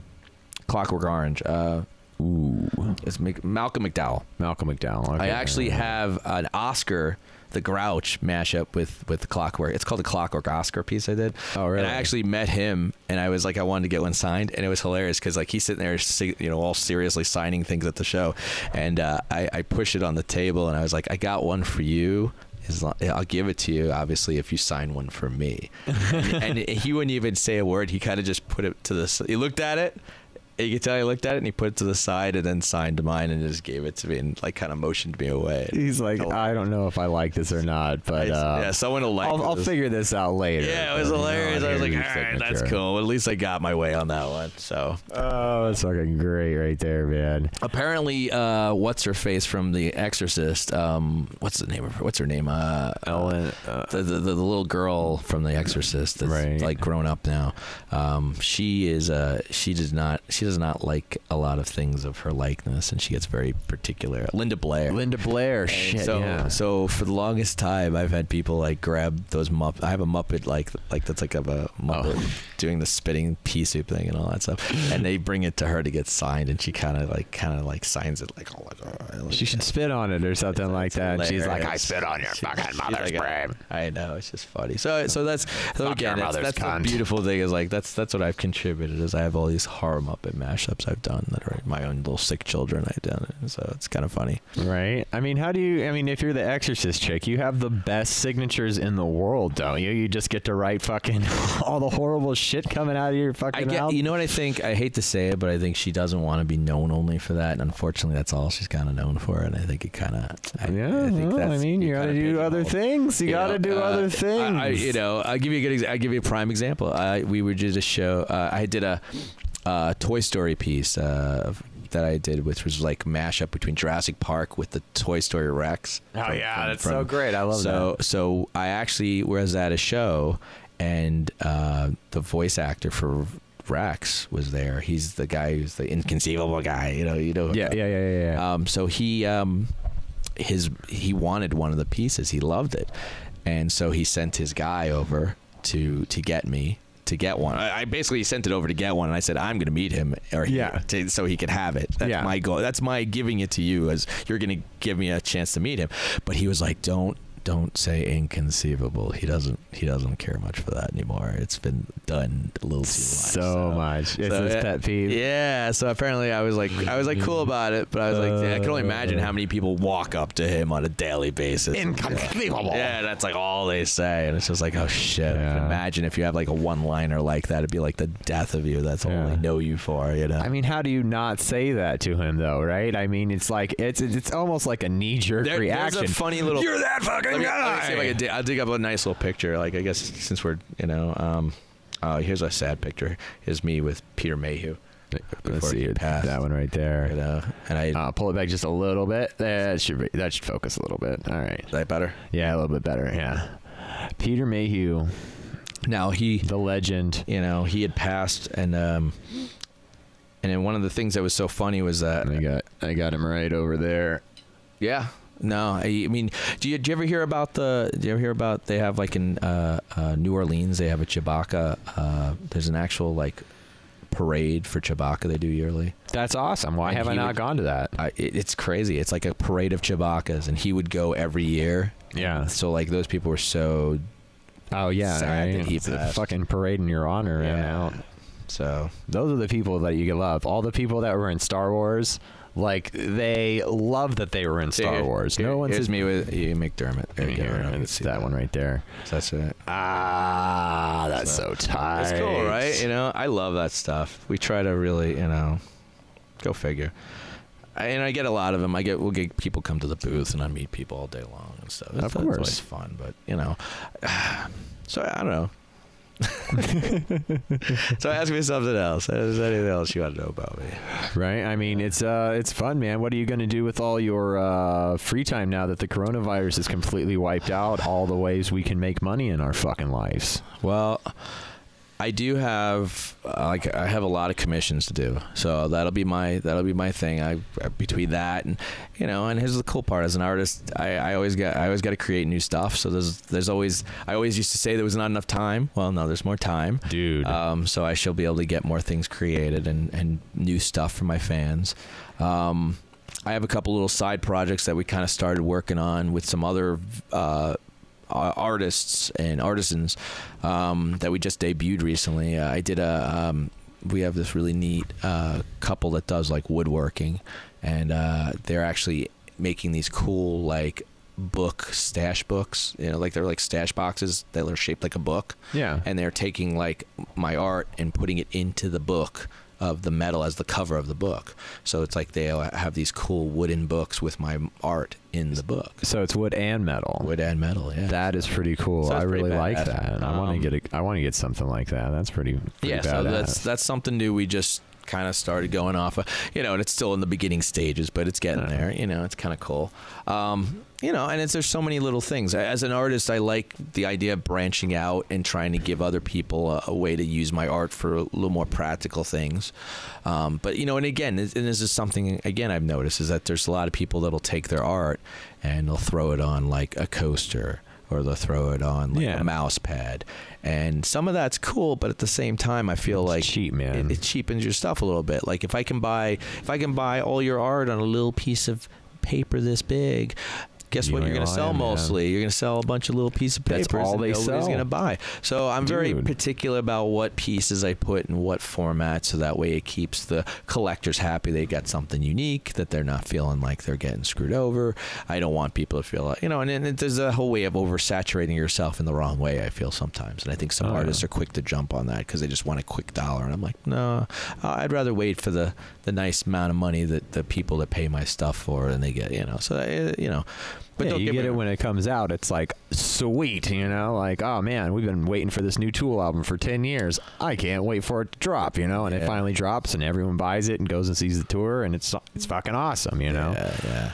Clockwork Orange? Uh, Ooh, It's Mc- Malcolm McDowell. Malcolm McDowell. Okay. I actually have an Oscar, the Grouch mashup with with the Clockwork. It's called the Clockwork Oscar piece I did. Oh, really? And I actually met him, and I was like, I wanted to get one signed, and it was hilarious because like he's sitting there, you know, all seriously signing things at the show, and uh, I I pushed it on the table, and I was like, I got one for you. I'll give it to you, obviously, if you sign one for me. (laughs) and, and he wouldn't even say a word. He kind of just put it to the. He looked at it. You could tell he looked at it and he put it to the side and then signed mine and just gave it to me and like kind of motioned me away. He's like, Hilarious. I don't know if I like this or not, but uh, yeah, someone will like. I'll, I'll figure this out later. Yeah, it was But, you know, hilarious. I was like, all right, that's signature." cool. At least I got my way on that one. So Oh, that's fucking great right there, man. apparently, uh, what's her face from The Exorcist? Um, what's the name of her? What's her name? Uh, Ellen. Uh, the, the, the little girl from The Exorcist that's Right. like grown up now. Um, she is uh, she does not she does not like a lot of things of her likeness, and she gets very particular. Linda Blair. Linda Blair. Shit. so, yeah. so for the longest time, I've had people like grab those mupp. I have a Muppet like like that's like of a Muppet Oh. doing the spitting pea soup thing and all that stuff, and they bring it to her to get signed, and she kind of like kind of like signs it like oh my god. Like, she should spit on it or something like it's that. And she's like, I spit on your She- fucking mother's like, brain. I know it's just funny. So so that's so Fuck again that's the beautiful thing is like that's that's what I've contributed is I have all these horror Muppet mashups I've done that are my own little sick children I've done it. So it's kind of funny. Right. I mean, how do you? I mean, if you're the Exorcist chick, you have the best signatures in the world, don't you? You just get to write fucking (laughs) all the horrible shit coming out of your I fucking get, mouth. you know what I think? I hate to say it, but I think she doesn't want to be known only for that, and unfortunately, that's all she's kind of known for. And I think it kind of, I, yeah. I think well, I mean, you kinda gotta do other things. You, You gotta know, do uh, other things. I, you know, I'll give you a good. I'll give you a prime example. I, we were did a show. Uh, I did a uh, Toy Story piece uh, that I did, which was like mashup between Jurassic Park with the Toy Story Rex. Oh from- yeah, from- that's from- so great. I love so that. so I actually was at a show, and uh, the voice actor for Rex was there. He's the guy who's the inconceivable guy. You know, you know. Yeah, yeah, yeah, yeah. yeah. Um, so he um, his he wanted one of the pieces. He loved it, and so he sent his guy over to to get me to get one. I, I basically sent it over to get one, and I said I'm going to meet him or Yeah. to, so he could have it. That's Yeah. my goal. That's my giving it to you as you're going to give me a chance to meet him. But he was like, don't don't say inconceivable. He doesn't he doesn't care much for that anymore. It's been done a little too much. so much. It's so, his yeah, pet peeve. Yeah, so apparently I was like I was like cool about it, but I was like I can only imagine how many people walk up to him on a daily basis. Inconceivable. Yeah, that's like all they say, and it's just like, oh shit! Yeah. imagine if you have like a one-liner like that, it'd be like the death of you. That's all Yeah. they know you for, you know. I mean, how do you not say that to him though, right? I mean, it's like it's it's almost like a knee jerk There- reaction. There's a funny little. You're that fucking let me, let me see if I can dig, I'll dig up a nice little picture. Like I guess since we're you know, um, uh, here's a sad picture. Here's me with Peter Mayhew. Let's before see he it, passed. that one right there. know, and I. Uh, pull it back just a little bit. That should be, that should focus a little bit. All right. is that better? Yeah, a little bit better. Yeah. Peter Mayhew, Now he, the legend. you know, he had passed, and um, and then one of the things that was so funny was that I got I got him right over there. Yeah. No, I, I mean, do you, do you ever hear about the? Do you ever hear about they have like in uh, uh, New Orleans they have a Chewbacca. Uh, there's an actual like parade for Chewbacca they do yearly. That's awesome. Why And have I not would- gone to that? I, it, it's crazy. It's like a parade of Chewbaccas, and he would go every year. Yeah. So like those people were so Oh yeah, Sad right? it's a fucking parade in your honor. Yeah. Yeah. out. so. Those are the people that you can love. All the people that were in Star Wars, like they love that they were in Star Here- Wars. here- no one here's says me with you, McDiarmid. There you go. Here, I can it's see that one right there. That's it. Ah, that's so, tight. It's cool, right? You know, I love that stuff. We try to really, you know, go figure. I, and I get a lot of them. I get we'll get people come to the booth, and I meet people all day long and stuff. That's, Of course. always fun. But you know, (sighs) so I don't know. (laughs) so ask me something else. Is there anything else you want to know about me? Right? I mean, it's uh, it's fun, man. What are you going to do with all your uh, free time now that the coronavirus is completely wiped out all the ways we can make money in our fucking lives? Well, I do have uh, like I have a lot of commissions to do, so that'll be my that'll be my thing. I between that and you know, and here's the cool part: as an artist, I, I always got I always got to create new stuff. So there's there's always I always used to say there was not enough time. Well, no, there's more time, Dude. Um, so I shall be able to get more things created and and new stuff for my fans. Um, I have a couple little side projects that we kind of started working on with some other uh, artists and artisans um, that we just debuted recently. Uh, I did a. Um, we have this really neat uh, couple that does like woodworking, and uh, they're actually making these cool like book stash books. You know, like they're like stash boxes that are shaped like a book yeah. and they're taking like my art and putting it into the book of the metal as the cover of the book. So it's like they have these cool wooden books with my art in the book. so it's wood and metal. Wood and metal, yeah. That is pretty cool. So I pretty really like that. And I want Um, to get a, I want to get something like that. That's pretty, pretty yeah, badass. so that's that's something new we just kind of started going off of, you know, and it's still in the beginning stages, but it's getting there, you know, it's kind of cool. Um, you know, and it's, there's so many little things. As an artist, I like the idea of branching out and trying to give other people a, a way to use my art for a little more practical things. Um, but you know, and again, and this is something again I've noticed is that there's a lot of people that'll take their art and they'll throw it on like a coaster or they'll throw it on like Yeah. a mouse pad, and some of that's cool, but at the same time, I feel It's like cheap, man. It, it cheapens your stuff a little bit. Like if I can buy if I can buy all your art on a little piece of paper this big. Guess You what? You're gonna sell lying, man. mostly. You're gonna sell a bunch of little pieces of That's papers. all they nobody's sell. gonna buy. So I'm very particular about what pieces I put in what format, so that way it keeps the collectors happy. They got something unique that they're not feeling like they're getting screwed over. I don't want people to feel like you know. And, and there's a whole way of oversaturating yourself in the wrong way. I feel sometimes, and I think some Oh, yeah. artists are quick to jump on that because they just want a quick dollar. And I'm like, no, I'd rather wait for the the nice amount of money that the people that pay my stuff for, and they get you know. So uh, you know, but yeah, don't you get it when it comes out. It's like sweet, you know, like oh man, we've been waiting for this new Tool album for ten years. I can't wait for it to drop, you know, and it finally drops, and everyone buys it and goes and sees the tour, and it's it's fucking awesome, you know. Yeah, yeah.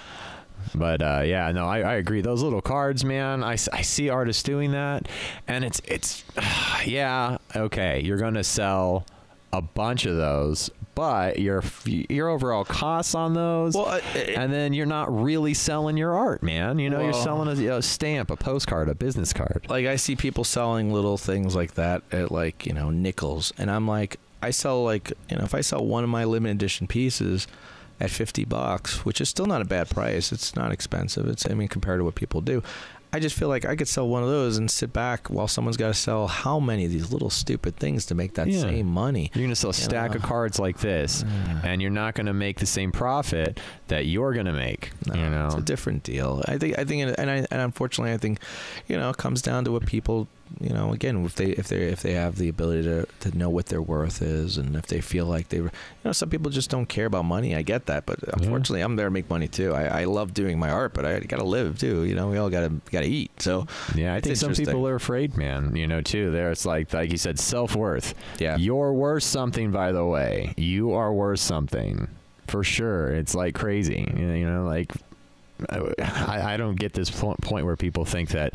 But uh, yeah, no, I, I agree. Those little cards, man. I, I see artists doing that, and it's it's (sighs) yeah okay. You're gonna sell a bunch of those, but your your overall costs on those, Well, uh, and then you're not really selling your art, man. You know, you're selling a, a stamp, a postcard, a business card. like I see people selling little things like that at like you know nickels, and I'm like, I sell like you know if I sell one of my limited edition pieces at fifty bucks, which is still not a bad price. It's not expensive. It's I mean compared to what people do. I just feel like I could sell one of those and sit back while someone's got to sell how many of these little stupid things to make that Yeah. same money. You're gonna sell a stack of cards like this, mm. and you're not gonna make the same profit that you're gonna make. No, you know, it's a different deal. I think. I think, and I, and unfortunately, I think, you know, it comes down to what people, you know, again, if they if they if they have the ability to to know what their worth is, and if they feel like they, you know, some people just don't care about money. I get that, but unfortunately, I'm there to make money too. I, I love doing my art, but I got to live too. You know, we all got to got to eat. So Yeah, I think some people are afraid, man. You know, too. There, it's like, like you said, self worth. Yeah. you're worth something. By the way, you are worth something for sure. It's like crazy. You know, like I, I don't get this point where people think that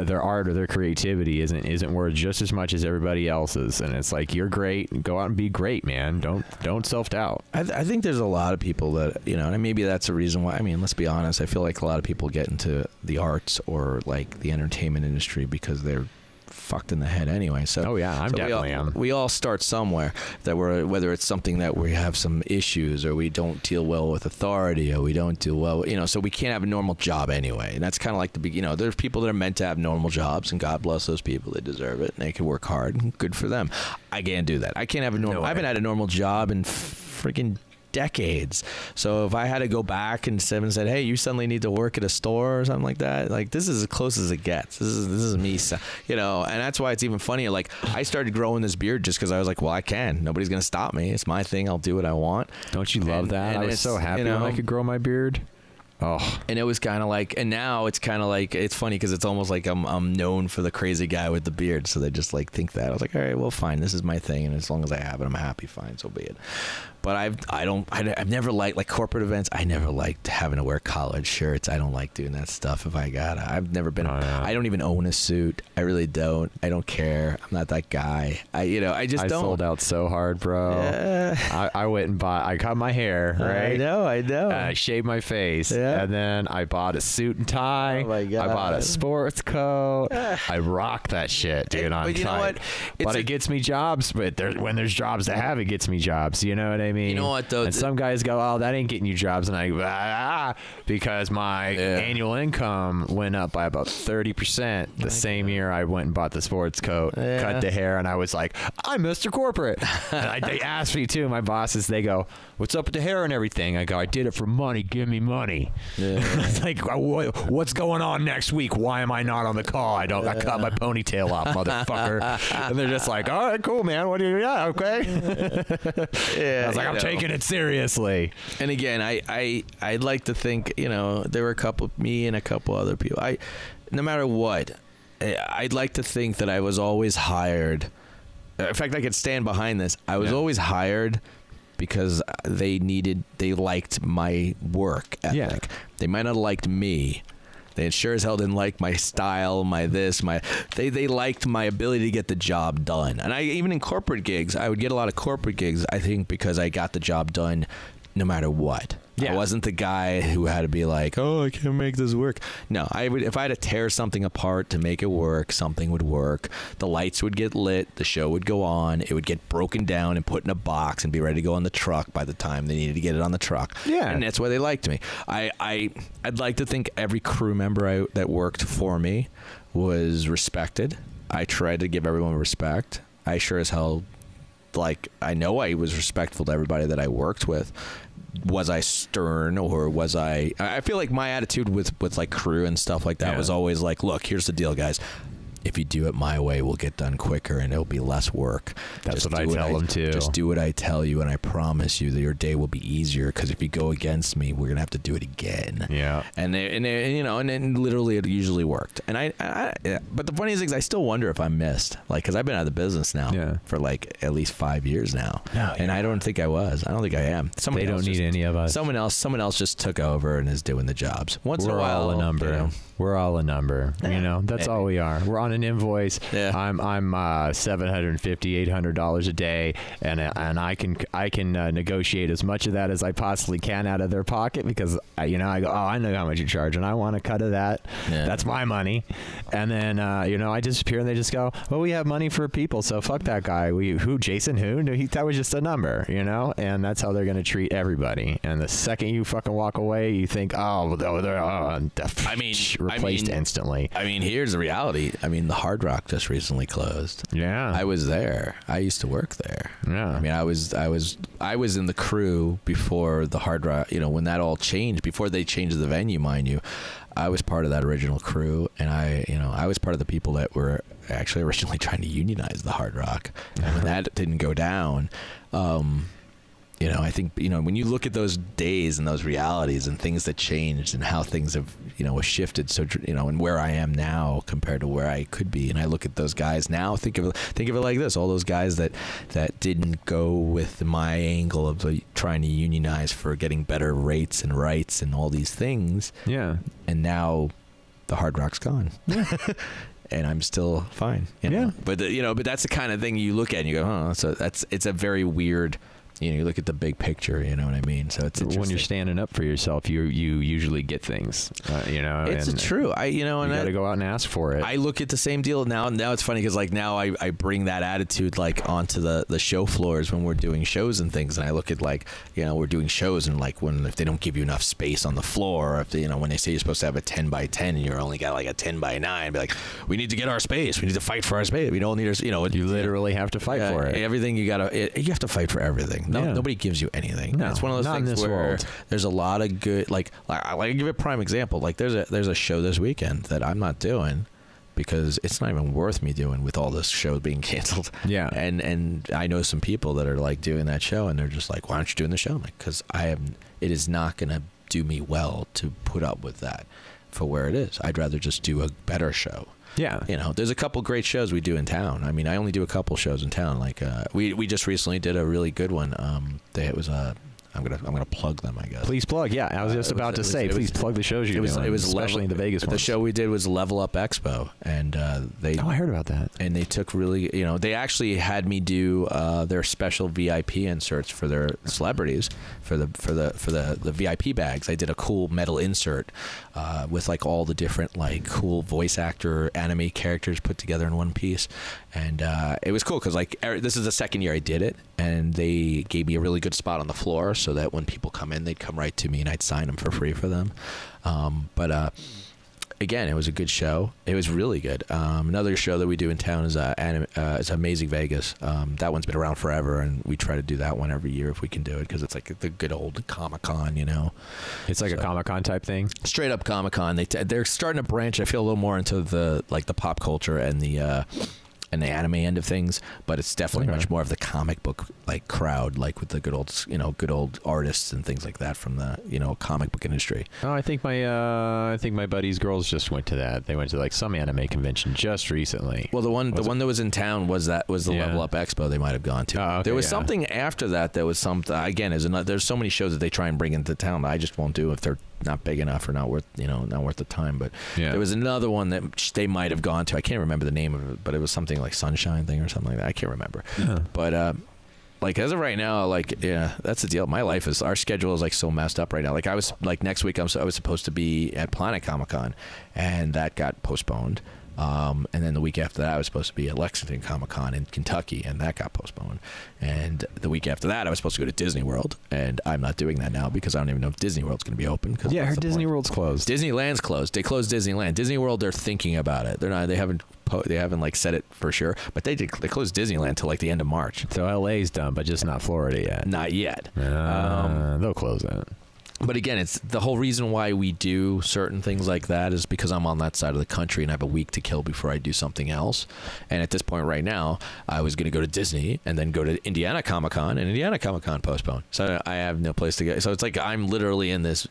their art or their creativity isn't isn't worth just as much as everybody else's and it's like you're great go out and be great man don't don't self-doubt I, I think there's a lot of people that you know, and maybe that's a reason why. I mean, let's be honest. I feel like a lot of people get into the arts or like the entertainment industry because they're fucked in the head anyway. So Oh, yeah, I'm so we definitely all, am. We all start somewhere. That we're whether it's something that we have some issues or we don't deal well with authority or we don't do well, you know. So we can't have a normal job anyway, and that's kind of like the. You know, there's people that are meant to have normal jobs, and God bless those people. They deserve it, and they can work hard. And good for them. I can't do that. I can't have a normal. No I haven't had a normal job in freaking decades. So if I had to go back and and said, "Hey, you suddenly need to work at a store or something like that," like this is as close as it gets. This is this is me, you know, and that's why it's even funnier. Like I started growing this beard just because I was like, "Well, I can. Nobody's gonna stop me. It's my thing. I'll do what I want." don't you love And- that and i was so happy you when i could grow my beard Oh, and it was kind of like and now it's kind of like it's funny because it's almost like I'm, I'm known for the crazy guy with the beard so they just like think that i was like all right well fine this is my thing and as long as i have it i'm happy fine so be it but i've i don't I, i've never liked like corporate events i never liked having to wear collared shirts i don't like doing that stuff if i gotta i've never been Oh, yeah. i don't even own a suit i really don't i don't care i'm not that guy i you know i just I don't sold out so hard, bro. Yeah. I, I went and bought. I cut my hair, right? i know i know I shaved my face, Yeah. and then I bought a suit and tie. Oh my god. I bought a sports coat. (sighs) I rock that shit, dude. It- on but you know what? It's But a- it gets me jobs. But there, when there's jobs to have, it gets me jobs. You know what I mean? Know what, though? And some guys go, "Oh, that ain't getting you jobs," and I go, ah, because my Yeah. annual income went up by about thirty percent the same year I went and bought the sports coat, Yeah. cut the hair, and I was like, "I'm Mr. Corporate." and I, they asked me too. My bosses, they go, "What's up with the hair and everything?" I go, "I did it for money. Give me money." (laughs) it's like, "What- what's going on next week? Why am I not on the call? I don't. I cut my ponytail off, motherfucker. and they're just like, "All right, cool, man. What do you? Yeah, okay." (laughs) yeah I was like, "I'm know. taking it seriously." and again, I, I I'd like to think you know there were a couple me and a couple other people. I no matter what, I- I'd like to think that I was always hired. In fact, I could stand behind this. I was Yeah. always hired because they needed they liked my work ethic. Yeah. They might not have liked me. They sure as hell didn't like my style, my this, my they they liked my ability to get the job done. And I even in corporate gigs, I would get a lot of corporate gigs. I think because I got the job done, no matter what. Yeah. I wasn't the guy who had to be like, "Oh, I can't make this work." No, I would if I had to tear something apart to make it work, something would work. The lights would get lit, the show would go on, it would get broken down and put in a box and be ready to go on the truck by the time they needed to get it on the truck. Yeah. and that's why they liked me. I I I'd like to think every crew member I, that worked for me was respected. I tried to give everyone respect. I sure as hell like I know I was respectful to everybody that I worked with. Was I stern or was I? I feel like my attitude with with like crew and stuff like that Yeah. was always like, look, here's the deal, guys. If you do it my way, we'll get done quicker and it'll be less work. That's Just what I tell them, too. Just do what I tell you, and I promise you that your day will be easier. Because if you go against me, we're gonna have to do it again. Yeah. And they, and, they, you know, and then literally it usually worked. And I, I yeah. but the funniest thing is I still wonder if I missed, like, because I've been out of the business now Yeah. for like at least five years now. No, and I don't think I was. I don't think I am. Somebody They don't need just- any of us. Someone else, someone else just took over and is doing the jobs. Once in We're a while, a number. you know. We're all a number. You know, that's all we are. We're on an invoice. Yeah. I'm I'm uh, seven hundred and fifty, eight hundred dollars a day, and uh, and I can I can uh, negotiate as much of that as I possibly can out of their pocket because I, you know I go oh I know how much you charge and I want a cut of that. Yeah. That's my money, and then uh, you know I disappear and they just go well we have money for people so fuck that guy. We who Jason who no, he, that was just a number you know and that's how they're gonna treat everybody. And the second you fucking walk away, you think oh they're, they're oh, I mean, I replaced mean- instantly. I mean, here's the reality. I mean, the Hard Rock just recently closed. Yeah. I was there. I used to work there. Yeah. I mean, I was, I was, I was in the crew before the Hard Rock. You know, when that all changed, before they changed the venue, mind you, I was part of that original crew, and I, you know, I was part of the people that were actually originally (laughs) trying to unionize the Hard Rock. And when that didn't go down, um, you know, I think you know when you look at those days and those realities and things that changed and how things have you know shifted so you know and where I am now compared to where I could be and I look at those guys now think of think of it like this all those guys that that didn't go with my angle of trying to unionize for getting better rates and rights and all these things yeah. and now the hard rock's gone (laughs) and I'm still fine you know? Yeah. but the, you know but that's the kind of thing you look at and you go huh so that's it's a very weird you know you look at the big picture you know what I mean so it's when you're standing up for yourself, you you usually get things. Uh, you know, it's and true I you know You and got to I, go out and ask for it. I look at the same deal now. Now it's funny because like now I, I bring that attitude like onto the, the show floors when we're doing shows and things, and I look at like you know we're doing shows and like when if they don't give you enough space on the floor, or if they, you know when they say you're supposed to have a ten by ten and you're only got like a ten by nine, be like we need to get our space, we need to fight for our space, we don't need our you know you literally have to fight for it. Everything you gotta, it, you have to fight for everything. No, Yeah. nobody gives you anything. No, it's one of those things where world. there's a lot of good. Like, like I like give a prime example. Like, there's a there's a show this weekend that I'm not doing because it's not even worth me doing with all this show being (laughs) canceled. Yeah. and and I know some people that are like doing that show, and they're just like, why aren't you doing the show? I'm like, because I am. It is not gonna do me well to put up with that for where it is. I'd rather just do a better show. Yeah. You know, there's a couple great shows we do in town. I mean, I only do a couple shows in town. Like uh, we we just recently did a really good one. Um, they, it was a I'm gonna I'm gonna plug them. I guess. Please plug. Yeah, I was Uh, just was- about it to was- say, it was- please plug the shows you're it was doing, it was especially in the Vegas The ones. show we did was Level Up Expo, and uh, they Oh, I heard about that. and they took really you know they actually had me do uh, their special VIP inserts for their celebrities for the for the for the the VIP bags. I did a cool metal insert uh, with like all the different like cool voice actor anime characters put together in one piece, and uh, it was cool because like er- this is the second year I did it, and they gave me a really good spot on the floor so that when people come in, they'd come right to me and I'd sign them for free for them. Um, but uh, again, it was a good show. It was really good. Um, another show that we do in town is uh, anim- uh, is Amazing Vegas. Um, that one's been around forever, and we try to do that one every year if we can do it because it's like the good old Comic Con, you know, It's like a Comic Con type thing. straight up Comic Con. They t- they're starting to branch. I feel a little more into the like the pop culture and the. Uh, and the anime end of things, but it's definitely Okay. much more of the comic book like crowd, like with the good old, you know, good old artists and things like that from the you know comic book industry. Oh, I think my uh, I think my buddies' girls just went to that. They went to like some anime convention just recently. Well, the one Was the it- one that was in town was that was the Yeah. Level Up Expo. They might have gone to. Oh, okay, there was yeah. something after that. That was something again. Is another, there's so many shows that they try and bring into town that I just won't do if they're not big enough or not worth you know not worth the time. But Yeah. there was another one that they might have gone to. I can't remember the name of it, but it was something like Sunshine thing or something like that. I can't remember. Yeah. But uh, like as of right now, like yeah, that's the deal. My life is our schedule is like so messed up right now. Like I was like next week I'm so, I was supposed to be at Planet Comic Con, and that got postponed. Um, and then the week after that, I was supposed to be at Lexington Comic Con in Kentucky, and that got postponed. And the week after that, I was supposed to go to Disney World, and I'm not doing that now because I don't even know if Disney World's going to be open. Cause yeah, I what's heard the Disney point? World's closed. Disneyland's closed. They closed Disneyland. Disney World, they're thinking about it. They're not. They haven't. Po- they haven't like said it for sure. But they did, they closed Disneyland till like the end of March. so LA's done, but just not Florida yet. Not yet. Uh, Um, they'll close that. But again, it's the whole reason why we do certain things like that is because I'm on that side of the country and I have a week to kill before I do something else. And at this point right now, I was going to go to Disney and then go to Indiana Comic Con, and Indiana Comic Con postponed. So I have no place to go. So it's like I'm literally in this.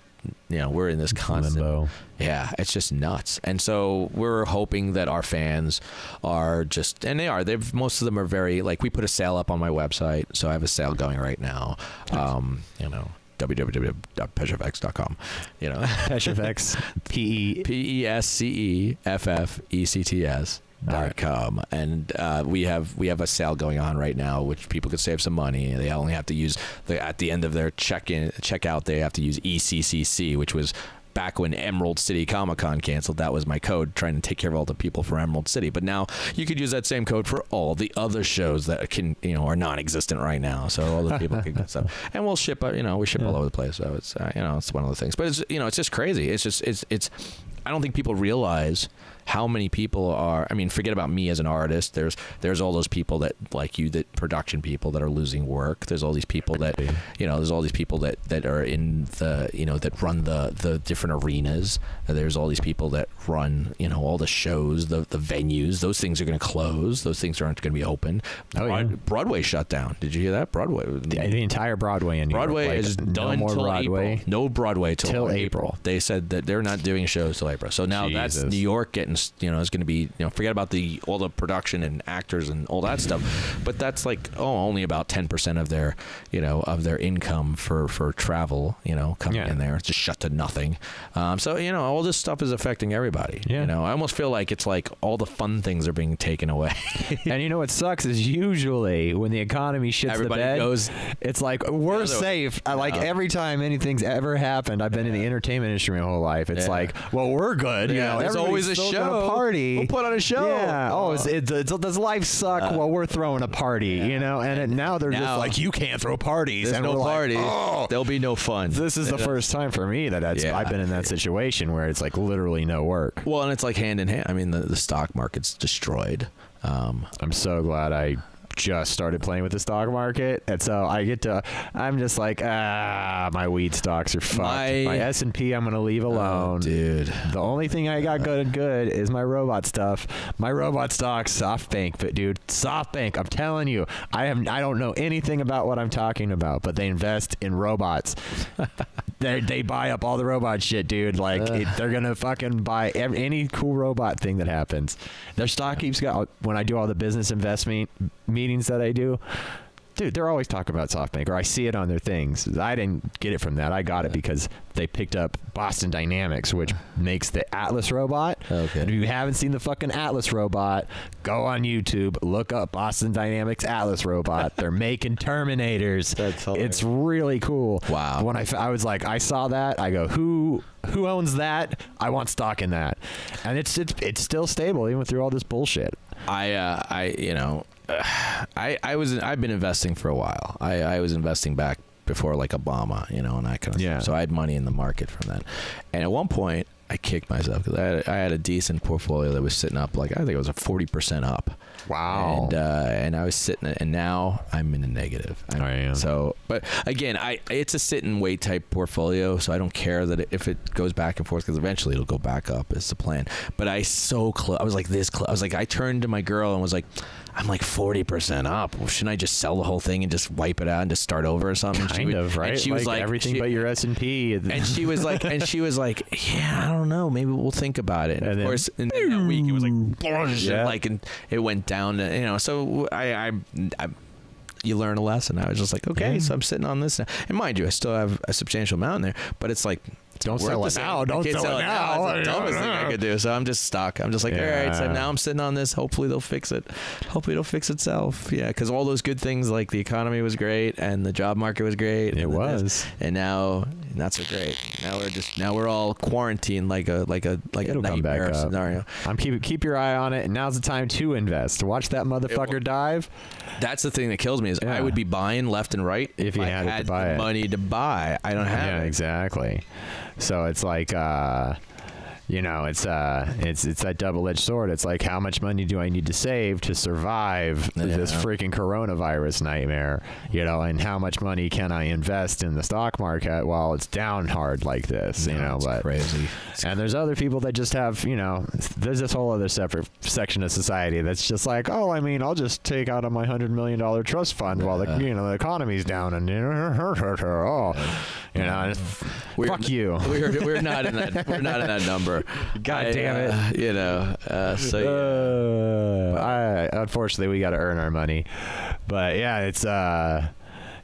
You know, we're in this constant Limbo. yeah, it's just nuts. And so we're hoping that our fans are just, and they are. They've most of them are very like. We put a sale up on my website, so I have a sale going right now. Um, you know, www.pesceffects.com. You know, (laughs) PescEffects. (laughs) P E. P E S C E F F E C T S dot com and uh, we have we have a sale going on right now which people could save some money they only have to use the at the end of their check in check out they have to use E ECCC which was back when Emerald City Comic Con canceled that was my code trying to take care of all the people for Emerald City. But now you could use that same code for all the other shows that can you know are non-existent right now. So all the people can get stuff (laughs) and we'll ship uh, you know we ship all over the place. So it's uh, you know it's one of the things. But it's you know it's just crazy. It's just it's it's I don't think people realize how many people are I mean forget about me as an artist there's there's all those people that like you that production people that are losing work there's all these people that you know there's all these people that that are in the you know that run the the different arenas there's all these people that run you know all the shows the the venues those things are going to close those things aren't going to be open Oh, yeah. Broadway shut down did you hear that Broadway The, the entire Broadway in New Broadway York. like, is no done more till Broadway. April. No Broadway till, Till April. April. They said that they're not doing shows till April. So now that's New York getting you know is going to be you know forget about the all the production and actors and all that stuff, but that's like oh only about ten percent of their you know of their income for for travel you know coming Yeah. in there. It's just shut to nothing. Um, so you know all this stuff is affecting everybody. Yeah. You know I almost feel like it's like all the fun things are being taken away. (laughs) and you know what sucks is usually when the economy shits Everybody the bed, goes- it's like we're safe. I like every time anything's ever happened. I've been in the entertainment industry my whole life. It's Yeah. like, well, we're good. You Yeah, know, there's always a still gonna show. party. We'll put on a show. Yeah. Oh, it's, it's, it's, does life suck while we're throwing a party? You know, and it, now they're Now- just like, you can't throw parties. There's and no we're like, party. oh. There'll be no fun. This is the first time for me that that's, Yeah. I've been in that situation where it's like literally no work. Well, and it's like hand in hand. I mean, the, the stock market's destroyed. Um, I'm so glad I just started playing with the stock market, and so I get to. I'm just like, ah, my weed stocks are fucked. My- My, S and P, I'm gonna leave alone, Oh, dude. The only thing I got good good is my robot stuff. My robot stocks, SoftBank, but dude, SoftBank. I'm telling you, I have. I don't know anything about what I'm talking about, but they invest in robots. (laughs) they they buy up all the robot shit, dude. Like it, they're gonna fucking buy ev- any cool robot thing that happens. Their stock keeps got when I do all the business investment meetings that I do. Dude, they're always talking about SoftBank, or I see it on their things. I didn't get it from that. I got it because they picked up Boston Dynamics, which (laughs) makes the Atlas robot. Okay. And if you haven't seen the fucking Atlas robot, go on YouTube, look up Boston Dynamics Atlas robot. They're (laughs) making Terminators. That's hilarious. it's really cool. Wow. When I, f- I was like, I saw that. I go, who who owns that? I want stock in that. And it's it's it's still stable even through all this bullshit. I uh, I you know (sighs) I I was I've been investing for a while. I I was investing back before like Obama, you know, and that kind of Yeah. stuff. So I had money in the market from that. And at one point, I kicked myself because I had, I had a decent portfolio that was sitting up like I think it was a forty percent up. Wow. And uh, and I was sitting, and now I'm in a negative. I'm- I am. So, but again, I it's a sit and wait type portfolio, so I don't care that if it goes back and forth because eventually it'll go back up. Is the plan? But I so close. I was like this close. I was like I turned to my girl and was like, I'm like forty percent up. Well, shouldn't I just sell the whole thing and just wipe it out and just start over or something? And she kind would- of, right? And she was like everything she- but your S and P. and she was like, and she was like, (laughs) yeah, I don't know, maybe we'll think about it. And, And of course, in that week it was like, Yeah. like, and it went down. To, you know, so I, I, I, you learn a lesson. I was just like, okay, Yeah. so I'm sitting on this now. And mind you, I still have a substantial amount in there, but it's like. Don't sell it now. Don't can't sell it now. It's the dumbest thing I could do. So I'm just stuck. I'm just like, all right. So now I'm sitting on this. Hopefully they'll fix it. Hopefully it'll fix itself. Yeah, because all those good things like the economy was great and the job market was great. It the this- was. and now not so great. Now we're just now we're all quarantined like a like a like It'll a come back nightmare scenario. I'm keep keep your eye on it, and now's the time to invest. To watch that motherfucker dive. That's the thing that kills me is I would be buying left and right If you I had to buy the it. money to buy. I don't have yeah, it. exactly. So it's like, uh, you know, it's uh, it's it's that double-edged sword. It's like, how much money do I need to save to survive this freaking coronavirus nightmare? You know, and how much money can I invest in the stock market while it's down hard like this? you know, it's but crazy. and there's other people that just have, you know, there's this whole other separate section of society that's just like, oh, I mean, I'll just take out of my hundred million dollar trust fund while the you know the economy's down and (laughs) you know, oh, you know, We're- fuck you. We're, we're not in that we're not in that (laughs) number. (laughs) God I, damn it. uh, you know. Uh, so yeah. Uh, I, unfortunately, we got to earn our money, but yeah, it's uh,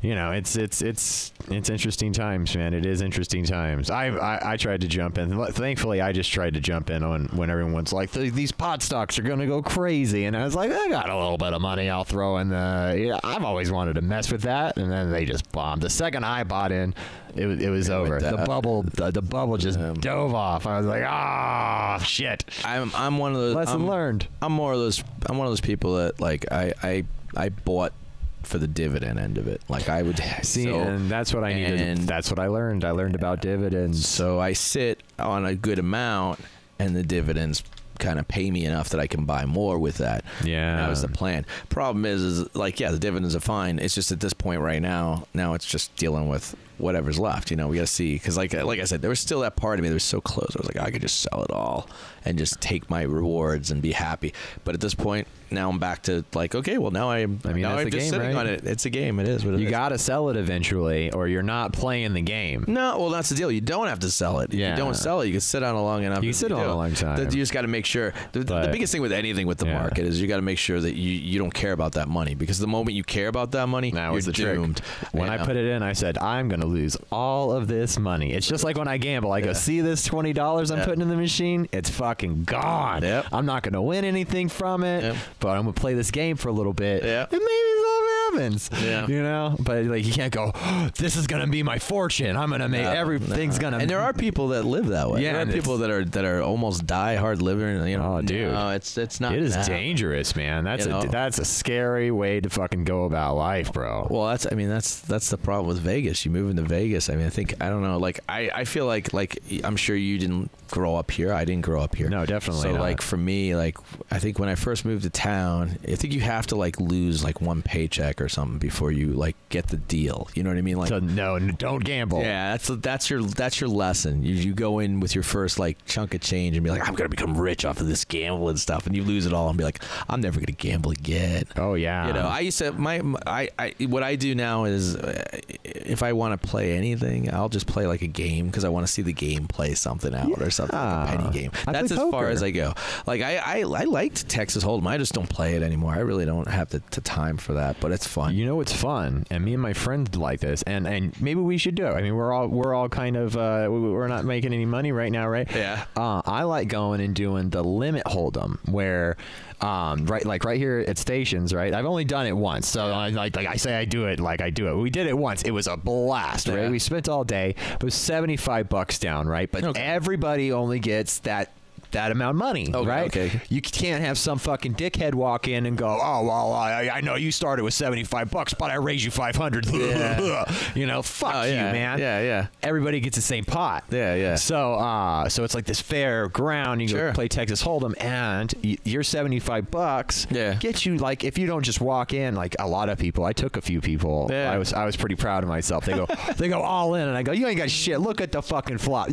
you know, it's it's it's it's interesting times, man. It is interesting times. I I, I tried to jump in. Thankfully, I just tried to jump in on when everyone's like, these pot stocks are gonna go crazy, and I was like, I got a little bit of money, I'll throw in the. Yeah, I've always wanted to mess with that, and then they just bombed. The second I bought in, it was it was over. The bubble the, the bubble just Um, dove off. I was like, ah, shit. I'm I'm one of those Lesson I'm, learned. I'm more of those I'm one of those people that like I I I bought for the dividend end of it. Like I would (laughs) See, so, and that's what I needed. and- That's what I learned. I learned about dividends. So I sit on a good amount, and the dividends kind of pay me enough that I can buy more with that. Yeah. that was the plan. Problem is, is like yeah, the dividends are fine. It's just at this point right now. Now it's just dealing with whatever's left. You know, we got to see because like like I said, there was still that part of me that was so close. I was like, I could just sell it all and just take my rewards and be happy. But at this point, now I'm back to like, okay, well now I'm. I mean, now that's I'm the just game, sitting right? on it. It's a game. It is what it You is. got to sell it eventually, or you're not playing the game. No, well, that's the deal. You don't have to sell it. If Yeah. you don't sell it, you can sit on it long enough. You can sit on it a long time. You just got to make sure. The, the But- biggest thing with anything with the Yeah. market is you got to make sure that you, you don't care about that money because the moment you care about that money, That you're the doomed. trick. When You I put it in, I said, I'm going to lose all of this money. It's just like when I gamble. I go, see this $20 I'm Yeah. putting in the machine? It's fucking gone. Yep. I'm not going to win anything from it, Yep. But I'm to play this game for a little bit. Yeah. And maybe something happens. Yeah. You know? But like you can't go, (gasps) this is going to be my fortune. I'm going to make No, everything's no. going to And there are people that live that way. Yeah, there are people that are that are almost die hard living. You know, Oh, dude. no, it's it's not. It is that. dangerous, man. That's You a know? that's a scary way to fucking go about life, bro. Well, that's I mean that's that's the problem with Vegas. You move into Vegas. I mean, I think I don't know. Like I, I feel like like I'm sure you didn't grow up here. I didn't grow up here. No, definitely So not. like for me, like I think when I first moved to town, I think you have to like lose like one paycheck or something before you like get the deal. You know what I mean? Like so no, don't gamble. yeah, that's that's your that's your lesson. You, you go in with your first like chunk of change and be like, I'm gonna become rich off of this gamble and stuff, and you lose it all and be like, I'm never gonna gamble again. Oh yeah. You know, I used to my, my I, I what I do now is uh, if I want to play anything, I'll just play like a game because I want to see the game play something out or something like a Yeah. penny game. I That's as play far as I go. Like I, I I liked Texas Hold'em. I just don't play it anymore. I really don't have the, the time for that, but it's fun. You know what's fun, and me and my friends like this, and and maybe we should do it. I mean, we're all we're all kind of uh, we, we're not making any money right now, right? Yeah. Uh, I like going and doing the limit hold'em, where, um, right, like right here at stations, right. I've only done it once, so I, like like I say, I do it like I do it. We did it once. It was a blast, right? Yeah. We spent all day. It was seventy five bucks down, right? But Okay. everybody only gets that. That amount of money, Okay, right? okay. You can't have some fucking dickhead walk in and go, "Oh well, I, I know you started with seventy five bucks, but I raised you five hundred. Yeah. (laughs) you know, fuck Oh, you, man. Yeah, yeah. Everybody gets the same pot. Yeah, yeah. So, uh, so it's like this fair ground. You Sure. go play Texas Hold'em, and y- your seventy five bucks Yeah. gets you like if you don't just walk in like a lot of people. I took a few people. Yeah. I was I was pretty proud of myself. They go (laughs) they go all in, and I go, you ain't got shit. Look at the fucking flop.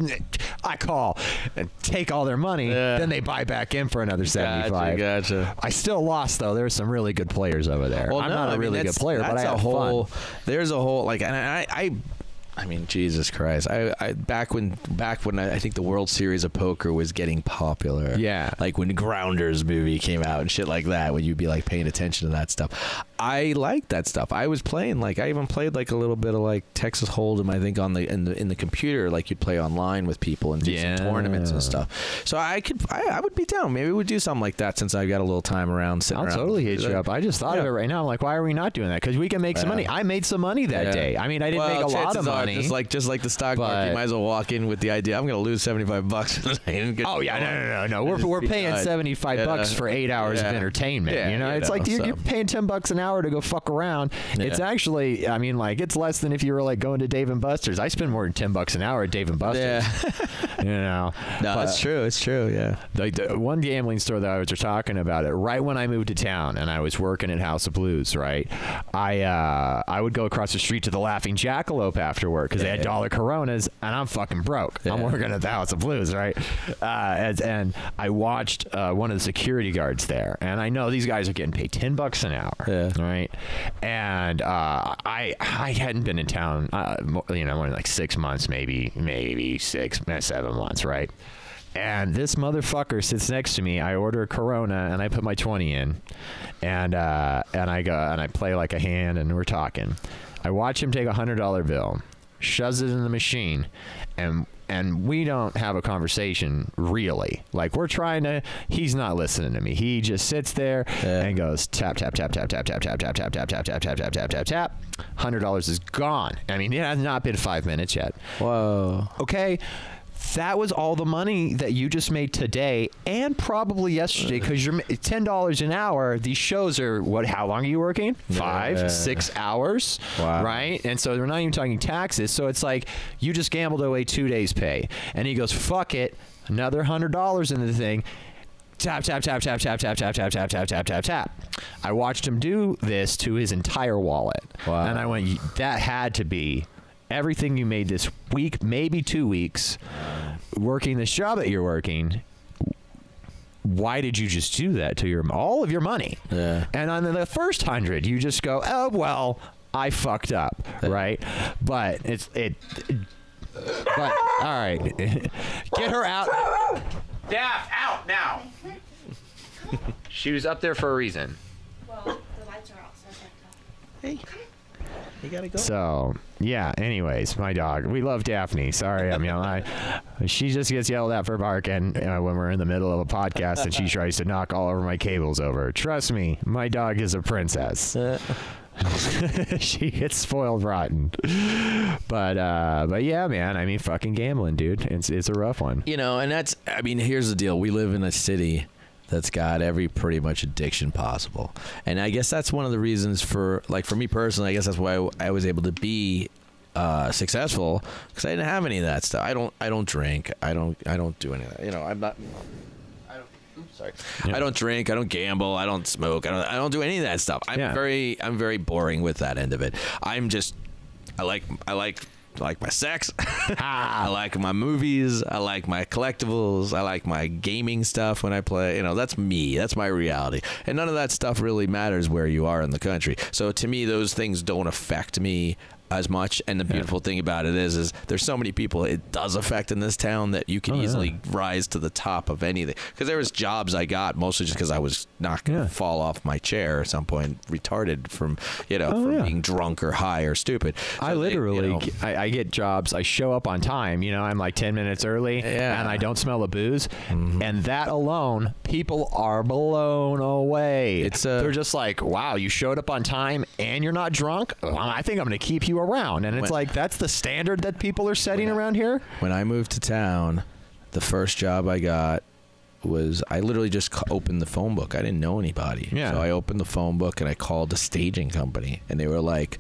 I call and take all their money. Yeah. Then they buy back in for another seventy five. Gotcha, gotcha. I still lost though. There were some really good players over there. Well, I'm no, not I a mean, really good player, but I had a whole. fun. There's a whole like, and I, I, I mean, Jesus Christ! I, I back when back when I, I think the World Series of Poker was getting popular. Yeah. like when Rounders movie came out and shit like that. When you'd be like paying attention to that stuff, I liked that stuff. I was playing like I even played like a little bit of like Texas Hold'em. I think on the in the in the computer, like you'd play online with people and do Yeah. some tournaments and stuff. So I could, I, I would be down. Maybe we'd do something like that since I've got a little time around. Sitting I'll around. totally hit you up. I just thought of it right now. I'm like, why are we not doing that? Because we can make some Yeah. money. I made some money that Yeah. day. I mean, I didn't well, make a lot of are, money. just like just like the stock market, you might as well walk in with the idea I'm going to lose seventy five bucks. (laughs) Oh yeah, no, no, no, no. We're, we're paying seventy five bucks for eight hours of entertainment. Yeah, you know, it's know, like you're, so. you're paying ten bucks an hour to go fuck around. It's actually, I mean, like it's less than if you were like going to Dave and Buster's. I spend more than ten bucks an hour at Dave and Buster's. Yeah, (laughs) You know, (laughs) no, But- it's true. It's true. Yeah. like the one gambling store that I was talking about it right when I moved to town and I was working at House of Blues, right? I uh, I would go across the street to the Laughing Jackalope after work because they had Yeah. dollar Coronas and I'm fucking broke. I'm working at the House of Blues, right? Uh, and, and I watched uh, one of the security guards there, and I know these guys are getting paid ten bucks an hour, Yeah. right? And uh, I I hadn't been in town, uh, you know, more than like six months, maybe maybe six, eh, seven months, right? And this motherfucker sits next to me. I order a Corona and I put my twenty in, and uh, and I go and I play like a hand and we're talking. I watch him take a hundred dollar bill, shoves it in the machine, and and we don't have a conversation really. Like we're trying to. He's not listening to me. He just sits there Yeah. and goes tap tap tap tap tap tap tap tap tap tap tap tap tap tap tap tap tap. Hundred dollars is gone. I mean, it has not been five minutes yet Whoa. okay that was all the money that you just made today and probably yesterday because you're ten dollars an hour. These shows are what? How long are you working? Five, Yeah. six hours, Wow. right? And so we're not even talking taxes. So it's like you just gambled away two days' pay. And he goes, "Fuck it, another hundred dollars in the thing." Tap tap tap tap tap tap tap tap tap tap tap tap tap. I watched him do this to his entire wallet, Wow. and I went, "That had to be." Everything you made this week, maybe two weeks, working this job that you're working, why did you just do that to your all of your money? Yeah. And on the first hundred, you just go, oh well, I fucked up, right? But it's it. But all right, (laughs) get her out. Daff, out now. she was up there for a reason. Well, the lights are out, so I can't tell. Hey, you gotta go. So yeah. Anyways, my dog. We love Daphne. Sorry, I'm yelling. I, she just gets yelled at for barking uh, when we're in the middle of a podcast, and she (laughs) tries to knock all over my cables over. Trust me, my dog is a princess. Uh, (laughs) she gets spoiled rotten. But uh, but yeah, man. I mean, fucking gambling, dude. It's it's a rough one. you know, and that's. I mean, here's the deal. We live in a city that's got every pretty much addiction possible, and I guess that's one of the reasons for, like, for me personally. I guess that's why I, was able to be uh, successful because I didn't have any of that stuff. I don't I don't drink. I don't I don't do any of that. You know, I'm not. I don't. oops, Sorry, Yeah. I don't drink. I don't gamble. I don't smoke. I don't. I don't do any of that stuff. I'm Yeah. very. I'm very boring with that end of it. I'm just. I like. I like. I like my sex. (laughs) Ah. I like my movies. I like my collectibles. I like my gaming stuff when I play. You know, that's me. That's my reality. And none of that stuff really matters where you are in the country. So to me, those things don't affect me as much. And the beautiful thing about it is, is there's so many people it does affect in this town that you can Oh, yeah. easily rise to the top of anything. Because there was jobs I got mostly just because I was not going to Yeah. fall off my chair at some point, retarded from you know Oh, from yeah. being drunk or high or stupid. I So they- you literally, know, I, I get jobs. I show up on time. You know, I'm like 10 minutes early, Yeah. Mm-hmm. and I don't smell the booze. And that alone, people are blown away. It's, uh, they're just like, "Wow, you showed up on time and you're not drunk. Well, I think I'm going to keep you around." And it's When- like that's the standard that people are setting around here. when I moved to town, the first job I got was I literally just opened the phone book. I didn't know anybody. Yeah. So I opened the phone book and I called a staging company, and they were like,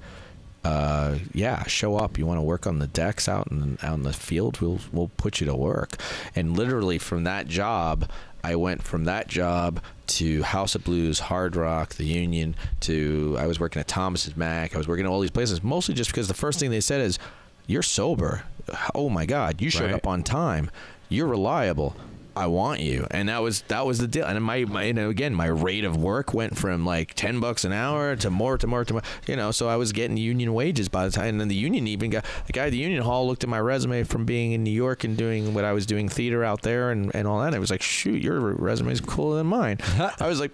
uh, "Yeah, show up. You want to work on the decks out in out in the field? We'll we'll put you to work." And literally from that job, I went from that job to House of Blues, Hard Rock, the Union. To I was working at Thomas & Mack. I was working at all these places, mostly just because the first thing they said is, "You're sober. Oh my God, you showed Right. up on time. You're reliable." I want you, and that was that was the deal. And my, my you know again my rate of work went from like ten bucks an hour to more to more to more. You know, so I was getting union wages by the time. And then the union even got the guy at the union hall looked at my resume from being in New York and doing what I was doing theater out there and and all that. And it was like, shoot, your resume is cooler than mine. (laughs) I was like.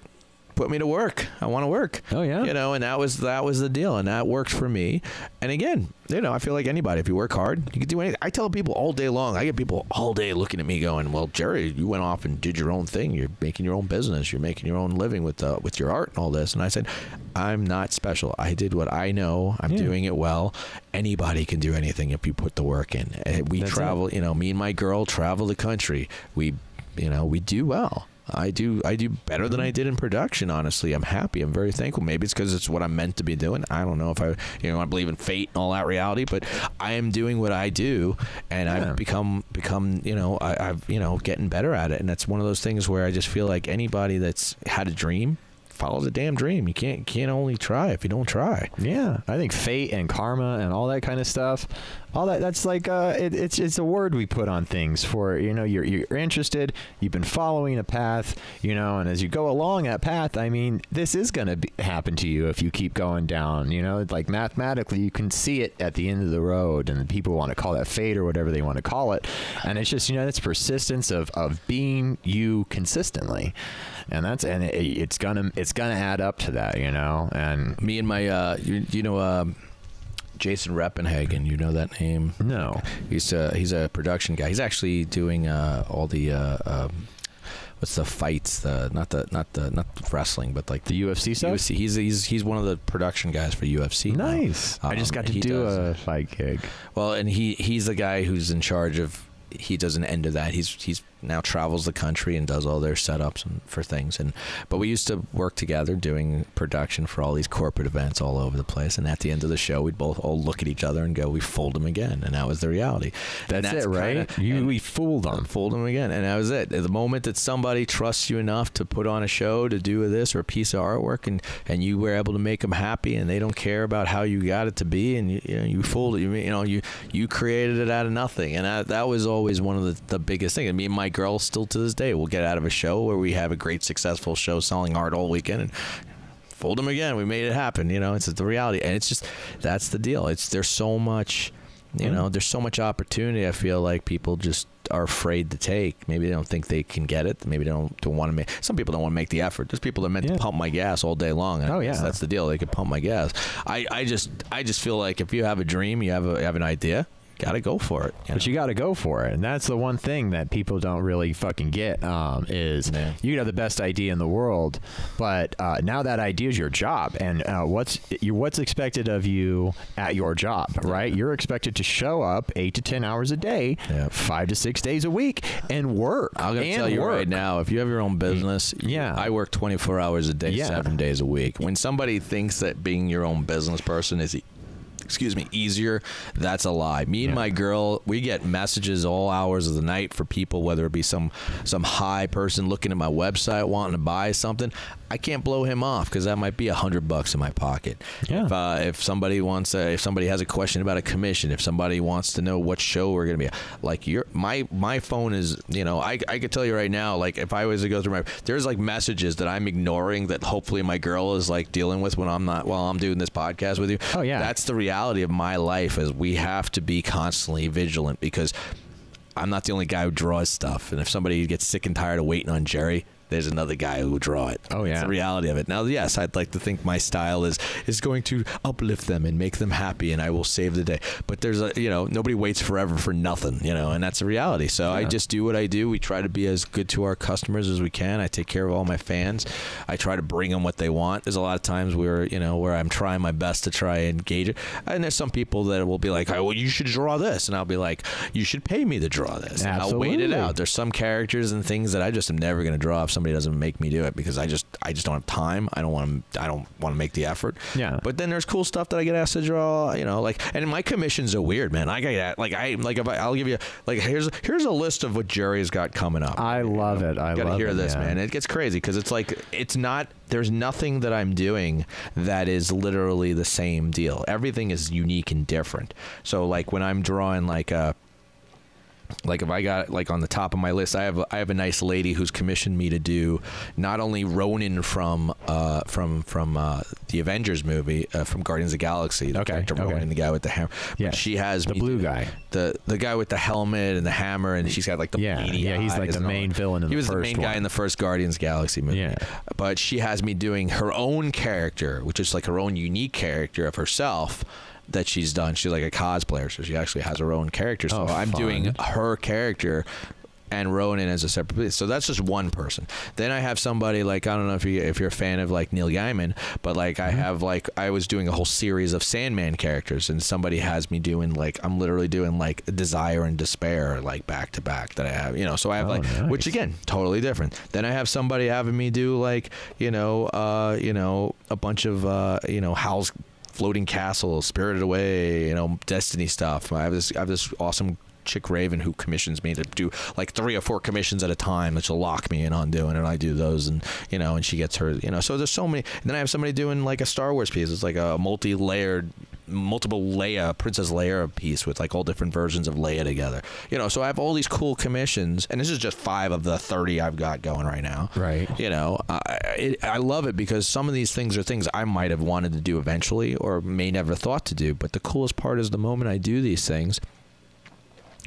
Put me to work. I want to work. Oh, yeah? you know, and that was that was the deal, and that worked for me. And again, you know, I feel like anybody, if you work hard, you can do anything. I tell people all day long. I get people all day looking at me, going, "Well, Jerry, you went off and did your own thing. You're making your own business. You're making your own living with uh, with your art and all this." And I said, "I'm not special. I did what I know. I'm Yeah. doing it well. Anybody can do anything if you put the work in. And we That's it. travel. You know, me and my girl travel the country. We, you know, we do well." I do I do better than I did in production. Honestly, I'm happy. I'm very thankful. Maybe it's because it's what I'm meant to be doing. I don't know if I you know I believe in fate and all that reality, but I am doing what I do, and Yeah. I've become become you know I, I've you know getting better at it. And that's one of those things where I just feel like anybody that's had a dream, follow the damn dream. You can't can't only try if you don't try. Yeah, I think fate and karma and all that kind of stuff, all that that's like uh, it, it's it's a word we put on things for you know you're you're interested, you've been following a path, you know, and as you go along that path, I mean, this is gonna happen to you if you keep going down, you know, like mathematically you can see it at the end of the road, and people want to call that fate or whatever they want to call it, and it's just you know it's persistence of of being you consistently, and that's and it, it's gonna it's gonna add up to that, you know, and Me and my uh, you, you know um, Jason Reppenhagen. You know that name? no. He's a, he's a production guy. He's actually doing uh, all the uh, um, what's the fights? The not the not the not wrestling, but like The UFC stuff? UFC. He's he's he's one of the production guys for UFC. Nice. I just Um, got to do does- a fight gig. Well, and he he's the guy who's in charge of. He does an end of that. He's he's now travels the country and does all their setups and for things. And but we used to work together doing production for all these corporate events all over the place. And at the end of the show, we'd both all look at each other and go, "We fooled them again." And that was the reality. And That's, it, right? kinda- you we fooled them. fooled them again, and that was it. The moment that somebody trusts you enough to put on a show, to do this or a piece of artwork, and and you were able to make them happy, and they don't care about how you got it to be, and you, you know you fooled it. You, you know you you created it out of nothing, and that, that was always one of the, the biggest things. I mean, my girl still to this day will get out of a show where we have a great successful show selling art all weekend, and fold them again. We made it happen. You know, it's the reality, and it's just that's the deal. It's there's so much, you mm-hmm. know, there's so much opportunity. I feel like people just are afraid to take. Maybe they don't think they can get it. Maybe they don't don't want to make. Some people don't want to make the effort. There's people that are meant Yeah. to pump my gas all day long. and Oh, yeah. that's the deal. They could pump my gas. I, I just I just feel like if you have a dream, you have a you have an idea, gotta go for it. But you got to go for it, and that's the one thing that people don't really fucking get. Um, is Yeah. you could have the best idea in the world, but uh, now that idea is your job, and uh, what's you what's expected of you at your job, right? You're expected to show up eight to ten hours a day, Yeah. five to six days a week, and work. I'm gonna tell you work. right now, if you have your own business, Yeah. I work 24 hours a day, seven days a week. When somebody thinks that being your own business person is excuse me, easier. That's a lie. Me and Yeah. my girl, we get messages all hours of the night for people, whether it be some some high person looking at my website wanting to buy something. I can't blow him off because that might be a hundred bucks in my pocket. Yeah. If, uh, if somebody wants, uh, if somebody has a question about a commission, if somebody wants to know what show we're gonna be, like your my my phone is, you know, I I could tell you right now, like if I was to go through my, there's like messages that I'm ignoring that hopefully my girl is like dealing with when I'm not while I'm doing this podcast with you. Oh, yeah. that's the reality of my life is we have to be constantly vigilant because I'm not the only guy who draws stuff. And if somebody gets sick and tired of waiting on Jerry, there's another guy who will draw it. Oh, yeah. It's the reality of it. Now, yes, I'd like to think my style is is going to uplift them and make them happy, and I will save the day. But there's a you know nobody waits forever for nothing, you know, and that's the reality. So I just do what I do. We try to be as good to our customers as we can. I take care of all my fans. I try to bring them what they want. There's a lot of times where you know where I'm trying my best to try and engage it, and there's some people that will be like, "Oh, well, you should draw this," and I'll be like, "You should pay me to draw this." And I'll wait it out. There's some characters and things that I just am never going to draw somebody doesn't make me do it because I just I just don't have time. I don't want to I don't want to make the effort. Yeah. But then there's cool stuff that I get asked to draw. You know, like and my commissions are weird, man. I get like I like if I, I'll give you like here's here's a list of what Jerry's got coming up. I love it. I gotta hear it, this, man. man. It gets crazy because it's like it's not. There's nothing that I'm doing that is literally the same deal. Everything is unique and different. So like when I'm drawing like a like if I got like on the top of my list, I have I have a nice lady who's commissioned me to do not only Ronan from uh, from from uh, the Avengers movie uh, from Guardians of the Galaxy, the Okay, character okay. Ronan, the guy with the hammer. Yeah, she has the blue guy. the the guy with the helmet and the hammer, and she's got like the Yeah, yeah, he's like the main villain in he the was the main guy in the first Guardians Galaxy movie. Yeah. But she has me doing her own character, which is like her own unique character of herself that she's done. She's like a cosplayer, so she actually has her own character. So Oh, I'm doing her character and Ronan as a separate piece. So that's just one person. Then I have somebody like I don't know if you if you're a fan of like Neil Gaiman, but like Mm-hmm. I have like I was doing a whole series of Sandman characters, and somebody has me doing like I'm literally doing like Desire and Despair like back to back that I have. You know, so I have Oh, like which again totally different. Then I have somebody having me do like you know uh you know a bunch of uh you know Howl's floating castle, spirited away, you know, destiny stuff. I have this I have this awesome chick Raven who commissions me to do like three or four commissions at a time that she'll lock me in on doing and I do those and you know and she gets her you know so there's so many and then I have somebody doing like a Star Wars piece it's like a multi-layered multiple Leia Princess Leia piece with like all different versions of Leia together you know so I have all these cool commissions and this is just five of the 30 I've got going right now Right. you know I, it, I love it because some of these things are things i might have wanted to do eventually or may never thought to do but the coolest part is the moment i do these things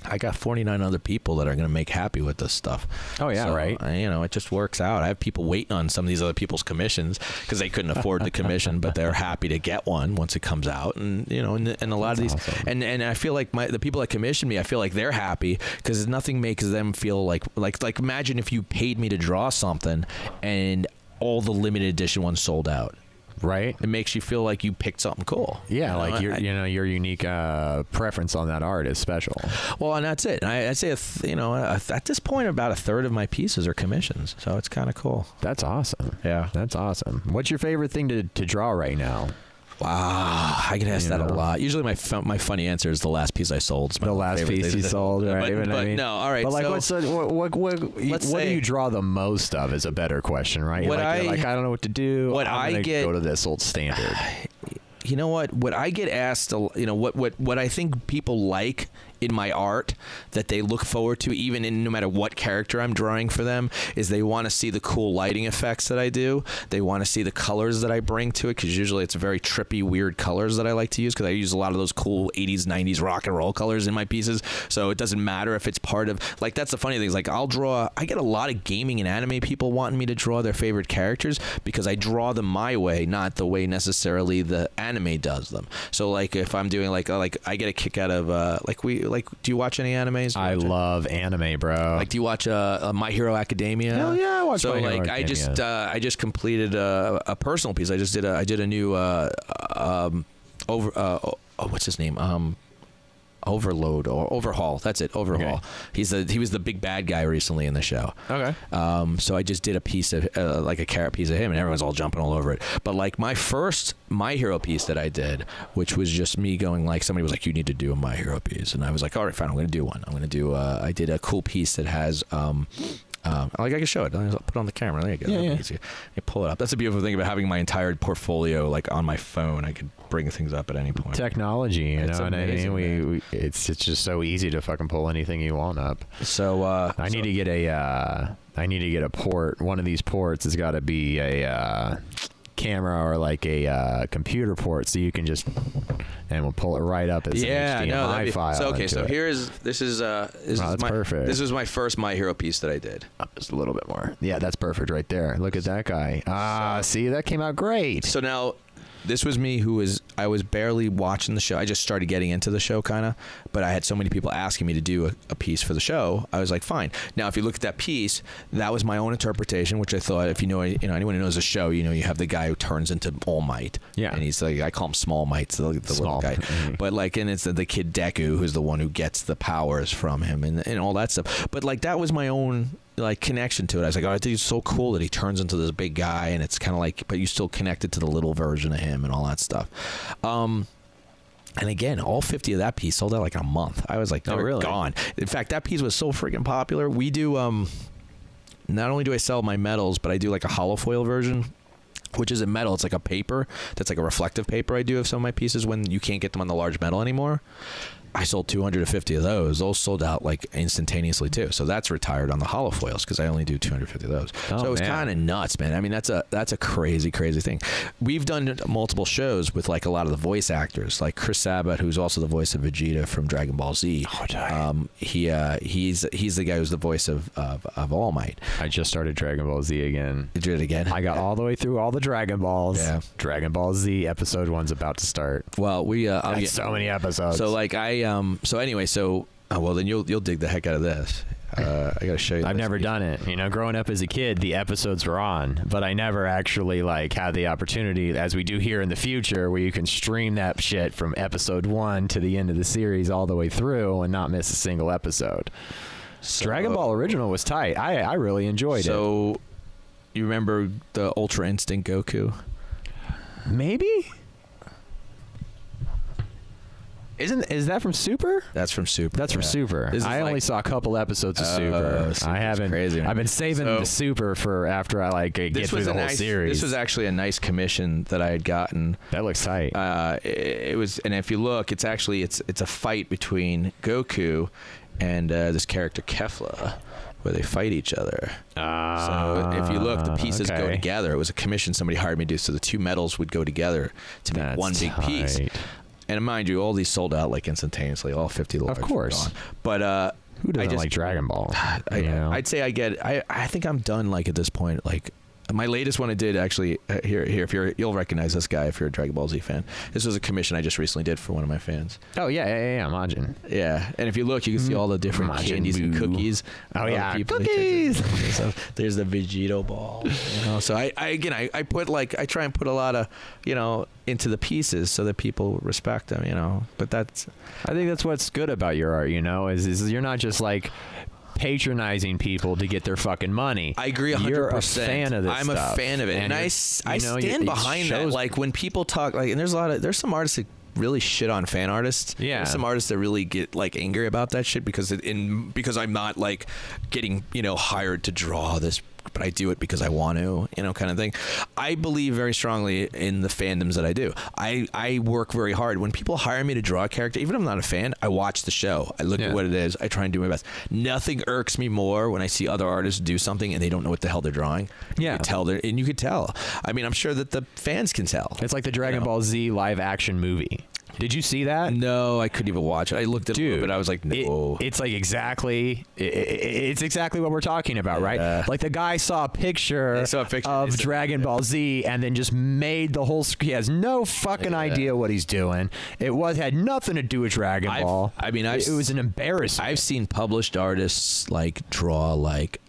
I got 49 other people that are going to make happy with this stuff. Oh, yeah, So, right. uh, You know, it just works out. I have people waiting on some of these other people's commissions because they couldn't afford the commission, but they're happy to get one once it comes out. And you know, and, and a lot of these, awesome. and and I feel like my the people that commission me, I feel like they're happy because nothing makes them feel like like like imagine if you paid me to draw something and all the limited edition ones sold out. Right. It makes you feel like you picked something cool. Yeah, You know, like your you know your unique uh, preference on that art is special. Well, and that's it. I, I'd say, a th- you know, th- at this point, about a third of my pieces are commissions, so it's kind of cool. That's awesome. Yeah. That's awesome. What's your favorite thing to, to draw right now? Wow, I get asked You that know. a lot. Usually, my fu- my funny answer is the last piece I sold. The last piece you sold, right? (laughs) But, Even, I but mean- no, all right. But like, so, what's the, what what what, what Let's do you draw the most of? Is a better question, right? You're like, you're I- like I don't know what to do. what I'm I get- go to this old standard. (sighs) you know what? What I get asked, a- you know, what what what I think people like in my art that they look forward to, even in no matter what character I'm drawing for them, is they want to see the cool lighting effects that I do. They want to see the colors that I bring to it because usually it's very trippy, weird colors that I like to use because I use a lot of those cool 80s, 90s rock and roll colors in my pieces. So it doesn't matter if it's part of like that's the funny thing is like I'll draw. I get a lot of gaming and anime people wanting me to draw their favorite characters because I draw them my way, not the way necessarily the anime does them. So like if I'm doing like like I get a kick out of uh like we like do you watch any animes? I watch it? love anime, bro. Like, do you watch uh, uh, My Hero Academia? Hell yeah, I watch So My Hero like, I just uh, I just completed uh, a personal piece. I just did a I did a new uh, um, over uh, oh, what's his name um. Overload or Overhaul. That's it. Overhaul. Okay. He's the he was the big bad guy recently in the show. Okay. Um, so I just did a piece of uh, like a carrot piece of him, and everyone's all jumping all over it. But like my first my hero piece that I did, which was just me going like somebody was like, "You need to do a my hero piece," and I was like, "All right, fine, I'm going to do one. I'm going to do." Uh, I did a cool piece that has. Um, um, like I can show it. I'll put it on the camera. There you go. Yeah, yeah. easy. You pull it up. That's the beautiful thing about having my entire portfolio like on my phone. I could bring things up at any point. Technology, you It's know what I amazing, mean? We, we it's it's just so easy to fucking pull anything you want up. So uh, I need to get a uh, I need to get a port. One of these ports has got to be a uh, camera or like a uh, computer port, so you can just and we'll pull it right up as yeah, an HDMI no, be- file. So okay, so it. here is this is uh this Wow, is my perfect. this was my first my hero piece that I did. Up just a little bit more. Yeah, that's perfect right there. Look at that guy. Ah, see that came out great. So now, this was me who was I was barely watching the show. I just started getting into the show, kind of. But I had so many people asking me to do a, a piece for the show. I was like, fine. Now, if you look at that piece, that was my own interpretation, which I thought, if you know, you know, anyone who knows the show, you know, you have the guy who turns into All Might. Yeah. And he's like, I call him Small Might, the, the Small. little guy. Mhm. But like, and it's the, the kid Deku who's the one who gets the powers from him and, and all that stuff. But like, that was my own like connection to it. I was like, oh, I think it's so cool that he turns into this big guy, and it's kind of like, but you still connected to the little version of him and all that stuff. Um, and again, all 50 of that piece sold out like in a month. I was like, Oh, really? gone. In fact, that piece was so freaking popular. We do, um, not only do I sell my metals, but I do like a holo foil version. Which isn't metal, it's like a paper that's like a reflective paper I do of some of my pieces when you can't get them on the large metal anymore. I sold 250 of those. Those sold out like instantaneously too. So that's retired on the holo foils because I only do 250 of those. Oh, so it was kind of nuts, man. I mean, that's a that's a crazy, crazy thing. We've done multiple shows with like a lot of the voice actors, like Chris Sabat, who's also the voice of Vegeta from Dragon Ball Z. Oh, um, he uh, he's he's the guy who's the voice of of, of All Might. I just started Dragon Ball Z again. Did you do it again? I got all the way through all the Dragon Balls. Yeah. Dragon Ball Z episode one's about to start. well, we uh, I'll get- so many episodes. So like I um so anyway so oh, well then you'll you'll dig the heck out of this. Uh, I gotta show you. I've never done it. You know, growing up as a kid, the episodes were on, but I never actually like had the opportunity, as we do here in the future, where you can stream that shit from episode one to the end of the series all the way through and not miss a single episode. So- Dragon Ball original was tight. I I really enjoyed it. So you remember the Ultra Instinct Goku? Maybe. Isn't is that from Super? That's from Super. That's from yeah. Super. This is I only saw a couple episodes of Oh, Super. Super's I haven't. crazy. I've been saving So- the Super for after I like get through the a whole nice. series. This was actually a nice commission that I had gotten. that looks tight. Uh, it, it was, and if you look, it's actually it's it's a fight between Goku and uh, this character Kefla, where they fight each other. So if you look, the pieces go Ah, together. It was a commission somebody hired me to do, so the two metals would go together to make That's one big piece. tight. And mind you, all these sold out like instantaneously. All fifty large. were course. But uh, Who doesn't I just, like Dragon Ball? (sighs) I, you know? I'd say I get. I I think I'm done. Like at this point, like. My latest one I did actually uh, here here if you're you'll recognize this guy if you're a Dragon Ball Z fan. This was a commission I just recently did for one of my fans. oh yeah, yeah, yeah, Majin. Yeah, and if you look, you can see all the different Majin candies and cookies. Oh, yeah, cookies! take the- so There's the Vegito ball. You know, so I, I again I, I put like I try and put a lot of you know into the pieces so that people respect them. You know, but that's I think that's what's good about your art. You know, is is you're not just like patronizing people to get their fucking money. I agree 100%. You're a fan of this I'm stuff. a fan of it. And, I, s- I you know, stand it behind that. Like when people talk like and there's a lot of there's some artists that really shit on fan artists. Yeah. There's some artists that really get like angry about that shit because it, in because I'm not like getting, you know, hired to draw this but I do it because I want to, you know, kind of thing. I believe very strongly in the fandoms that I do. I, I work very hard. When people hire me to draw a character, even if I'm not a fan, I watch the show. I look Yeah. at what it is. I try and do my best. Nothing irks me more when I see other artists do something and they don't know what the hell they're drawing. Yeah. You could tell and you could tell. I mean, I'm sure that the fans can tell. It's like the Dragon You know? Ball Z live action movie. Did you see that? No, I couldn't even watch it. I looked at it, Dude, bit. I was like, it- no. it's like exactly, i- i- it's exactly what we're talking about, right? Yeah. Like the guy saw a picture, saw a picture. of Dragon Ball Z and then just made the whole. He has no fucking Yeah. idea what he's doing. It was had nothing to do with Dragon I've- Ball. I mean, I've it, it was an embarrassment. I've seen published artists like draw like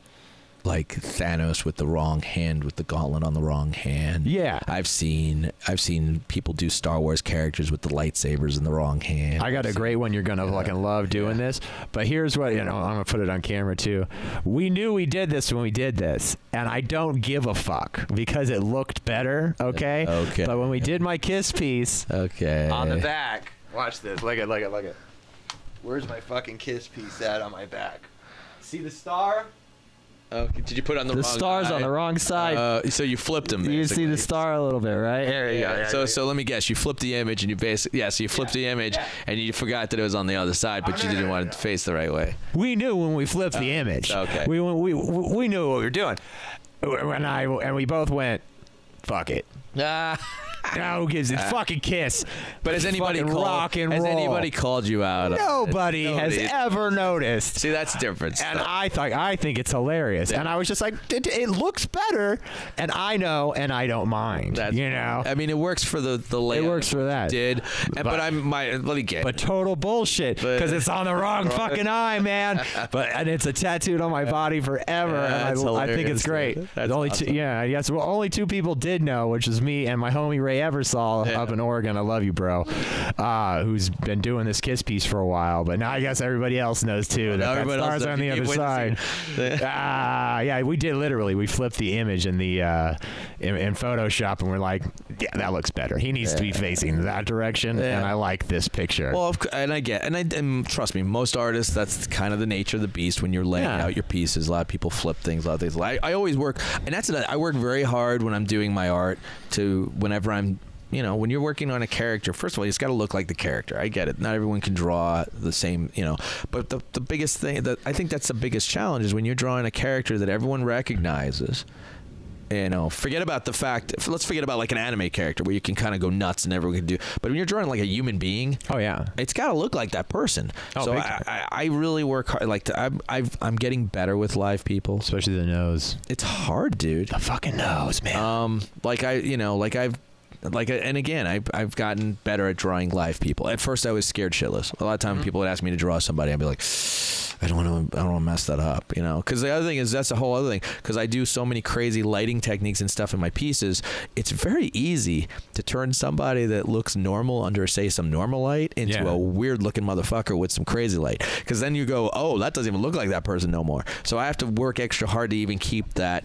like Thanos with the wrong hand, with the gauntlet on the wrong hand. Yeah. I've seen I've seen people do Star Wars characters with the lightsabers in the wrong hand. I got a great one. You're gonna fucking love doing this. But here's what you know. I'm gonna put it on camera too. We knew we did this when we did this, and I don't give a fuck because it looked better. Okay. Okay. But when we did my kiss piece Okay. on the back, watch this. Look at, look at, look at. Where's my fucking kiss piece at on my back? See the star? Okay. Did you put it on the, The wrong star's guy? on the wrong side. Uh, so you flipped him. you see the star a little bit, right? There you Yeah. go. so so let me guess. You flipped the image and you basically yeah. So you flipped the image and you forgot that it was on the other side, but you didn't want it to face the right way. we knew when we flipped the image. okay. We we we knew what we were doing. When I and we both went, fuck it. Ah. (laughs) No, who gives it? Uh, fucking kiss. But has anybody Fucking called? rock and has roll. anybody called you out? it? Nobody, has ever noticed. See, that's the difference. And I thought I think it's hilarious, and I was just like, it, it looks better, and I know, and I don't mind. That's- you know, I mean, it works for the the layout. works for that. Did, and, but, But- I'm my. Let me get. but total bullshit because it's on the wrong (laughs) fucking eye, man. (laughs) But and it's a tattooed on my body forever. Yeah, and I, I think it's great. That's only awesome. two, yeah, yes. Well, only two people did know, which is me and my homie Ray Eversol Yeah. up in Oregon. I love you, bro. Uh, who's been doing this kiss piece for a while, but now I guess everybody else knows too. That, that everybody else stars on the other side. Ah, (laughs) yeah, we did literally. We flipped the image in the uh, in, in Photoshop, and we're like, yeah, that looks better. He needs to be facing that direction, Yeah. and I like this picture. Well, and I get, and I and trust me, most artists, that's kind of the nature of the beast when you're laying Yeah. out your pieces. A lot of people flip things, a lot of things. I, I always work, and that's it. I work very hard when I'm doing my art to whenever I'm. You know, when you're working on a character, first of all, it's got to look like the character. I get it. Not everyone can draw the same, you know. But the, the biggest thing that I think that's the biggest challenge is when you're drawing a character that everyone recognizes you know, forget about the fact. Let's forget about like an anime character where you can kind of go nuts and everyone can do. But when you're drawing like a human being, oh yeah, it's got to look like that person. Oh, so I. I, I really work hard. Like to, I'm, I've, I'm getting better with live people. especially the nose. It's hard, dude. The fucking nose, man. Um, like I, you know, like I've, like, and again, I've, I've gotten better at drawing live people. At first, I was scared shitless. A lot of Mm-hmm. times, people would ask me to draw somebody. I'd be like, I don't want to, I don't want to mess that up, you know. Because the other thing is that's a whole other thing. Because I do so many crazy lighting techniques and stuff in my pieces, it's very easy to turn somebody that looks normal under, say, some normal light into Yeah. a weird looking motherfucker with some crazy light. Because then you go, oh, that doesn't even look like that person no more. So I have to work extra hard to even keep that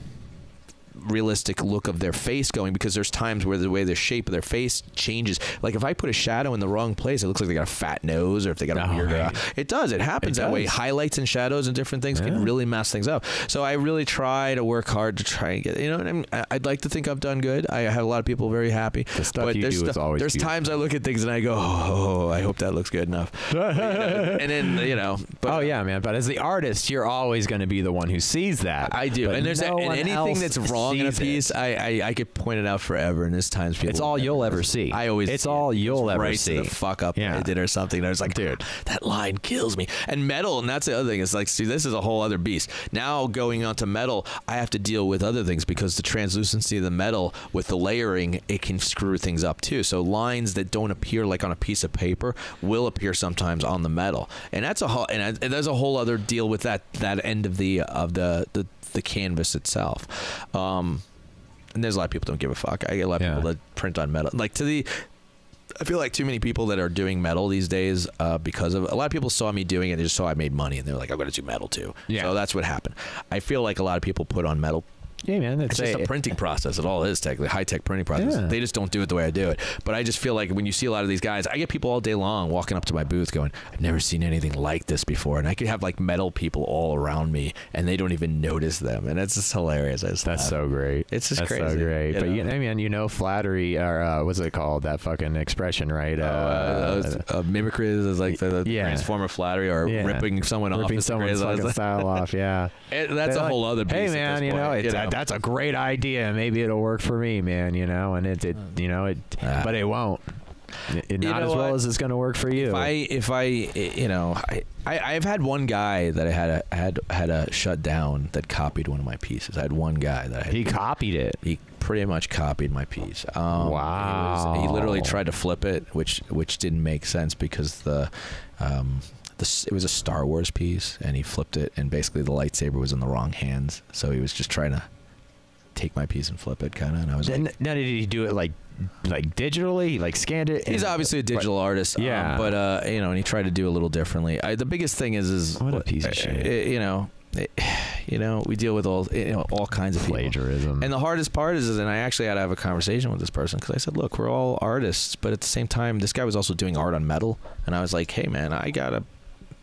realistic look of their face going because there's times where the way the shape of their face changes. Like if I put a shadow in the wrong place, it looks like they got a fat nose or if they got a Oh, weird. Uh, right. it does. It happens It that way. Highlights and shadows and different things Yeah. can really mess things up. So I really try to work hard to try and get. You know, what I mean? I'd like to think I've done good. I have a lot of people very happy. The stuff but you there's do is always There's times I look at things and I go, oh, I hope that looks good enough. (laughs) You know, and then you know. But, oh yeah, man. But as the artist, you're always going to be the one who sees that. I do, But and there's no and anything that's wrong in a sees piece, I, I I could point it out forever, and there's times people. It's all you'll ever (laughs) see. I always. It's all you'll ever right see. To the fuck up Yeah. I did or something. And I was like, dude, (gasps) that line kills me. And metal, and that's the other thing. Is like, see, this is a whole other beast. Now going on to metal, I have to deal with other things because the translucency of the metal with the layering, it can screw things up too. So lines that don't appear like on a piece of paper will appear sometimes on the metal, and that's a whole. And, I- and there's a whole other deal with that that end of the of the the, the canvas itself. Um, and there's a lot of people don't give a fuck. I get a lot of Yeah. people that print on metal. Like to the I feel like too many people that are doing metal these days uh, because of a lot of people saw me doing it. They just saw I made money and they're like, I'm going to do metal too. Yeah. So that's what happened. I feel like a lot of people put on metal. Yeah, man. It's just a printing process. It all is technically high tech printing process. Yeah. They just don't do it the way I do it. But I just feel like when you see a lot of these guys, I get people all day long walking up to my booth going, I've never seen anything like this before. And I could have like metal people all around me and they don't even notice them. And it's just hilarious. Just That's laugh. so great. It's just That's crazy, so great. you but know? you know, I mean, you know, flattery or uh, what's it called? That fucking expression, right? Uh, uh, uh, mimicry is like the, the Yeah. transformer flattery or Yeah. ripping someone off. ripping someone's fucking style off. Yeah, (laughs) It- that's They're a like, whole other. Hey beast at man, you know, point, it, that, that's a great idea. Maybe it'll work for me, man. You know, and it, it you know, it, Ah. but it won't. It, it- not as well what? as it's going to work for you. If I, if I, you know, I, I, I've had one guy that I had a, had had a shut down that copied one of my pieces. I had one guy that I had, he copied it. he pretty much copied my piece. Um, he was- he, literally tried to flip it, which which didn't make sense because the. Um, this, it was a Star Wars piece, and he flipped it, and basically the lightsaber was in the wrong hands, so he was just trying to take my piece and flip it, kind of. And I was Then, like, now did he do it like like digitally, like scanned it? He's and- obviously a digital artist, um, Yeah. but uh, you know, and he tried to do a little differently. I, the biggest thing is, is What a piece of uh, shit. uh, you know, it- you know, we deal with all you know all kinds of people. plagiarism. And the hardest part is, is, and I actually had to have a conversation with this person because I said, look, we're all artists, but at the same time, this guy was also doing art on metal, and I was like, hey, man, I got a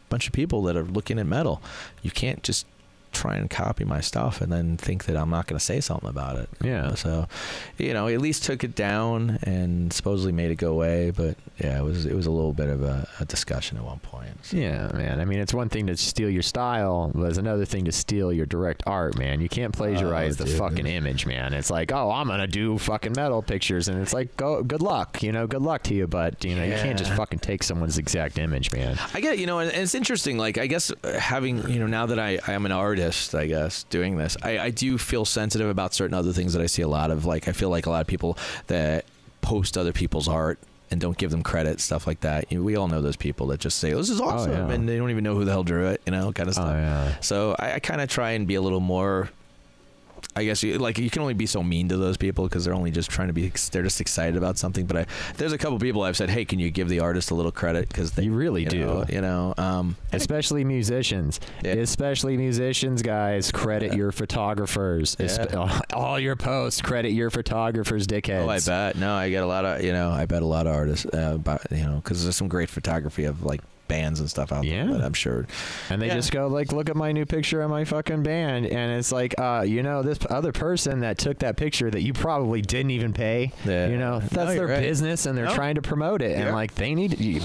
bunch of people that are looking at metal. You can't just try and copy my stuff and then think that I'm not going to say something about it. Yeah. So, you know, at least took it down and supposedly made it go away, but yeah, it was it was a little bit of a, a discussion at one point. So- Yeah, man. I mean, it's one thing to steal your style, but it's another thing to steal your direct art, man. You can't plagiarize Oh, the fucking image, man. It's like, oh, I'm gonna do fucking metal pictures, and it's like, go, good luck, you know, good luck to you, but you know, you can't just fucking take someone's exact image, man. I get, you know, and and it's interesting. Like, I guess having, you know, now that I, I am an artist, I guess doing this, I, I do feel sensitive about certain other things that I see a lot of. Like, I feel like a lot of people that post other people's art and don't give them credit, stuff like that. You know, we all know those people that just say, "This is oh, awesome," yeah. and they don't even know who the hell drew it, you know, kind of Oh stuff. yeah. So I, I kind of try and be a little more. I guess you, like you can only be so mean to those people because they're only just trying to be. They're just excited about something. But I, there's a couple people I've said, "Hey, can you give the artist a little credit?" Because You really do. know, you know. Um, (laughs) Especially musicians. Yeah. Especially musicians, guys. Credit your photographers. Yeah. Espe- (laughs) all your posts. Credit your photographers, dickheads. Oh, I bet. No, I get a lot of, you know, I bet a lot of artists, uh, about, you know, because there's some great photography of like bands and stuff out Yeah. there. But I'm sure. And they Yeah. just go like, look at my new picture of my fucking band, and it's like, uh, you know, this other person that took that picture that you probably didn't even pay. Yeah. You know, that's you're their right. business, and they're No. trying to promote it, Yeah. and like they need you,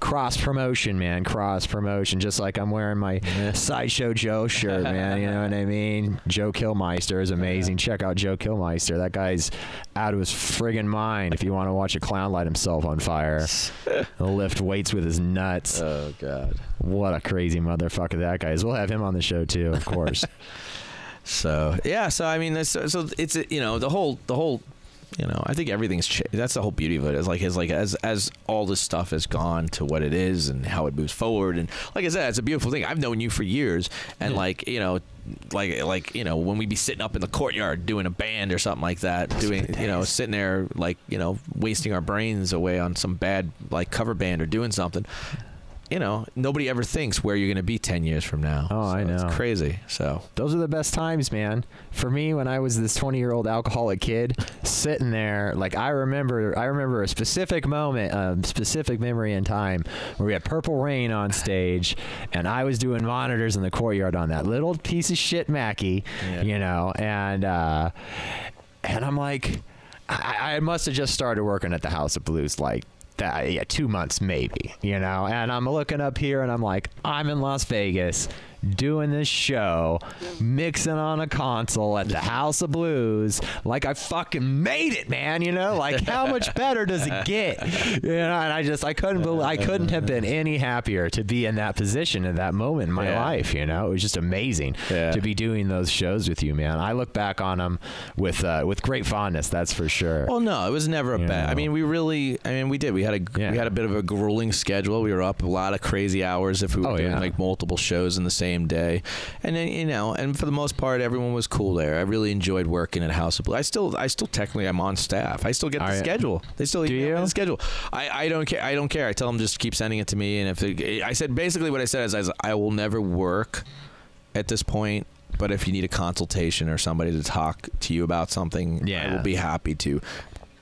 cross promotion, man, cross promotion. Just like I'm wearing my Yeah. sideshow Joe shirt, (laughs) man. You know what I mean? Joe Killmeister is amazing. Check out Joe Killmeister. That guy's out of his friggin' mind. If you want to watch a clown light himself on fire, (laughs) lift weights with his nuts. Oh God. What a crazy motherfucker that guy is. We'll have him on the show too, of course. (laughs) So yeah. So I mean, that's, so it's you know the whole the whole. You know, I think everything's cha- that's the whole beauty of it. Is like is like as as all this stuff has gone to what it is and how it moves forward, and like I said, it's a beautiful thing. I've known you for years, and like you know, like like you know, when we'd be sitting up in the courtyard doing a band or something like that, doing you know, sitting there like you know, wasting our brains away on some bad like cover band or doing something. You know, nobody ever thinks where you're going to be ten years from now. Oh, I know. It's crazy. So Those are the best times, man. For me, when I was this 20 year old alcoholic kid sitting there, like I remember, I remember a specific moment, a specific memory in time where we had Purple Rain on stage, and I was doing monitors in the courtyard on that little piece of shit Mackie, Yeah. you know, and uh, and I'm like, I, I must have just started working at the House of Blues, like. That, yeah, two months maybe, you know, and I'm looking up here and I'm like, I'm in Las Vegas doing this show, mixing on a console at the House of Blues, like I fucking made it, man. You know, like how much better does it get? You know, and I just I couldn't believe I couldn't have been any happier to be in that position at that moment in my Yeah. life. You know, it was just amazing Yeah. to be doing those shows with you, man. I look back on them with uh, with great fondness. That's for sure. Well, no, it was never a bad. I mean, we really. I mean, we did. We had a Yeah. we had a bit of a grueling schedule. We were up a lot of crazy hours if we were Oh, doing like multiple shows in the same day, and then you know, and for the most part, everyone was cool there. I really enjoyed working at House of Blue. I still, I still technically, I'm on staff. I still get the schedule. They still Do you? the schedule. I, I don't care. I don't care. I tell them just keep sending it to me, and if it, I said basically what I said is, is I will never work at this point. But if you need a consultation or somebody to talk to you about something, yeah. I will be happy to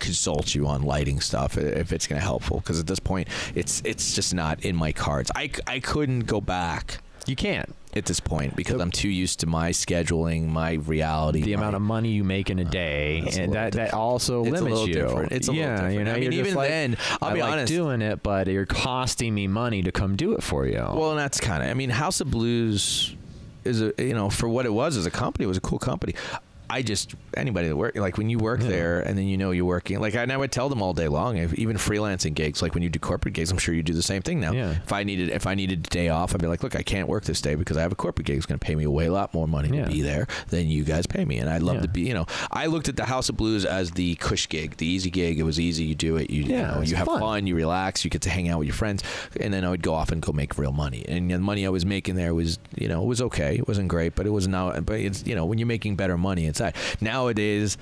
consult you on lighting stuff if it's going to helpful because at this point it's it's just not in my cards I, I couldn't go back you can't. at this point because i'm too used to my scheduling my reality The my- amount of money you make in a day, uh, a and little that, that also It's a limits little you. different. It's a little yeah, you know, I mean, even like, then, I'll I be like honest. doing it, but you're costing me money to come do it for you. well and that's kind of i mean house of blues is a you know for what it was as a company it was a cool company I just anybody that work like when you work there and then you know you're working like I, and I would tell them all day long if, even freelancing gigs like when you do corporate gigs I'm sure you do the same thing now. Yeah. if I needed if I needed a day off I'd be like look I can't work this day because I have a corporate gig. It's going to pay me a way lot more money Yeah. to be there than you guys pay me. And I'd love Yeah. to be you know I looked at the House of Blues as the cush gig the easy gig. It was easy. You do it. You, you Yeah, know you have fun. fun. You relax. You get to hang out with your friends. And then I would go off and go make real money. And the money I was making there was you know it was okay. It wasn't great but it was not but it's you know when you're making better money inside. Nowadays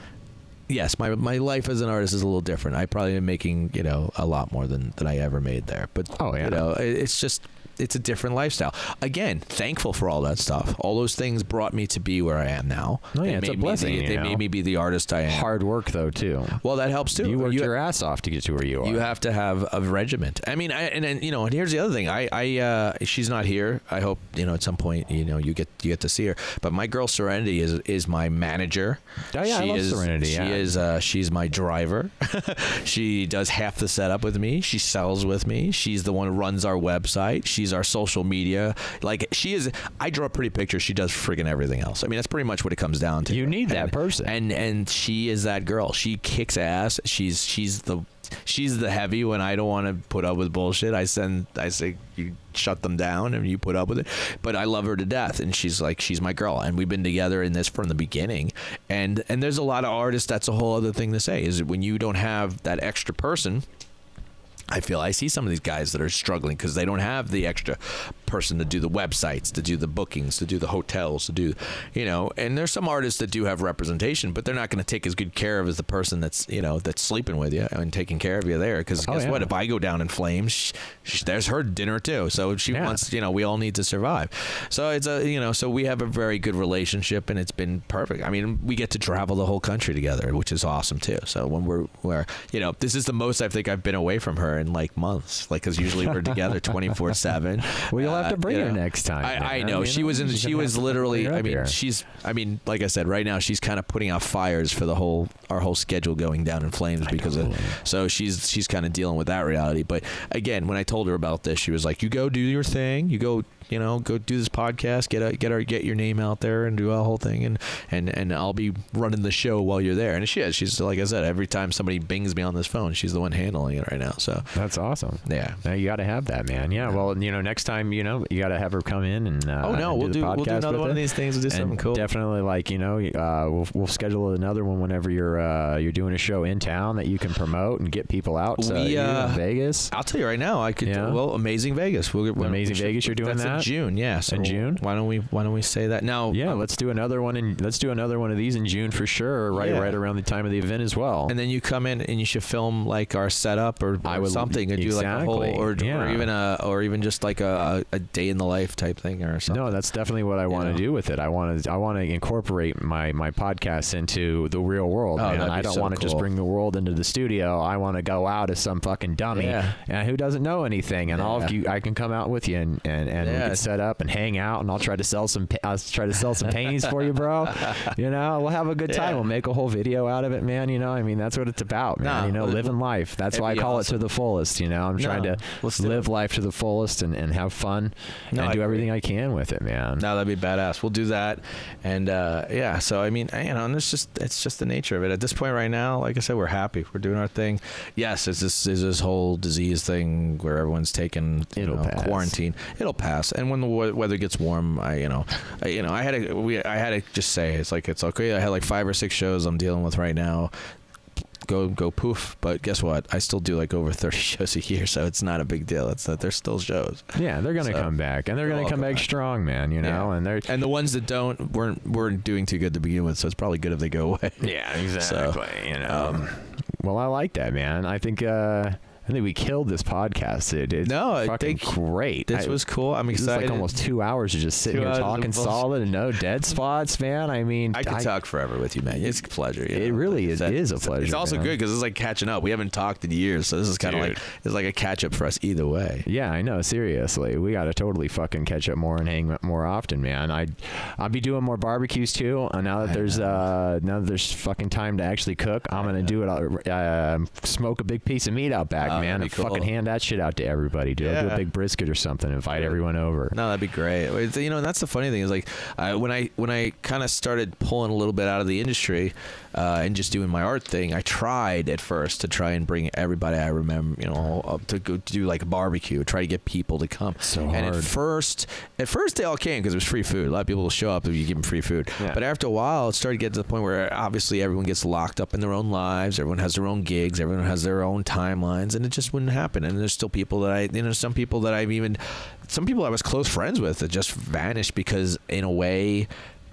yes my my life as an artist is a little different. I probably am making you know a lot more than than I ever made there. But Oh, yeah. you know it- it's just it's a different lifestyle. Again, thankful for all that stuff. All those things brought me to be where I am now. Oh, yeah, They it's a blessing, the- they know. made me be the artist I am. Hard work though too. Well, that helps too. You worked your ass off to get to where you are. you have to have a regiment. I mean, I, and then you know, and here's the other thing. I, I, uh, she's not here. I hope you know at some point you know you get you get to see her. But my girl Serenity is is my manager. Oh, yeah, I love is, Serenity, She yeah. is. Uh, she's my driver. (laughs) she does half the setup with me. She sells with me. She's the one who runs our website. She's our social media. Like she is. I draw pretty pictures. She does friggin' everything else. I mean, that's pretty much what it comes down to. You need that And- person. and and she is that girl. She kicks ass. She's she's the she's the heavy when I don't want to put up with bullshit. I send I say you shut them down and you put up with it. But I love her to death and she's like she's my girl and we've been together in this from the beginning. And and there's a lot of artists that's a whole other thing to say is when you don't have that extra person I feel I see some of these guys that are struggling because they don't have the extra person to do the websites, to do the bookings, to do the hotels, to do, you know. And there's some artists that do have representation, but they're not going to take as good care of as the person that's you know that's sleeping with you and taking care of you there. Because Oh, guess yeah. what? If I go down in flames, sh sh there's her dinner too. So she Yeah. wants, you know, we all need to survive. So it's a, you know, so we have a very good relationship and it's been perfect. I mean, we get to travel the whole country together, which is awesome too. So when we're, we're, you know, this is the most I think I've been away from her in like months, like because usually we're together (laughs) twenty four seven. Well, you'll have to uh, bring her next time, I, I man. know You she was in. She was literally. I mean, here. she's. I mean, like I said, right now she's kind of putting out fires for the whole our whole schedule going down in flames because of. So she's she's kind of dealing with that reality. But again, when I told her about this, she was like, "You go do your thing. You go." You know, go do this podcast, get a, get our get your name out there, and do a whole thing, and and and I'll be running the show while you're there. And she is. She's like I said, every time somebody bings me on this phone, she's the one handling it right now. So That's awesome. yeah, Now you got to have that, man. Yeah. Well, you know, next time, you know, you got to have her come in and. Uh, Oh, no, and we'll the do- we'll do another one of these things. We'll do And something cool. Definitely, like you know, uh, we'll we'll schedule another one whenever you're uh, you're doing a show in town that you can promote and get people out. So We, uh, Vegas. I'll tell you right now, I could. Yeah. Well, Amazing Vegas. We'll, we'll, Amazing Vegas, you're doing that's in that? June. Yeah, so In June? Why don't we Why don't we say that now? Yeah, um, let's do another one and let's do another one of these in June for sure. Right, Yeah. right around the time of the event as well. And then you come in and you should film like our setup or, I or would- something and do like a whole exactly, or, or even a or even just like a, a, day in the life type thing or something. No, that's definitely what I want to do with it. I want to I want to incorporate my my podcast into the real world, Oh, man. I don't so want to just bring the world into the studio. I want to go out as some fucking dummy Yeah. and who doesn't know anything, and all of Yeah. you, I can come out with you and and, and Yeah. Set up and hang out, and I'll try to sell some I'll try to sell some paintings for you, bro. (laughs) You know, we'll have a good time. Yeah. We'll make a whole video out of it, man. You know, I mean, that's what it's about, man. You know, it- living life. That's why I call awesome. it to the fullest. You know, I'm trying to live it. life to the fullest and, and have fun No, and I do agree. everything I can with it, man. No, that'd be badass. We'll do that, and uh, yeah. So I mean, you know, and it's just it's just the nature of it. At this point, right now, like I said, we're happy. We're doing our thing. Yes, it's this is this whole disease thing where everyone's taking you It'll know, pass. quarantine. It'll pass, and when the weather gets warm, I you know, I, you know, I had to we I had to just say it's like it's okay. I had like five or six shows I'm dealing with right now. Go go poof, but guess what? I still do like over thirty (laughs) shows a year, so it's not a big deal. It's that there's still shows. Yeah, they're gonna So, come back, and they're gonna come come back back. strong, man. You know, Yeah. and they're And the ones that don't weren't weren't doing too good to begin with, so it's probably good if they go away. yeah, (laughs) exactly, you know. um, well, I like that, man. I think uh, I think we killed this podcast. dude. It's No, I fucking think great. This I- was cool. I'm This is like almost two hours of just sitting Two here talking solid and no dead (laughs) spots, man. I mean, I could talk forever with you, man. It's a pleasure. you It know, really is- that- is a pleasure, It's also man. good because it's like catching up. We haven't talked in years, so this is kind of like it's like a catch up for us either way. Yeah, I know. Seriously, we got to totally fucking catch up more and hang more often, man. I, I'll be doing more barbecues too. Uh, now that I there's uh, now that there's fucking time to actually cook, I'm gonna do it. I'll, Uh, smoke a big piece of meat out back, Oh, man, cool. fucking hand that shit out to everybody, dude. I'll do a big brisket or something. Invite everyone over. No, that'd be great. It's- You know, and that's the funny thing is like I, when I when I kind of started pulling a little bit out of the industry uh, and just doing my art thing, I tried at first to try and bring everybody I remember, you know, up to go to do like a barbecue, try to get people to come. So and hard. at first, at first they all came because it was free food. A lot of people will show up if you give them free food. Yeah. But after a while, it started getting to the point where obviously everyone gets locked up in their own lives. Everyone has their own gigs. Everyone has their own timelines, and it just wouldn't happen. And there's still people that I, you know, some people that I've even, some people I was close friends with that just vanished because, in a way,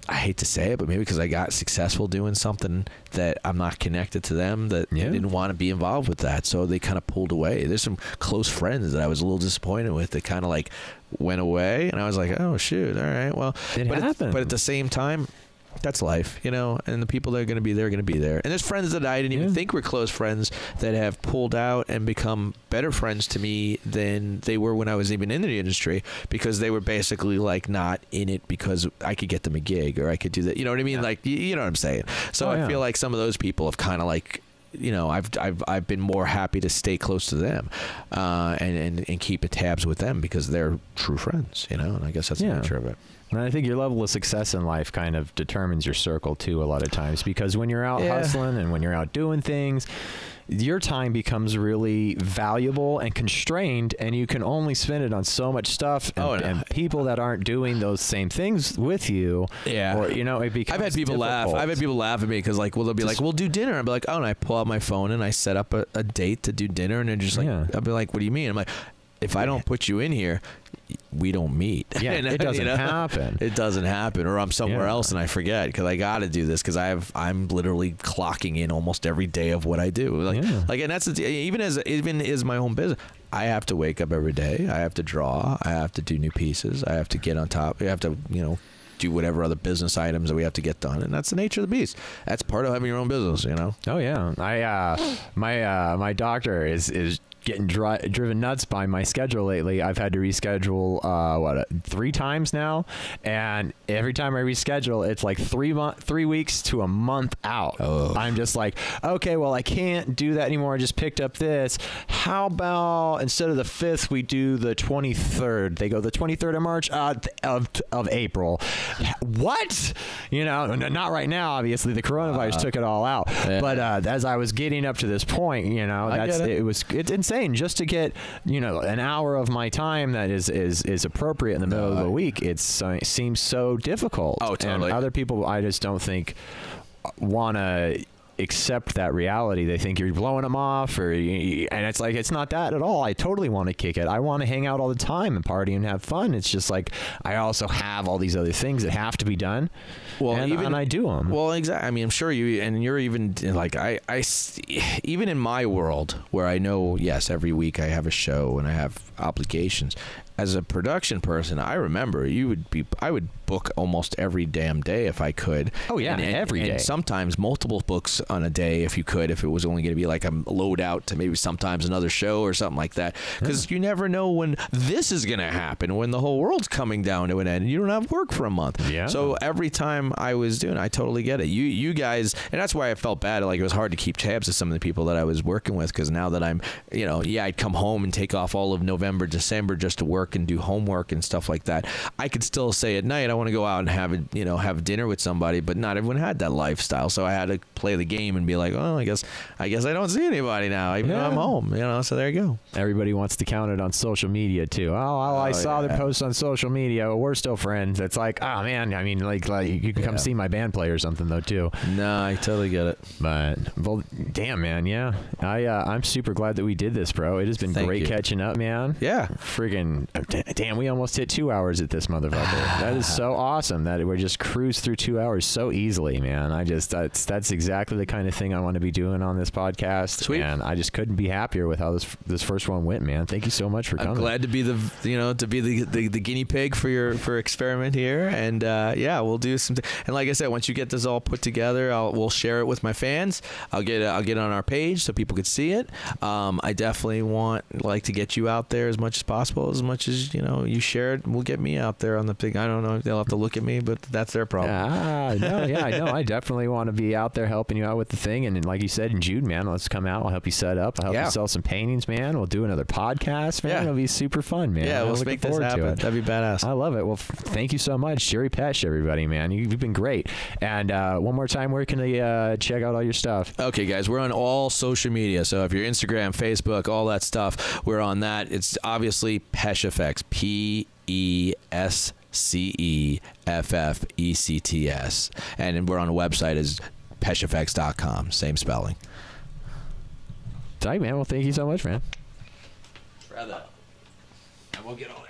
I hate to say it, but maybe because I got successful doing something that I'm not connected to them, that Yeah. didn't want to be involved with that, so they kind of pulled away. There's some close friends that I was a little disappointed with that kind of like went away, and I was like, oh shoot, all right, well, It but at, but at the same time. That's life, you know, and the people that are going to be there are going to be there. And there's friends that I didn't even think were close friends that have pulled out and become better friends to me than they were when I was even in the industry because they were basically like not in it because I could get them a gig or I could do that. You know what I mean? Like, you, you know what I'm saying? So Oh, I yeah. feel like some of those people have kind of like, you know, I've, I've, I've been more happy to stay close to them uh, and, and, and keep tabs with them because they're true friends, you know, and I guess that's Yeah. the nature of it. And I think your level of success in life kind of determines your circle too a lot of times because when you're out Yeah. hustling and when you're out doing things, your time becomes really valuable and constrained and you can only spend it on so much stuff and, Oh, no. and people that aren't doing those same things with you Yeah. or you know it becomes I've had people laugh. difficult. I've had people laugh at me because like, well, they'll be like, "We'll do dinner." I'll be like, "Oh," and I pull out my phone and I set up a, a date to do dinner, and they're just like, Yeah. "I'll be like, what do you mean?" I'm like, "If I don't put you in here, we don't meet." Yeah, (laughs) it doesn't you know? happen. It doesn't happen, or I'm somewhere Yeah. else and I forget because I got to do this because I have I'm literally clocking in almost every day of what I do. Like, Yeah. like, and that's the, even as even is my own business. I have to wake up every day. I have to draw. I have to do new pieces. I have to get on top. I have to, you know, do whatever other business items that we have to get done, and that's the nature of the beast. That's part of having your own business, you know. Oh yeah, I uh, my uh, my doctor is is getting dri- driven nuts by my schedule lately. I've had to reschedule uh, what uh, three times now, and every time I reschedule, it's like three month, three weeks to a month out. Oh. I'm just like, okay, well I can't do that anymore. I just picked up this. How about instead of the fifth, we do the 23rd? They go the 23rd of March uh, of of April. What? You know, not right now. Obviously, the coronavirus took it all out. yeah. But uh, as I was getting up to this point, you know, that's it. it. was it's insane just to get you know an hour of my time that is is is appropriate in the middle of the week. It's uh, seems so difficult. Oh, totally. And other people, I just don't think want to accept that reality. They think you're blowing them off, or and it's like it's not that at all. I totally want to kick it. I want to hang out all the time and party and have fun. It's just like I also have all these other things that have to be done. Well, and, even- and I do them. Well, exactly. I mean, I'm sure you, and you're even like I, I even in my world where I know, yes, every week I have a show and I have obligations. As a production person, I remember you would be, I would book almost every damn day if I could. Oh, yeah, and, and, every and sometimes multiple books on a day if you could, if it was only going to be like a load out to maybe sometimes another show or something like that. Because you never know when this is going to happen, when the whole world's coming down to an end and you don't have work for a month. Yeah. So every time I was doing, I totally get it. You you guys, and that's why I felt bad. Like it was hard to keep tabs of some of the people that I was working with because now that I'm, you know, yeah, I'd come home and take off all of November, December just to work and do homework and stuff like that. I could still say at night I want to go out and have a, you know, have dinner with somebody, but not everyone had that lifestyle. So I had to play the game and be like, oh, I guess, I guess I don't see anybody now, even though I'm home. You know, so there you go. Everybody wants to count it on social media too. Oh, well, I Oh, saw the post on social media. Well, we're still friends. It's like, oh man, I mean, like, like you can come Yeah. see my band play or something though too. No, I totally get it. But well, damn man, yeah. I uh, I'm super glad that we did this, bro. It has been Thank great you. catching up, man. Yeah. Friggin' damn, we almost hit two hours at this motherfucker. that is so awesome that we're just cruise through two hours so easily, man. I just that's that's exactly the kind of thing I want to be doing on this podcast. Sweet. And I just couldn't be happier with how this this first one went, man. Thank you so much for I'm coming. glad to be the you know to be the, the, the guinea pig for your for experiment here, and uh, yeah, we'll do some. and like I said, once you get this all put together, I'll we'll share it with my fans. I'll get it, I'll get it on our page so people could see it. Um, I definitely want like to get you out there as much as possible, as much as you know you share it. Will get me out there on the big. I don't know. They'll have to look at me, but that's their problem. Ah, no, yeah, I know. I definitely want to be out there helping you out with the thing. And, like you said, in June, man, let's come out. I'll help you set up. I'll help Yeah. you sell some paintings, man. We'll do another podcast, man. Yeah. It'll be super fun, man. yeah, let's looking make this forward to happen. it. That'd be badass. I love it. Well, f- thank you so much, Jerry Pesce, everybody, man. You, you've been great. And uh, one more time, where can they uh, check out all your stuff? Okay, guys, we're on all social media. So if you're Instagram, Facebook, all that stuff, we're on that. It's obviously PescEffects. P E S C E F F E C T S. And we're on the website is pesceffects.com. Same spelling. Tight, man. Well, thank you so much, man. Try that. And we'll get on it.